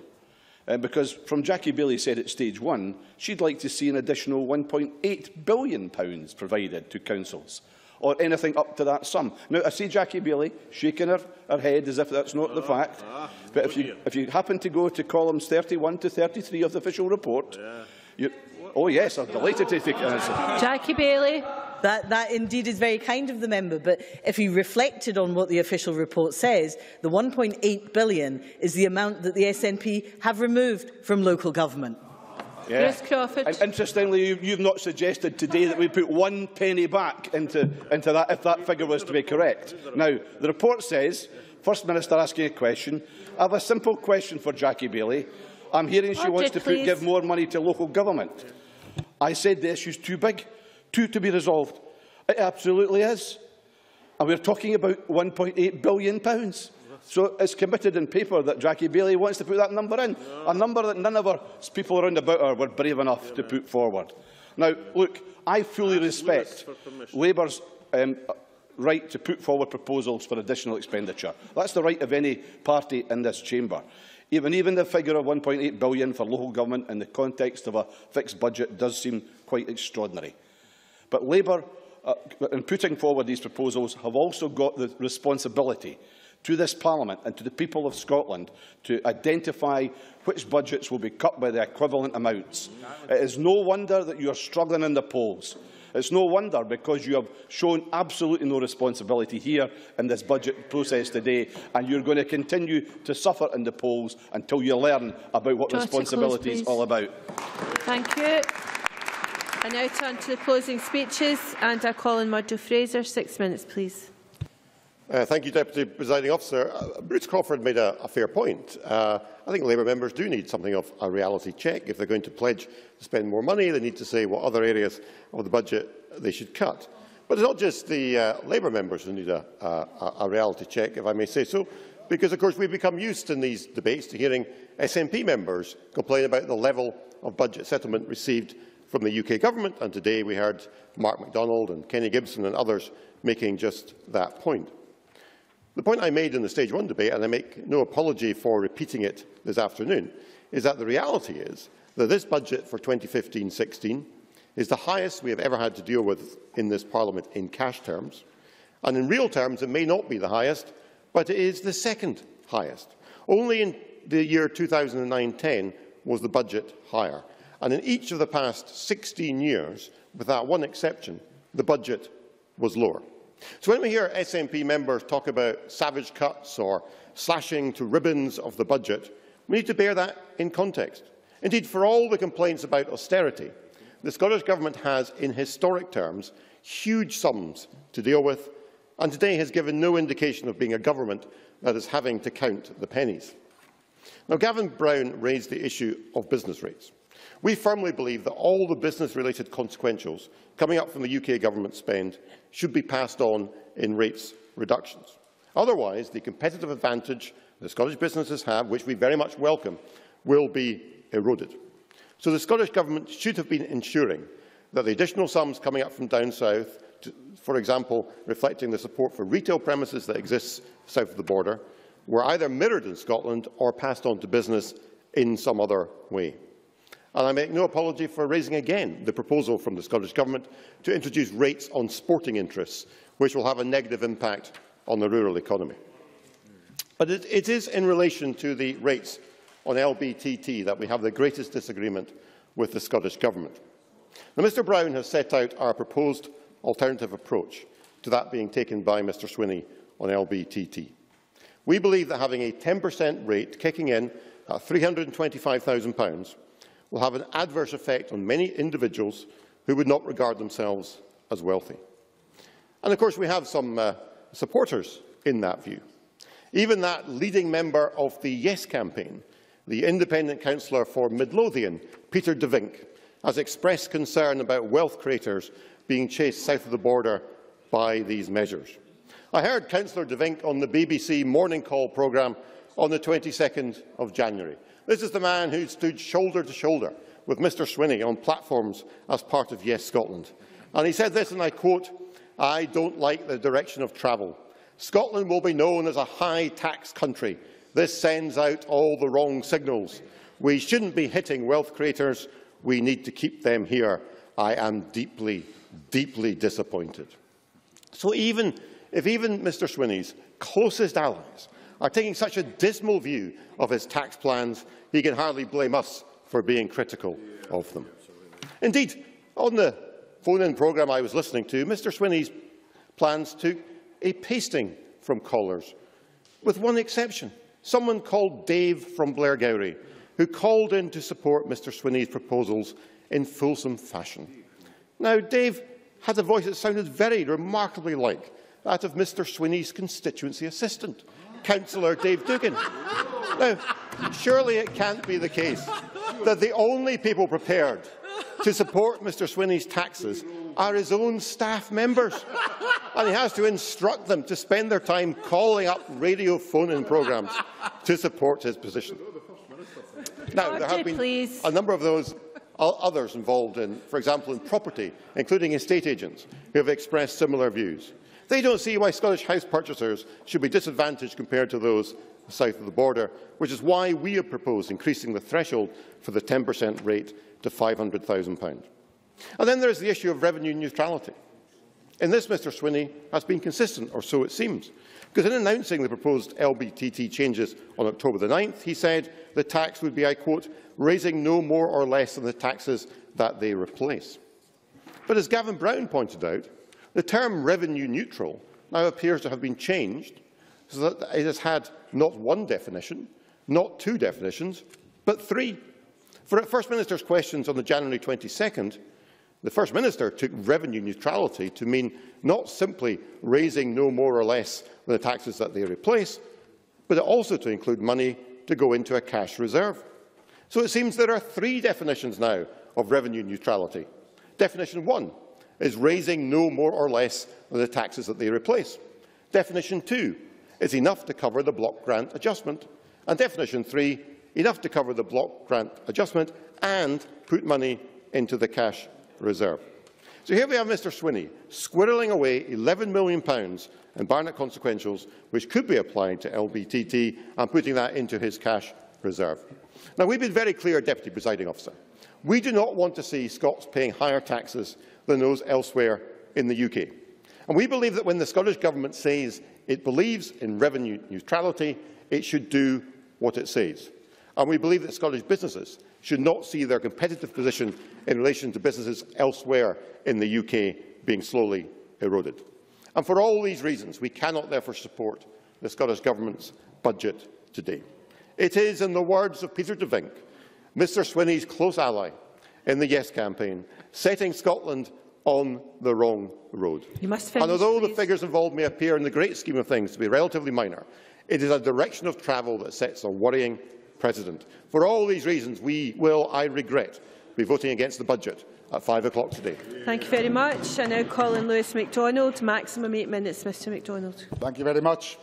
H: um, because from Jackie Bailey said at stage one, she'd like to see an additional £1.8 billion provided to councils. Or anything up to that sum. Now, I see Jackie Baillie shaking her, her head as if that's not the ah, fact, ah, but if you, if you happen to go to columns 31 to 33 of the official report, yeah. you, oh yes, I'm delighted to take an answer.
O: Jackie Baillie.
G: That, that indeed is very kind of the member, but if he reflected on what the official report says, the 1.8 billion is the amount that the SNP have removed from local government.
H: Yeah.
O: Chris Crawford.
H: And interestingly, you, you've not suggested today that we put one penny back into, into that, if that figure was to be correct. Now, the report says, First Minister asking a question, I have a simple question for Jackie Baillie. I'm hearing she
O: Object,
H: wants to put, give more money to local government. I said the issue's too big, too to be resolved. It absolutely is. And we're talking about £1.8 billion. Pounds. So it's committed in paper that Jackie Baillie wants to put that number in, a number that none of our people around about her were brave enough to put forward. Now, look, I fully respect Labour's um, right to put forward proposals for additional expenditure. That's the right of any party in this chamber. Even, even the figure of £1.8 billion for local government in the context of a fixed budget does seem quite extraordinary. But Labour, uh, in putting forward these proposals, have also got the responsibility to this Parliament and to the people of Scotland to identify which budgets will be cut by the equivalent amounts. It is no wonder that you are struggling in the polls. It's no wonder because you have shown absolutely no responsibility here in this budget process today and you're going to continue to suffer in the polls until you learn about what responsibility
O: close,
H: is all about.
O: Thank you. I now turn to the closing speeches and I call on Murdo Fraser. Six minutes, please.
T: Uh, thank you, Deputy Presiding Officer. Uh, Bruce Crawford made a, a fair point. Uh, I think Labour members do need something of a reality check. If they're going to pledge to spend more money, they need to say what other areas of the budget they should cut. But it's not just the uh, Labour members who need a, a, a reality check, if I may say so, because, of course, we've become used in these debates to hearing SNP members complain about the level of budget settlement received from the UK Government, and today we heard Mark McDonald and Kenny Gibson and others making just that point. The point I made in the Stage 1 debate, and I make no apology for repeating it this afternoon, is that the reality is that this budget for 2015-16 is the highest we have ever had to deal with in this Parliament in cash terms. And in real terms, it may not be the highest, but it is the second highest. Only in the year 2009-10 was the budget higher. And in each of the past 16 years, with that one exception, the budget was lower. So when we hear SNP members talk about savage cuts or slashing to ribbons of the budget, we need to bear that in context. Indeed, for all the complaints about austerity, the Scottish Government has, in historic terms, huge sums to deal with, and today has given no indication of being a government that is having to count the pennies. Now, Gavin Brown raised the issue of business rates. We firmly believe that all the business-related consequentials coming up from the UK government spend should be passed on in rates reductions. Otherwise, the competitive advantage the Scottish businesses have, which we very much welcome, will be eroded. So the Scottish Government should have been ensuring that the additional sums coming up from down south, to, for example, reflecting the support for retail premises that exists south of the border, were either mirrored in Scotland or passed on to business in some other way. And I make no apology for raising again the proposal from the Scottish Government to introduce rates on sporting interests, which will have a negative impact on the rural economy. But it, it is in relation to the rates on LBTT that we have the greatest disagreement with the Scottish Government. Now, Mr Brown has set out our proposed alternative approach to that being taken by Mr Swinney on LBTT. We believe that having a 10% rate kicking in at £325,000 will have an adverse effect on many individuals who would not regard themselves as wealthy. And of course, we have some uh, supporters in that view. Even that leading member of the Yes campaign, the independent councillor for Midlothian, Peter De Vink, has expressed concern about wealth creators being chased south of the border by these measures. I heard Councillor De Vink on the BBC Morning Call programme on the 22nd of January. This is the man who stood shoulder to shoulder with Mr Swinney on platforms as part of Yes Scotland. And he said this, and I quote, I don't like the direction of travel. Scotland will be known as a high-tax country. This sends out all the wrong signals. We shouldn't be hitting wealth creators. We need to keep them here. I am deeply, deeply disappointed. So even if even Mr Swinney's closest allies are taking such a dismal view of his tax plans, he can hardly blame us for being critical of them. Indeed, on the phone-in programme I was listening to, Mr Swinney's plans took a pasting from callers, with one exception. Someone called Dave from Blairgowrie, who called in to support Mr Swinney's proposals in fulsome fashion. Now, Dave had a voice that sounded very remarkably like that of Mr Swinney's constituency assistant, Councillor Dave Doogan. Now, surely it can't be the case that the only people prepared to support Mr Swinney's taxes are his own staff members. And he has to instruct them to spend their time calling up radio phone-in programmes to support his position. Now, there have been a number of those others involved in, for example, in property, including estate agents, who have expressed similar views. They don't see why Scottish house purchasers should be disadvantaged compared to those south of the border, which is why we have proposed increasing the threshold for the 10% rate to £500,000. And then there is the issue of revenue neutrality. In this, Mr Swinney has been consistent, or so it seems, because in announcing the proposed LBTT changes on October the 9th, he said the tax would be, I quote, raising no more or less than the taxes that they replace. But as Gavin Brown pointed out, the term revenue neutral now appears to have been changed so that it has had not one definition, not two definitions, but three. For at First Minister's questions on the January 22nd, the First Minister took revenue neutrality to mean not simply raising no more or less than the taxes that they replace, but also to include money to go into a cash reserve. So it seems there are three definitions now of revenue neutrality. Definition one is raising no more or less than the taxes that they replace. Definition two is enough to cover the block grant adjustment. And definition three, enough to cover the block grant adjustment and put money into the cash reserve. So here we have Mr Swinney squirreling away £11 million in Barnett consequentials, which could be applied to LBTT, and putting that into his cash reserve. Now, we've been very clear, Deputy Presiding Officer. We do not want to see Scots paying higher taxes than those elsewhere in the UK. And we believe that when the Scottish Government says it believes in revenue neutrality, it should do what it says. And we believe that Scottish businesses should not see their competitive position in relation to businesses elsewhere in the UK being slowly eroded. And for all these reasons, we cannot therefore support the Scottish Government's budget today. It is, in the words of Peter de Vink, Mr Swinney's close ally in the Yes campaign, setting Scotland on the wrong road.
O: You must finish,
T: and although
O: please.
T: the figures involved may appear in the great scheme of things to be relatively minor, it is a direction of travel that sets a worrying precedent. For all these reasons, we will, I regret, be voting against the budget at 5 o'clock today.
O: Thank you very much. I now call in Lewis MacDonald. Maximum eight minutes, Mr MacDonald.
U: Thank you very much.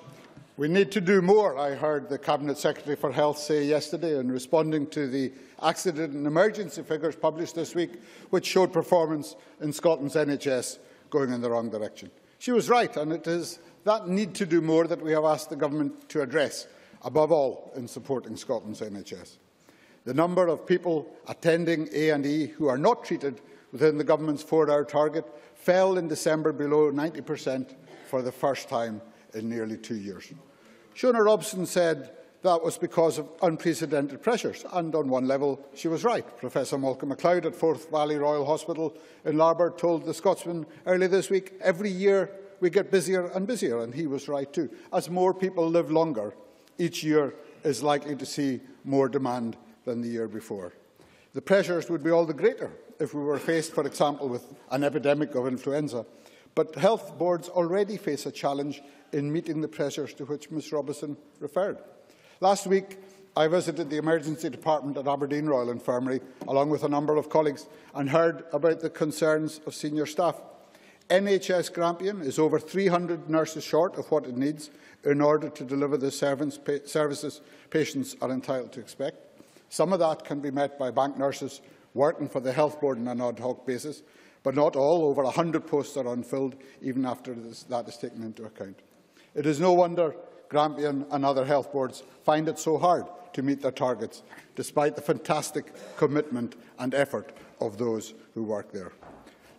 U: We need to do more, I heard the Cabinet Secretary for Health say yesterday in responding to the accident and emergency figures published this week, which showed performance in Scotland's NHS going in the wrong direction. She was right, and it is that need to do more that we have asked the Government to address, above all in supporting Scotland's NHS. The number of people attending A&E who are not treated within the Government's four-hour target fell in December below 90% for the first time in nearly two years. Shona Robison said that was because of unprecedented pressures, and on one level she was right. Professor Malcolm MacLeod at Forth Valley Royal Hospital in Larbert told the Scotsman earlier this week, every year we get busier and busier, and he was right too. As more people live longer, each year is likely to see more demand than the year before. The pressures would be all the greater if we were faced, for example, with an epidemic of influenza. But health boards already face a challenge in meeting the pressures to which Ms Robison referred. Last week, I visited the emergency department at Aberdeen Royal Infirmary, along with a number of colleagues, and heard about the concerns of senior staff. NHS Grampian is over 300 nurses short of what it needs in order to deliver the services patients are entitled to expect. Some of that can be met by bank nurses working for the Health Board on an ad hoc basis, but not all. Over 100 posts are unfilled, even after this, that is taken into account. It is no wonder Grampian and other health boards find it so hard to meet their targets, despite the fantastic commitment and effort of those who work there.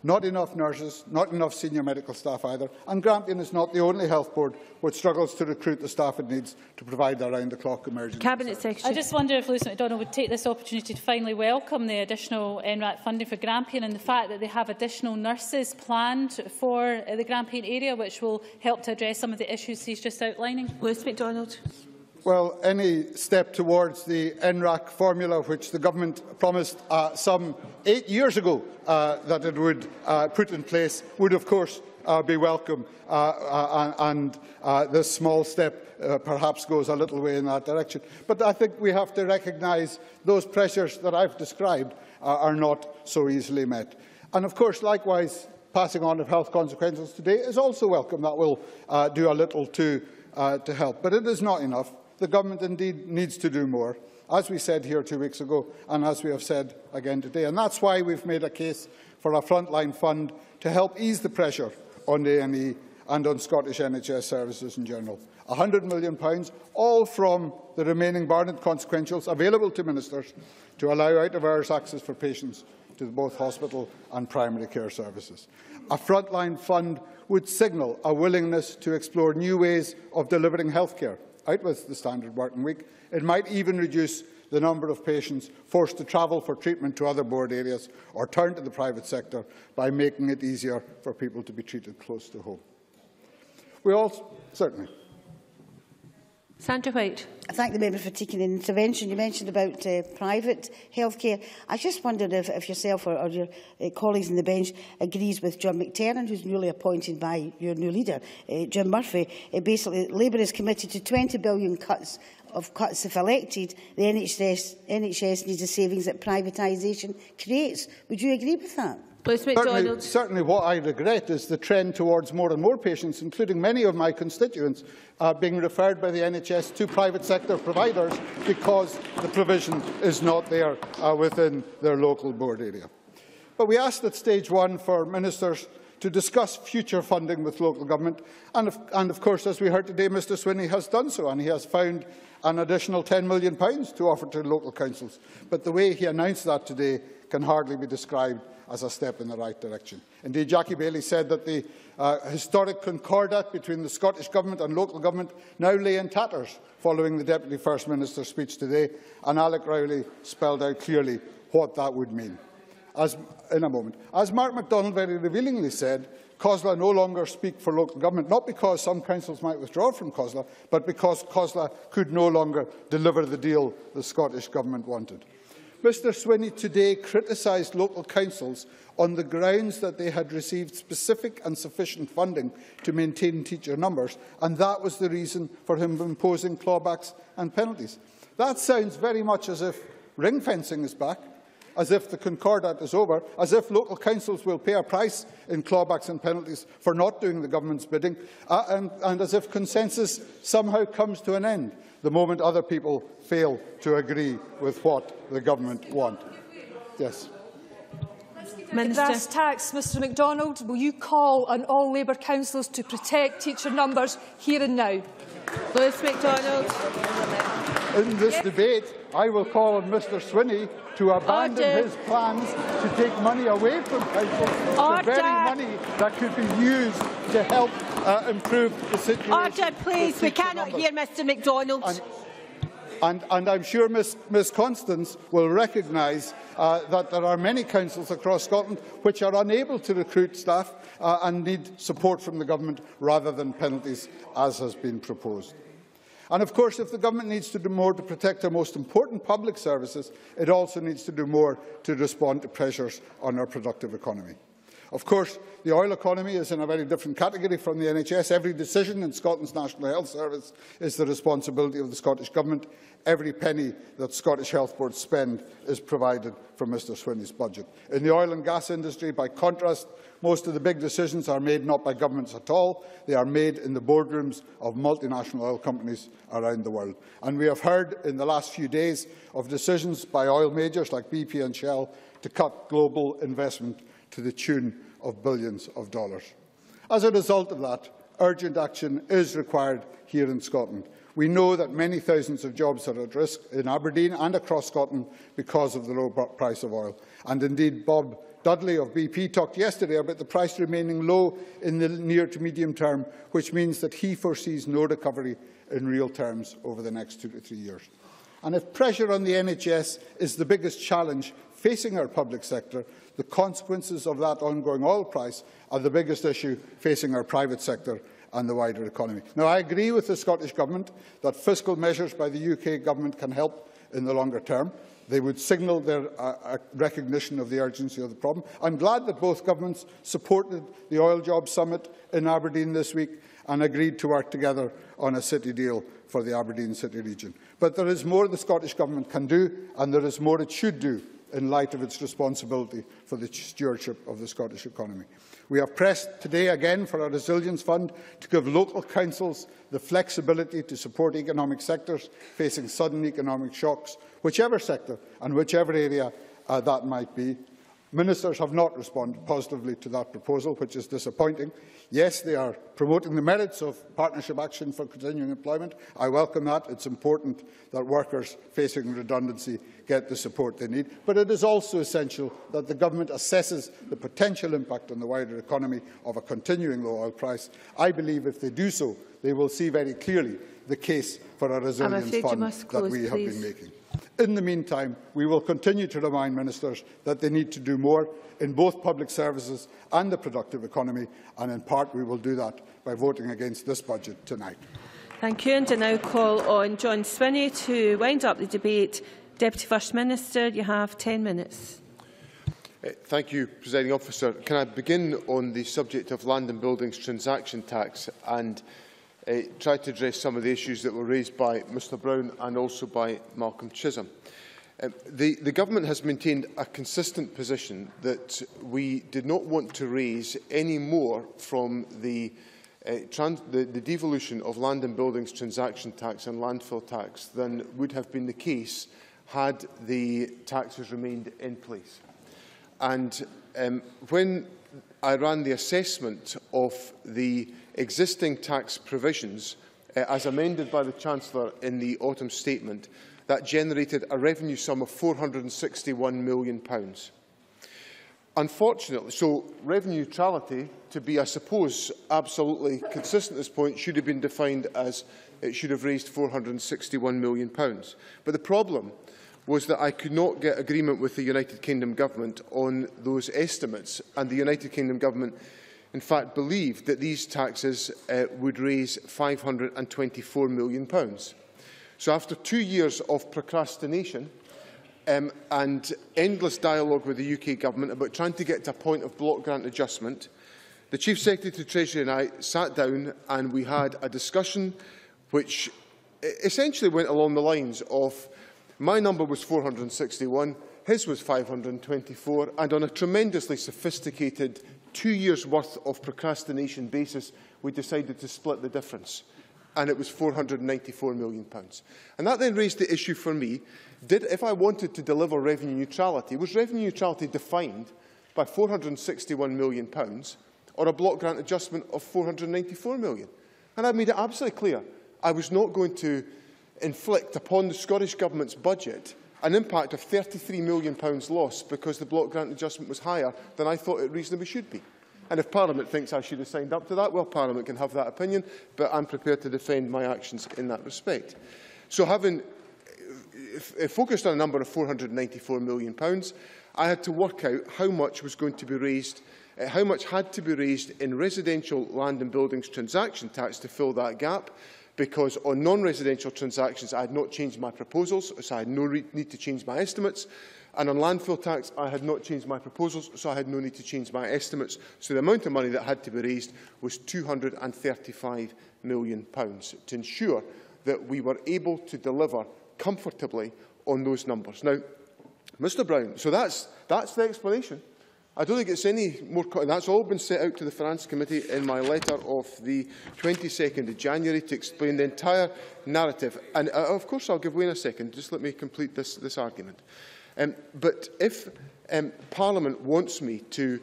U: Not enough nurses, not enough senior medical staff either. And Grampian is not the only health board which struggles to recruit the staff it needs to provide the around-the-clock emergency
O: Cabinet service. Secretary.
L: I just wonder if Lewis MacDonald would take this opportunity to finally welcome the additional NRAT funding for Grampian and the fact that they have additional nurses planned for uh, the Grampian area, which will help to address some of the issues he's just outlining.
O: Lewis MacDonald.
U: Well, any step towards the NRAC formula, which the government promised uh, some eight years ago uh, that it would uh, put in place, would of course uh, be welcome. Uh, uh, and this small step perhaps goes a little way in that direction. But I think we have to recognise those pressures that I've described are not so easily met. And of course, likewise, passing on of health consequences today is also welcome. That will do a little to, to help. But it is not enough. The government indeed needs to do more, as we said here two weeks ago and as we have said again today. And that's why we've made a case for a frontline fund to help ease the pressure on A&E and on Scottish NHS services in general. £100 million, all from the remaining Barnett consequentials available to ministers to allow out-of-hours access for patients to both hospital and primary care services. A frontline fund would signal a willingness to explore new ways of delivering healthcare with the standard working week. It might even reduce the number of patients forced to travel for treatment to other board areas or turn to the private sector by making it easier for people to be treated close to home. We also, certainly.
O: Sandra White.
M: I thank the member for taking an intervention. You mentioned about uh, private healthcare. I just wondered if, if yourself or, or your uh, colleagues on the bench agrees with John McTernan, who's newly appointed by your new leader, uh, Jim Murphy. Uh, basically, Labour is committed to 20 billion cuts of cuts if elected. The NHS, NHS needs the savings that privatisation creates. Would you agree with that?
U: Certainly, certainly what I regret is the trend towards more and more patients, including many of my constituents, uh, being referred by the NHS to private sector providers because the provision is not there uh, within their local board area. But we asked at stage one for ministers to discuss future funding with local government. And of, and of course, as we heard today, Mr Swinney has done so, and he has found an additional £10 million to offer to local councils. But the way he announced that today can hardly be described as a step in the right direction. Indeed, Jackie Baillie said that the uh, historic concordat between the Scottish Government and local government now lay in tatters following the Deputy First Minister's speech today, and Alex Rowley spelled out clearly what that would mean. As, in a moment. As Mark McDonald very revealingly said, COSLA no longer speak for local government, not because some councils might withdraw from COSLA, but because COSLA could no longer deliver the deal the Scottish Government wanted. Mr Swinney today criticised local councils on the grounds that they had received specific and sufficient funding to maintain teacher numbers, and that was the reason for him imposing clawbacks and penalties. That sounds very much as if ring fencing is back, as if the concordat is over, as if local councils will pay a price in clawbacks and penalties for not doing the government's bidding, uh, and, and as if consensus somehow comes to an end the moment other people fail to agree with what the government want. Yes.
V: Minister. Brass tacks, Mr MacDonald, will you call on all Labour councillors to protect teacher numbers here and now?
O: Lewis MacDonald.
U: In this debate, I will call on Mr Swinney to abandon Order. his plans to take money away from councils, Order. the very money that could be used to help uh, improve the situation.
O: Order, please. We cannot numbers. hear Mr MacDonald.
U: And, and, and I'm sure Ms, Ms Constance will recognise uh, that there are many councils across Scotland which are unable to recruit staff uh, and need support from the government rather than penalties, as has been proposed. And of course, if the government needs to do more to protect our most important public services, it also needs to do more to respond to pressures on our productive economy. Of course, the oil economy is in a very different category from the NHS. Every decision in Scotland's National Health Service is the responsibility of the Scottish Government. Every penny that Scottish Health boards spend is provided from Mr Swinney's budget. In the oil and gas industry, by contrast, most of the big decisions are made not by governments at all. They are made in the boardrooms of multinational oil companies around the world. And we have heard in the last few days of decisions by oil majors like BP and Shell to cut global investment to the tune of billions of dollars. As a result of that, urgent action is required here in Scotland. We know that many thousands of jobs are at risk in Aberdeen and across Scotland because of the low price of oil. And indeed, Bob Dudley of BP talked yesterday about the price remaining low in the near to medium term, which means that he foresees no recovery in real terms over the next two to three years. And if pressure on the NHS is the biggest challenge facing our public sector, the consequences of that ongoing oil price are the biggest issue facing our private sector and the wider economy. Now, I agree with the Scottish Government that fiscal measures by the UK Government can help in the longer term. They would signal their uh, uh, recognition of the urgency of the problem. I'm glad that both governments supported the Oil Jobs Summit in Aberdeen this week and agreed to work together on a city deal for the Aberdeen City region. But there is more the Scottish Government can do, and there is more it should do in light of its responsibility for the stewardship of the Scottish economy. We have pressed today again for a resilience fund to give local councils the flexibility to support economic sectors facing sudden economic shocks, whichever sector and whichever area uh, that might be. Ministers have not responded positively to that proposal, which is disappointing. Yes, they are promoting the merits of partnership action for continuing employment. I welcome that. It's important that workers facing redundancy get the support they need. But it is also essential that the Government assesses the potential impact on the wider economy of a continuing low oil price. I believe if they do so, they will see very clearly the case for a resilience fund that we please. have been making. In the meantime, we will continue to remind ministers that they need to do more in both public services and the productive economy, and in part we will do that by voting against this budget tonight.
O: Thank you. And I now call on John Swinney to wind up the debate. Deputy First Minister, you have 10 minutes.
C: Uh, thank you, Presiding Officer. Can I begin on the subject of land and buildings transaction tax and uh, to address some of the issues that were raised by Mr Brown and also by Malcolm Chisholm. Um, the, the Government has maintained a consistent position that we did not want to raise any more from the, uh, trans the, the devolution of land and buildings transaction tax and landfill tax than would have been the case had the taxes remained in place. And um, when I ran the assessment of the existing tax provisions uh, as amended by the Chancellor in the autumn statement that generated a revenue sum of £461 million. Unfortunately, so revenue neutrality, to be, I suppose, absolutely consistent at this point, should have been defined as it should have raised £461 million. But the problem was that I could not get agreement with the United Kingdom Government on those estimates, and the United Kingdom Government in fact believed that these taxes uh, would raise £524 million. So after two years of procrastination um, and endless dialogue with the UK Government about trying to get to a point of block grant adjustment, the Chief Secretary to Treasury and I sat down and we had a discussion which essentially went along the lines of my number was 461, his was 524, and on a tremendously sophisticated two years' worth of procrastination basis, we decided to split the difference. And it was £494 million. And that then raised the issue for me, did, if I wanted to deliver revenue neutrality, was revenue neutrality defined by £461 million or a block grant adjustment of £494 million? And I made it absolutely clear I was not going to inflict upon the Scottish Government's budget an impact of £33 million loss because the block grant adjustment was higher than I thought it reasonably should be. And if Parliament thinks I should have signed up to that, well, Parliament can have that opinion, but I'm prepared to defend my actions in that respect. So having focused on a number of £494 million, I had to work out how much was going to be raised, uh, how much had to be raised in residential land and buildings transaction tax to fill that gap, because on non-residential transactions I had not changed my proposals, so I had no need to change my estimates. And on landfill tax, I had not changed my proposals, so I had no need to change my estimates. So the amount of money that had to be raised was £235 million to ensure that we were able to deliver comfortably on those numbers. Now, Mr Brown, so that's, that's the explanation. I don't think it's any more... That's all been set out to the Finance Committee in my letter of the 22nd of January to explain the entire narrative. And uh, of course, I'll give way in a second. Just let me complete this, this argument. Um, but if um, Parliament wants me to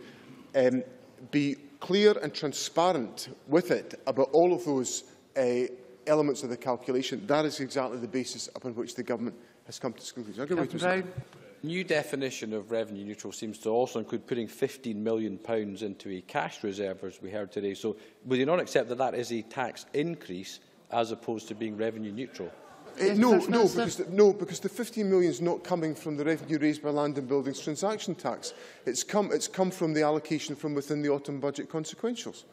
C: um, be clear and transparent with it about all of those uh, elements of the calculation, that is exactly the basis upon which the Government has come to this conclusion
W: new definition of revenue neutral seems to also include putting £15 million into a cash reserve, as we heard today. So would you not accept that that is a tax increase as opposed to being revenue neutral?
C: Uh, no, no because, the, no, because the 15 million is not coming from the revenue raised by land and buildings transaction tax. It's come, it's come from the allocation from within the autumn budget consequentials.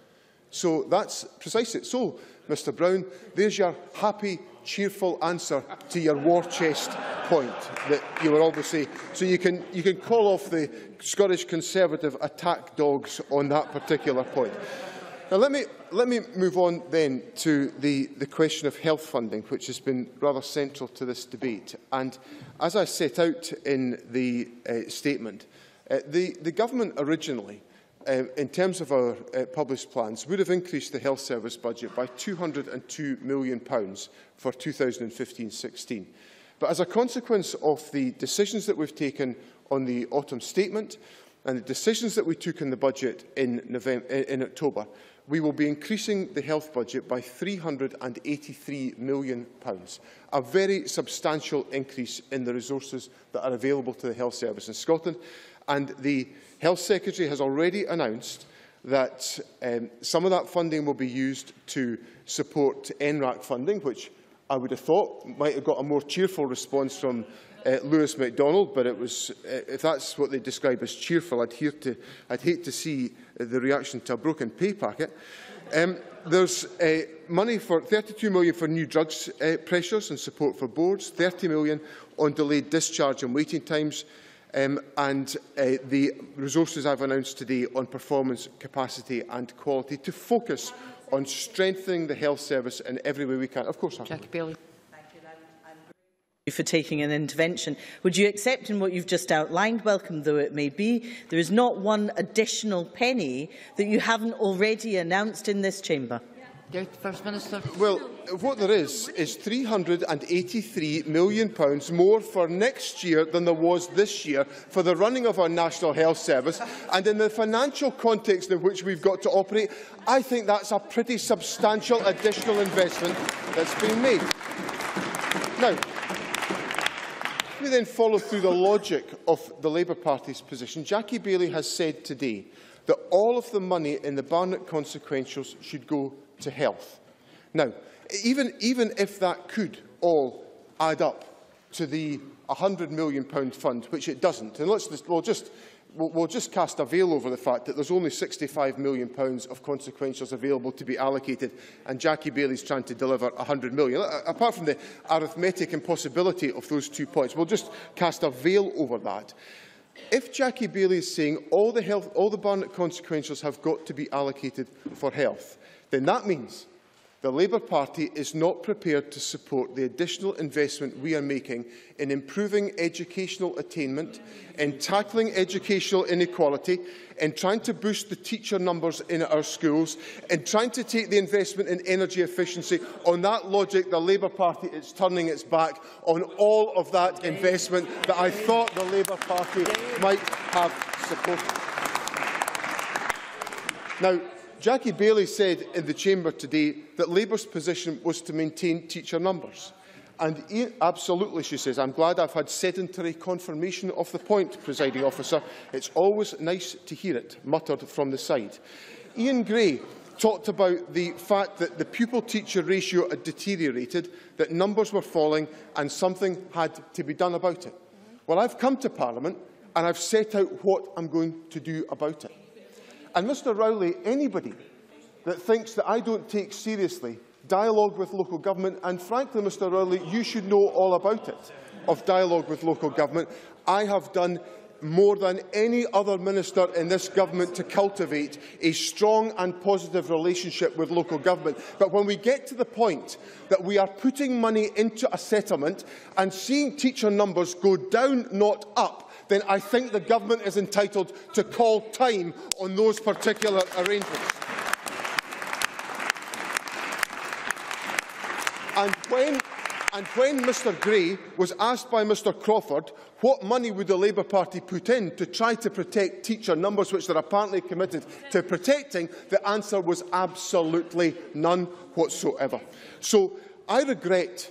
C: So that's precisely it. So, Mr Brown, there's your happy cheerful answer to your war chest point that you were obviously... So you can, you can call off the Scottish Conservative attack dogs on that particular point. Now, let me, let me move on then to the, the question of health funding, which has been rather central to this debate. And as I set out in the uh, statement, uh, the, the government originally um, in terms of our uh, published plans, would have increased the health service budget by £202 million for 2015-16. But as a consequence of the decisions that we've taken on the autumn statement and the decisions that we took in the budget in, November, in October, we will be increasing the health budget by £383 million, a very substantial increase in the resources that are available to the health service in Scotland. And the Health Secretary has already announced that um, some of that funding will be used to support NRAC funding, which I would have thought might have got a more cheerful response from uh, Lewis MacDonald, but it was, uh, if that's what they describe as cheerful, I'd, hear to, I'd hate to see the reaction to a broken pay packet. Um, there's uh, money for 32 million for new drugs uh, pressures and support for boards, 30 million on delayed discharge and waiting times, um, and uh, the resources I've announced today on performance, capacity and quality to focus on strengthening the health service in every way we can. Of course, Jackie Bailey
G: for taking an intervention. Would you accept in what you've just outlined, welcome though it may be, there is not one additional penny that you haven't already announced in this chamber?
X: First Minister.
C: Well, what there is is £383 million more for next year than there was this year for the running of our National Health Service. And in the financial context in which we've got to operate, I think that's a pretty substantial additional investment that's been made. Now, we then follow through the logic of the Labour Party's position. Jackie Baillie has said today that all of the money in the Barnett consequentials should go to health. Now, even, even if that could all add up to the £100 million fund, which it doesn't, and let's just, we'll, just, we'll, we'll just cast a veil over the fact that there's only £65 million of consequentials available to be allocated, and Jackie Baillie's trying to deliver £100 million. Apart from the arithmetic impossibility of those two points, we'll just cast a veil over that. If Jackie Baillie is saying all the, health, all the Barnett consequentials have got to be allocated for health, then that means the Labour Party is not prepared to support the additional investment we are making in improving educational attainment, in tackling educational inequality, in trying to boost the teacher numbers in our schools, in trying to take the investment in energy efficiency. On that logic, the Labour Party is turning its back on all of that investment that I thought the Labour Party might have supported. Now, Jackie Baillie said in the chamber today that Labour's position was to maintain teacher numbers. And absolutely, she says, I'm glad I've had sedentary confirmation of the point, presiding officer. It's always nice to hear it muttered from the side. Iain Gray talked about the fact that the pupil-teacher ratio had deteriorated, that numbers were falling and something had to be done about it. Well, I've come to Parliament and I've set out what I'm going to do about it. And Mr Rowley, anybody that thinks that I don't take seriously dialogue with local government, and frankly, Mr Rowley, you should know all about it. of dialogue with local government. I have done more than any other minister in this government to cultivate a strong and positive relationship with local government. But when we get to the point that we are putting money into a settlement and seeing teacher numbers go down, not up, then I think the government is entitled to call time on those particular arrangements. And when, and when Mr Gray was asked by Mr Crawford what money would the Labour Party put in to try to protect teacher numbers, which they're apparently committed to protecting, the answer was absolutely none whatsoever. So I regret,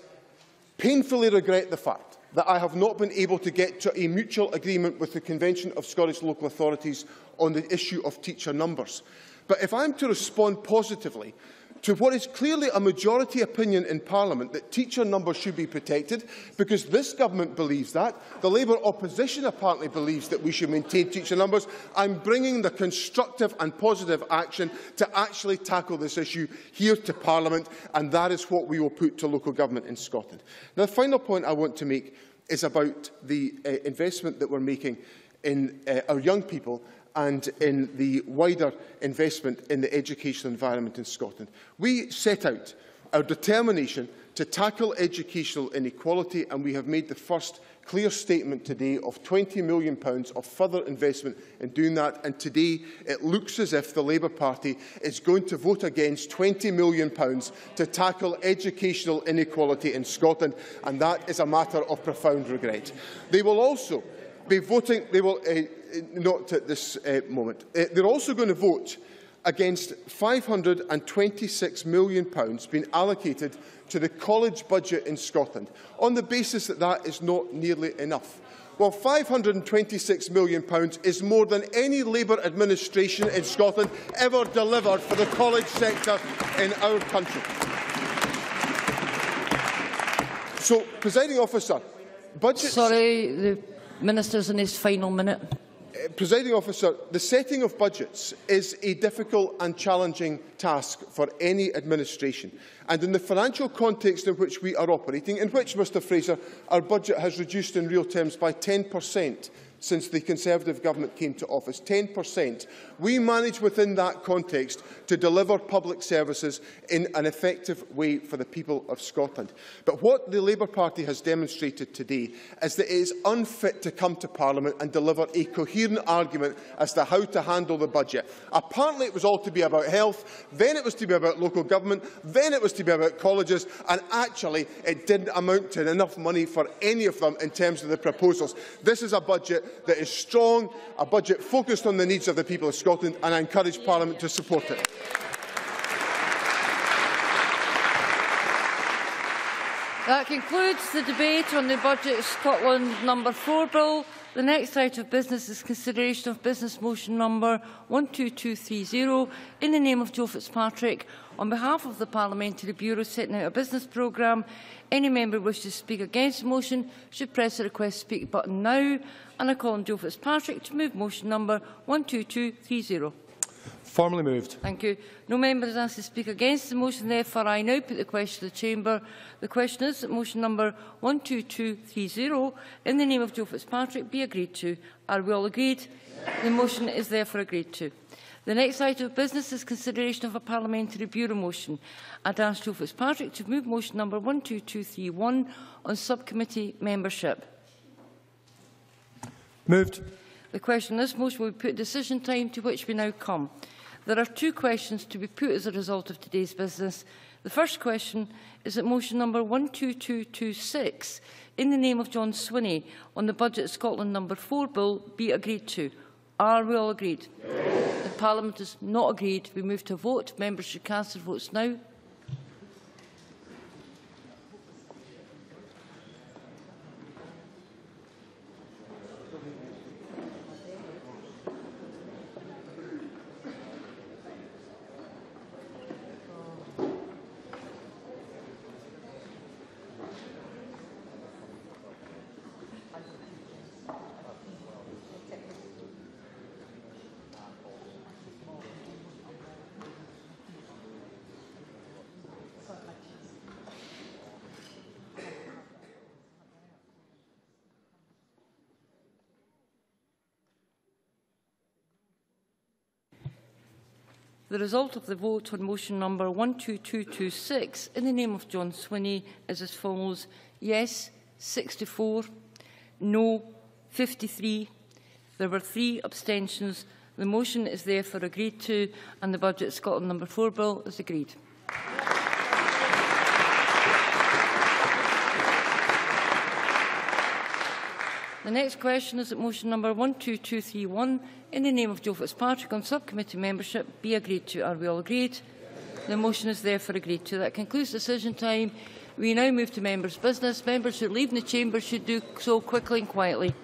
C: painfully regret the fact that I have not been able to get to a mutual agreement with the Convention of Scottish Local Authorities on the issue of teacher numbers. But if I am to respond positively to what is clearly a majority opinion in Parliament that teacher numbers should be protected, because this government believes that. The Labour opposition apparently believes that we should maintain teacher numbers. I'm bringing the constructive and positive action to actually tackle this issue here to Parliament, and that is what we will put to local government in Scotland. Now, the final point I want to make is about the uh, investment that we're making in uh, our young people and in the wider investment in the educational environment in Scotland. We set out our determination to tackle educational inequality and we have made the first clear statement today of £20 million of further investment in doing that and today it looks as if the Labour Party is going to vote against £20 million to tackle educational inequality in Scotland and that is a matter of profound regret. They will also be voting, they will uh, not at this uh, moment. Uh, they're also going to vote against £526 million being allocated to the college budget in Scotland on the basis that that is not nearly enough. Well, £526 million is more than any Labour administration in Scotland ever delivered for the college sector in our country. So, presiding officer, budget...
X: Sorry, the Minister's in his final minute.
C: Uh, presiding officer, the setting of budgets is a difficult and challenging task for any administration. And in the financial context in which we are operating, in which, Mr Fraser, our budget has reduced in real terms by 10 per cent since the Conservative government came to office, 10%. We manage within that context to deliver public services in an effective way for the people of Scotland. But what the Labour Party has demonstrated today is that it is unfit to come to Parliament and deliver a coherent argument as to how to handle the budget. Apparently it was all to be about health, then it was to be about local government, then it was to be about colleges, and actually it didn't amount to enough money for any of them in terms of the proposals. This is a budget that is strong, a budget focused on the needs of the people of Scotland, and I encourage Parliament to support it.
X: That concludes the debate on the Budget Scotland number 4 bill. The next item of business is consideration of business motion number 12230 in the name of Joe Fitzpatrick on behalf of the Parliamentary Bureau setting out a business programme. Any member wishing to speak against the motion should press the request to speak button now and I call on Joe Fitzpatrick to move motion number 12230.
Y: Formally moved.
X: Thank you. No member is asked to speak against the motion. Therefore, I now put the question to the Chamber. The question is that motion number 12230, in the name of Joe Fitzpatrick, be agreed to. Are we all agreed? The motion is therefore agreed to. The next item of business is consideration of a parliamentary bureau motion. I'd ask Joe Fitzpatrick to move motion number 12231 on subcommittee membership.
Y: Moved.
X: The question on this motion will be put decision time to which we now come. There are two questions to be put as a result of today's business. The first question is that motion number 12226, in the name of John Swinney, on the Budget Scotland number 4 bill, be agreed to. Are we all agreed? Yes. If Parliament is not agreed, we move to a vote. Members should cast their votes now. The result of the vote on motion number 12226 in the name of John Swinney is as follows. Yes, 64. No, 53. There were three abstentions. The motion is therefore agreed to and the Budget Scotland number 4 bill is agreed. The next question is that motion number 12231 in the name of Joe Fitzpatrick on subcommittee membership be agreed to. Are we all agreed? The motion is therefore agreed to. That concludes decision time. We now move to members' business. Members who leave the chamber should do so quickly and quietly.